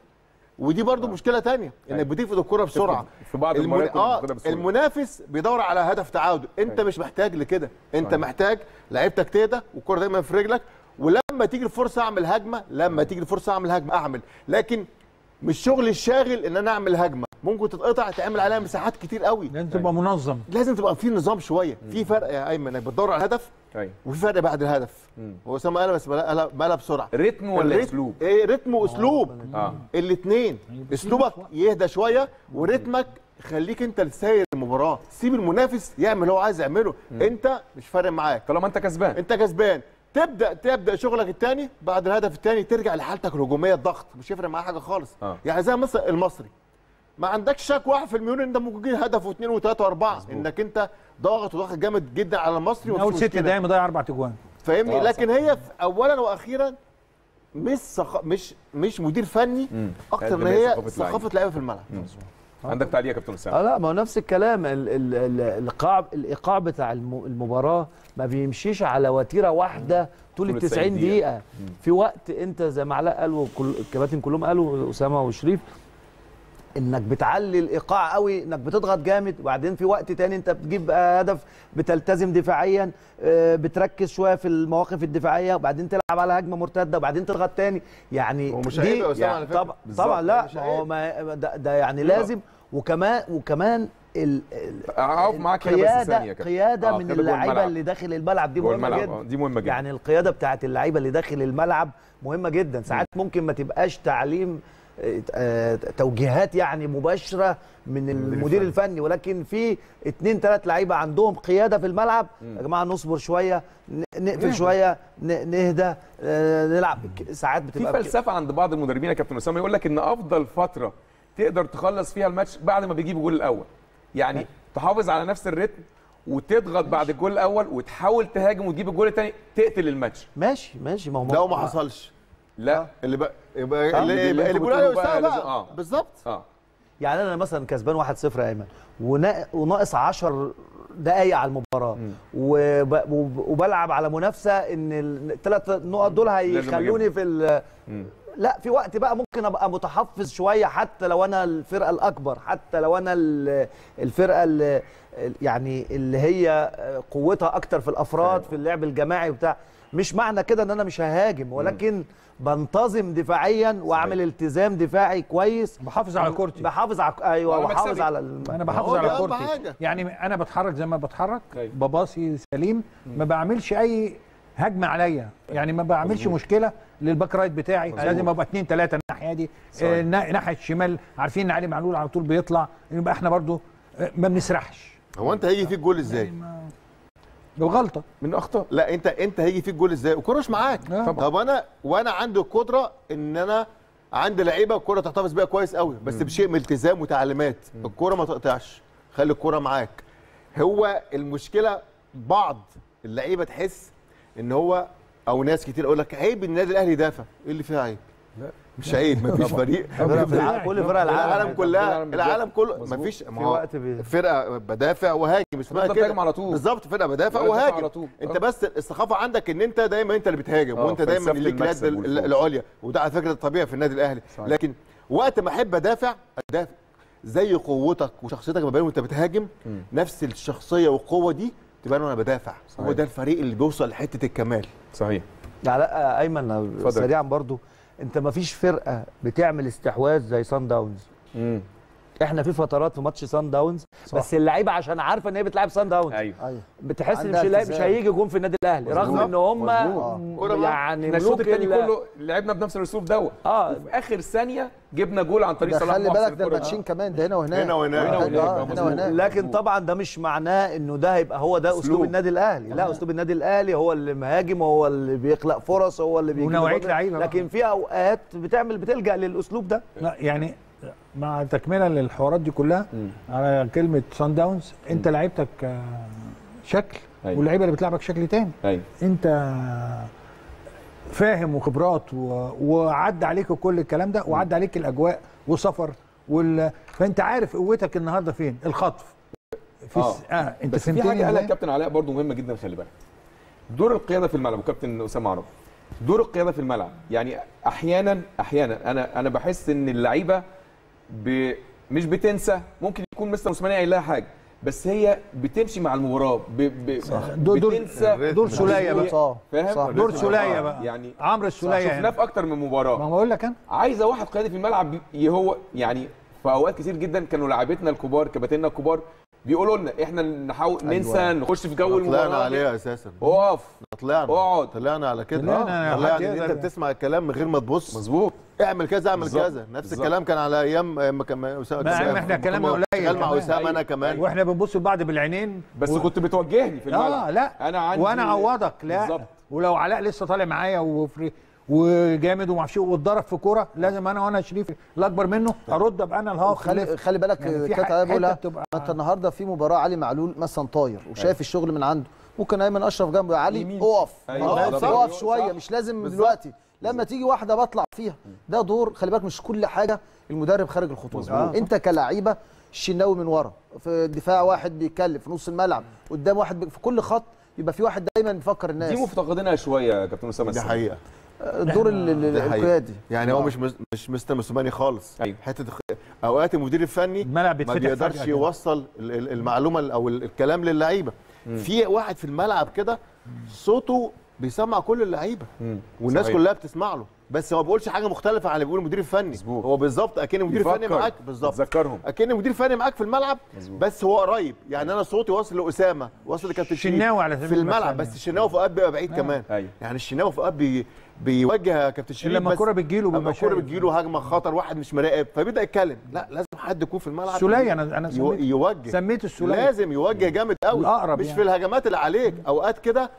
ودي برضو مشكلة تانية إنك أيوة. بتفقد الكرة بسرعة في بعض بناخدها بسهولة. المنافس بيدور على هدف تعادل أنت أيوة. مش محتاج لكده أنت صحيح. محتاج لعيبتك تهدى والكرة دايما في رجلك ولما تيجي الفرصة أعمل هجمة لما تيجي الفرصة أعمل هجمة أعمل لكن مش شغل الشاغل إن أنا أعمل هجمة. ممكن تتقطع تعمل عليها مساحات كتير قوي. لازم تبقى منظم. لازم تبقى في نظام شوية. في فرق يا أيمن إنك بتدور على الهدف أيوه وفي فرق بعد الهدف. هو اسامه قالها بس بقالها بقالها بسرعة. رتم ولا أسلوب؟ إيه رتم وأسلوب. آه الاثنين أسلوبك يهدى شوية ورتمك خليك أنت اللي ساير المباراة. المباراه سيب المنافس يعمل اللي هو عايز يعمله. أنت مش فارق معاك. طالما أنت كسبان. أنت كسبان. تبدأ تبدأ شغلك الثاني بعد الهدف الثاني ترجع لحالتك الهجومية الضغط. مش هيفرق معاه حاجة خالص. آه. يعني زي مثلا المصري. ما عندكش شك واحد في المليون إن انت ممكن تجيب هدف واثنين وثلاثة وأربعة. إنك أنت ضاغط وضاغط جامد جدا على المصري من أول ست. دقايق مضيع أربع تجوان. فاهمني؟ آه، لكن هي في اولا وأخيرا مش سخ... مش مش مدير فني أكتر ما هي هي ثقافة لعيبة في الملعب. عندك تعليق يا كابتن اسامه آه لا ما هو نفس الكلام. ال- ال- ال- الايقاع الإيقاع بتاع الم- المباراة ما بيمشيش على وتيرة واحدة طول ال 90 90 دقيقة. في وقت انت زي ما علاء قال وكل الكباتن كلهم قالوا أسامة وشريف إنك بتعلي الإيقاع قوي إنك بتضغط جامد. وبعدين في وقت تاني انت بتجيب هدف بتلتزم دفاعيا آه، بتركز شوية في المواقف الدفاعية وبعدين تلعب على هجمة مرتدة وبعدين تضغط تاني. يعني هو مش دي- فكرة. طبعا طبعا لا هو ده, ده يعني لازم. وكمان وكمان ال أقف معاك هنا بس ثانية كابتن. قيادة آه، من اللعيبة. اللي داخل الملعب دي مهمة الملعب، جدا. آه، دي مهمة جدا. يعني القيادة بتاعت اللعيبة اللي داخل الملعب مهمة جدا. ساعات ممكن ما تبقاش تعليم آه، توجيهات يعني مباشرة من المدير الفني. ولكن في اتنين تلات لعيبة عندهم قيادة في الملعب. يا جماعة نصبر شوية نقفل شوية نهدى آه، نلعب. ساعات في بتبقى بك- فلسفة عند بعض المدربين يا كابتن أسامة يقول لك إن أفضل فترة تقدر تخلص فيها الماتش بعد ما بيجيب الجول الأول. يعني تحافظ على نفس الريتم وتضغط بعد الجول الأول وتحاول تهاجم وتجيب الجول الثاني تقتل الماتش. ماشي ماشي. ما هو ده وما حصلش. لا. اللي بقى يبقى آه، اللي, اللي اللي, بقى لازم- بقى. آه. بالظبط. آه. يعني أنا مثلا كسبان 1-0 يا ايمن ونا- وناقص 10 دقايق على المباراة وب... وب... وبلعب على منافسة إن الثلاث نقط دول هيخلوني في ال... لا في وقت بقى ممكن أبقى متحفظ شوية حتى لو أنا الفرقة الأكبر حتى لو أنا ال- الفرقة اللي يعني اللي هي قوتها أكتر في الأفراد في اللعب الجماعي وبتاع. مش معنى كده إن أنا مش ههاجم ولكن بنتظم دفاعيا وأعمل التزام دفاعي كويس. بحافظ على كورتي. بحافظ على أيوه بحافظ. على الم... أنا بحافظ على كورتي. يعني أنا بتحرك زي ما بتحرك أيوة. بباصي سليم ما بعملش أي هجمة عليا. يعني ما بعملش مشكلة لل back right بتاعي. لازم أبقى اثنين ثلاثة الناحية دي. آه، نا- ناحية الشمال. عارفين إن علي معلول على طول بيطلع. يبقى إحنا برضو آه، ما بنسرحش. هو أنت هيجي فيك جول إزاي؟ بالغلطة. من اخطاء لا أنت أنت هيجي فيك جول إزاي؟ الكوره مش معاك. آه. طب أنا وأنا عندي القدرة إن أنا عندي لعيبة الكوره تحتفظ بيها كويس قوي بس بشيء من التزام وتعليمات. الكوره ما تقطعش. خلي الكوره معاك. هو المشكلة بعض اللعيبة تحس إن هو أو ناس كتير أقول لك عيب النادي الأهلي يدافع إيه اللي فيها عيب؟ لا مش عيب مفيش فريق كل فرق العالم العالم كلها العالم كله. مفيش في وقت بي... فرقة بدافع وهاجم اسمها كده على طول. بالظبط فرقة بدافع وهاجم. أنت آه. بس الثقافة عندك إن أنت دايما أنت اللي بتهاجم آه، وأنت دايما ليك اليد. العليا وده على فكرة الطبيعي في النادي الأهلي. لكن وقت ما أحب أدافع أدافع زي قوتك وشخصيتك ما بين وأنت بتهاجم نفس الشخصية والقوة دي تبان وأنا بدافع. صحيح. هو ده الفريق اللي بيوصل لحتة الكمال. صحيح. لا لا أيمن. سريعا برضو أنت ما فيش فرقة بتعمل استحواذ زي سان داونز إحنا في فترات في ماتش سان داونز صح. بس اللعيبة عشان عارفة إن هي بتلعب سان داونز أيوه أيوه بتحس إن مش مش. هيجي جون في النادي الأهلي رغم إن هم بقى. يعني الشوط الثاني ال- كله لعبنا بنفس الأسلوب دوت آه وفي آخر ثانية جبنا جول عن طريق صلاح خلي بالك ده. الماتشين كمان ده هنا وهناك هنا وهناك. هنا وهناك، آه، آه، هنا مظبوط. وهناك لكن طبعا ده مش معناه إنه ده هيبقى هو ده أسلوب أسلوب. النادي الأهلي لا أسلوب النادي الأهلي هو اللي مهاجم هو اللي بيخلق فرص هو اللي بيجيب. لكن في أوقات بتعمل بتلجأ للأسلوب ده لا يعني مع تكملة للحوارات دي كلها على كلمة سان داونز انت لعيبتك آه، شكل أيوة. واللعيبة اللي بتلعبك شكل تاني. أيوه. انت فاهم وخبرات و... وعدى عليك كل الكلام ده وعدى عليك الأجواء وسفر وال... فانت عارف قوتك النهارده فين؟ الخطف. في آه. الس- آه انت بس في حاجة قالها؟ الكابتن علاء برضو مهمة جدا خلي بالك. دور القيادة في الملعب وكابتن أسامة عرب دور القيادة في الملعب. يعني أحيانا أحيانا أنا أنا بحس إن اللعيبة ب... مش بتنسى ممكن يكون مستر موسيماني قايل لها حاجة بس هي بتمشي مع المباراة ب... ب... دور- دور- بتنسى دور سولية بقى. صح فاهم صح. دور سولية بقى يعني عمرو السولية شفناه. في أكتر من ما مباراه بقول لك أنا عايزة واحد قيادي في الملعب هو يعني في أوقات كتير جدا كانوا لاعبتنا الكبار كباتننا الكبار بيقولوا لنا إحنا نحاول ننسى نخش في جو طلعنا المباراه عليها أساسا. اقف. طلعنا. اقعد. طلعنا على كده. طلعنا، آه، طلعنا حد إن أنت بتسمع الكلام من غير ما تبص. مظبوط. اعمل كذا اعمل بالظبط. كذا. نفس بالظبط. الكلام كان على أيام اما كان اسامه ما كان- إحنا كلامنا كنت قليل. مع كمان. أسامة أنا أيوة. كمان. وإحنا بنبص لبعض بالعينين. بس و... كنت بتوجهني في الملعب. آه لا. أنا عندي وأنا اعوضك لا. بالظبط. ولو علاء لسه طالع معايا و free وجامد وما أعرفش إيه واتضرب في كوره لازم أنا وأنا شريف الاكبر منه ارد ابقى أنا ال half خلي خلي بالك يعني بتبقى- ما انت النهارده في مباراة علي معلول مثلا طاير وشايف الشغل من عنده ممكن أيمن أشرف جنبه يا علي. اقف اقف بالظبط. اقف صح. شوية مش لازم دلوقتي لما تيجي واحدة بطلع فيها ده دور خلي بالك مش كل حاجة المدرب خارج الخطوط. انت كلاعيبة الشناوي من ورا في الدفاع واحد بيتكلم في نص الملعب قدام واحد. في كل خط يبقى في واحد دايما بيفكر دي الناس مفتقدينها شوية يا كابتن اسامه دي. حقيقة الدور. القيادي يعني هو مش مس- مش مستر موسوماني خالص أيوة. حتة أوقات المدير الفني الملعب ما بيقدرش. يوصل ال- ال- المعلومة ال- أو ال- الكلام للعيبة في واحد في الملعب كده صوته بيسمع كل اللعيبة. والناس صحيح. كلها بتسمع له بس هو ما بيقولش حاجة مختلفة عن اللي بيقوله المدير الفني مظبوط. هو بالظبط أكن المدير الفني. معاك بالظبط تذكرهم أكن المدير الفني معاك في الملعب مظبوط. بس هو قريب يعني أنا صوتي واصل لأسامة واصل لكابتن الشناوي على في الملعب بس الشناوي اوقات بيبقى بعيد كمان أيوة. يعني الشناوي اوقات بي بيوجه كابتن شريف لما الكرة بتجيله لما الكوره. بتجيله هجمة خطر واحد مش مراقب فبيبدأ يتكلم. لا لازم حد يكون في الملعب. سولية أنا أنا سميت يوجه. سميت السولية. لازم يوجه جامد قوي الأقرب مش يعني. في الهجمات اللي عليك. أوقات كده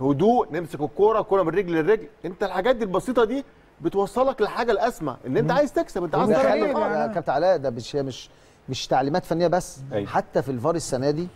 هدوء نمسك الكورة الكورة من رجل لرجل. أنت الحاجات دي البسيطة دي بتوصلك للحاجه الأسمى إن أنت عايز تكسب. أنت عايز بالك. يا كابتن علاء ده مش مش مش تعليمات فنية بس. أيوة. حتى في الفار السنة دي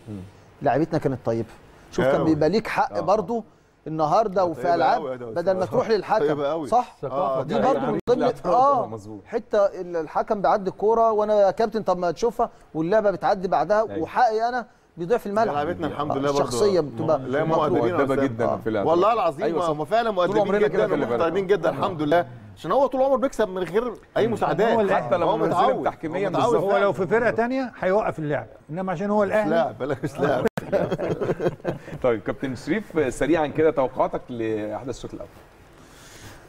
لعيبتنا كانت طيبة. شوف كان. بيبقى ليك حق برضه النهارده وفي ألعاب بدل ما. تروح (laughs) للحكم. صح آه، دي برضه يعني من ضمن آه. حتة ال- الحكم بيعدي الكورة وأنا يا كابتن طب ما تشوفها واللعبة بتعدي بعدها أيوة. وحقي أنا بيضيع في الملعب لعبتنا الحمد لله برضه الشخصيه بتبقى لا. مؤدبين. جدا آه. في اللعب. والله العظيم أيوة. هم فعلا مؤدبين جدا. ومحترمين جدا الحمد لله عشان هو طول عمره بيكسب من غير أي مساعدات. حتى هو بنزلهم متعود. تحكيميا هو لو في فرقة تانية هيوقف اللعب إنما عشان هو الأهلي لا بلاش لا (laughs) طيب كابتن شريف سريعا كده توقعاتك لأحداث الشوط الأول.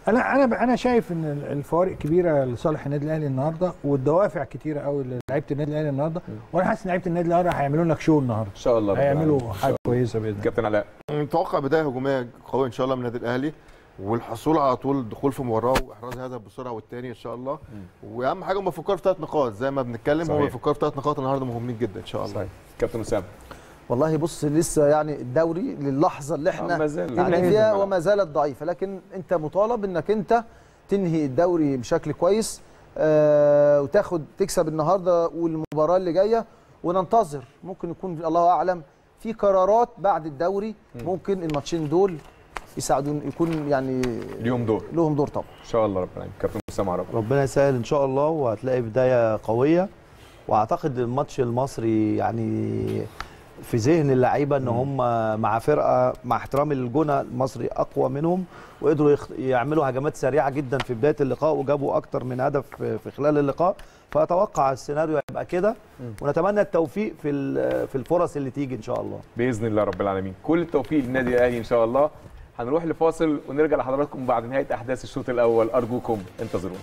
أنا أنا أنا شايف إن الفوارق كبيرة لصالح النادي الأهلي النهارده والدوافع كتيرة قوي لعيبه النادي الأهلي النهارده. وأنا حاسس إن لعيبه النادي الأهلي هيعملوا لك شو النهارده. إن شاء الله هيعملوا. حاجة كويسة بإذن الله. كابتن علاء. نتوقع بداية هجومية قوية إن شاء الله من النادي الأهلي والحصول على طول الدخول في مباراة وإحراز هدف بسرعة والتاني إن شاء الله. وأهم حاجة هم بيفكروا في ثلاث نقاط زي ما بنتكلم هم. بيفكروا في ثلاث نقاط النهارده مهمين جدا إن شاء الله. صحيح. كابتن أسامة. والله بص لسه يعني الدوري للحظة اللي إحنا. يعني فيها وما زالت ضعيفة. لكن انت مطالب انك انت تنهي الدوري بشكل كويس آه وتاخد تكسب النهارده والمباراة اللي جاية وننتظر. ممكن يكون الله أعلم في قرارات بعد الدوري ممكن الماتشين دول يساعدون يكون يعني اليوم دور. لهم دور طبعا. إن شاء الله رب العالمين كابتن اسامه عرب ربنا يسهل إن شاء الله وهتلاقي بداية قوية. وأعتقد الماتش المصري يعني في ذهن اللعيبة إن هم مع فرقة مع احترامي للجونه المصري أقوى منهم وقدروا يخ- يعملوا هجمات سريعة جدا في بداية اللقاء وجابوا أكتر من هدف في خلال اللقاء. فأتوقع السيناريو هيبقى كده ونتمنى التوفيق في في الفرص اللي تيجي إن شاء الله. بإذن الله رب العالمين. كل التوفيق للنادي الأهلي إن شاء الله. هنروح لفاصل ونرجع لحضراتكم بعد نهاية أحداث الشوط الأول. أرجوكم انتظرونا.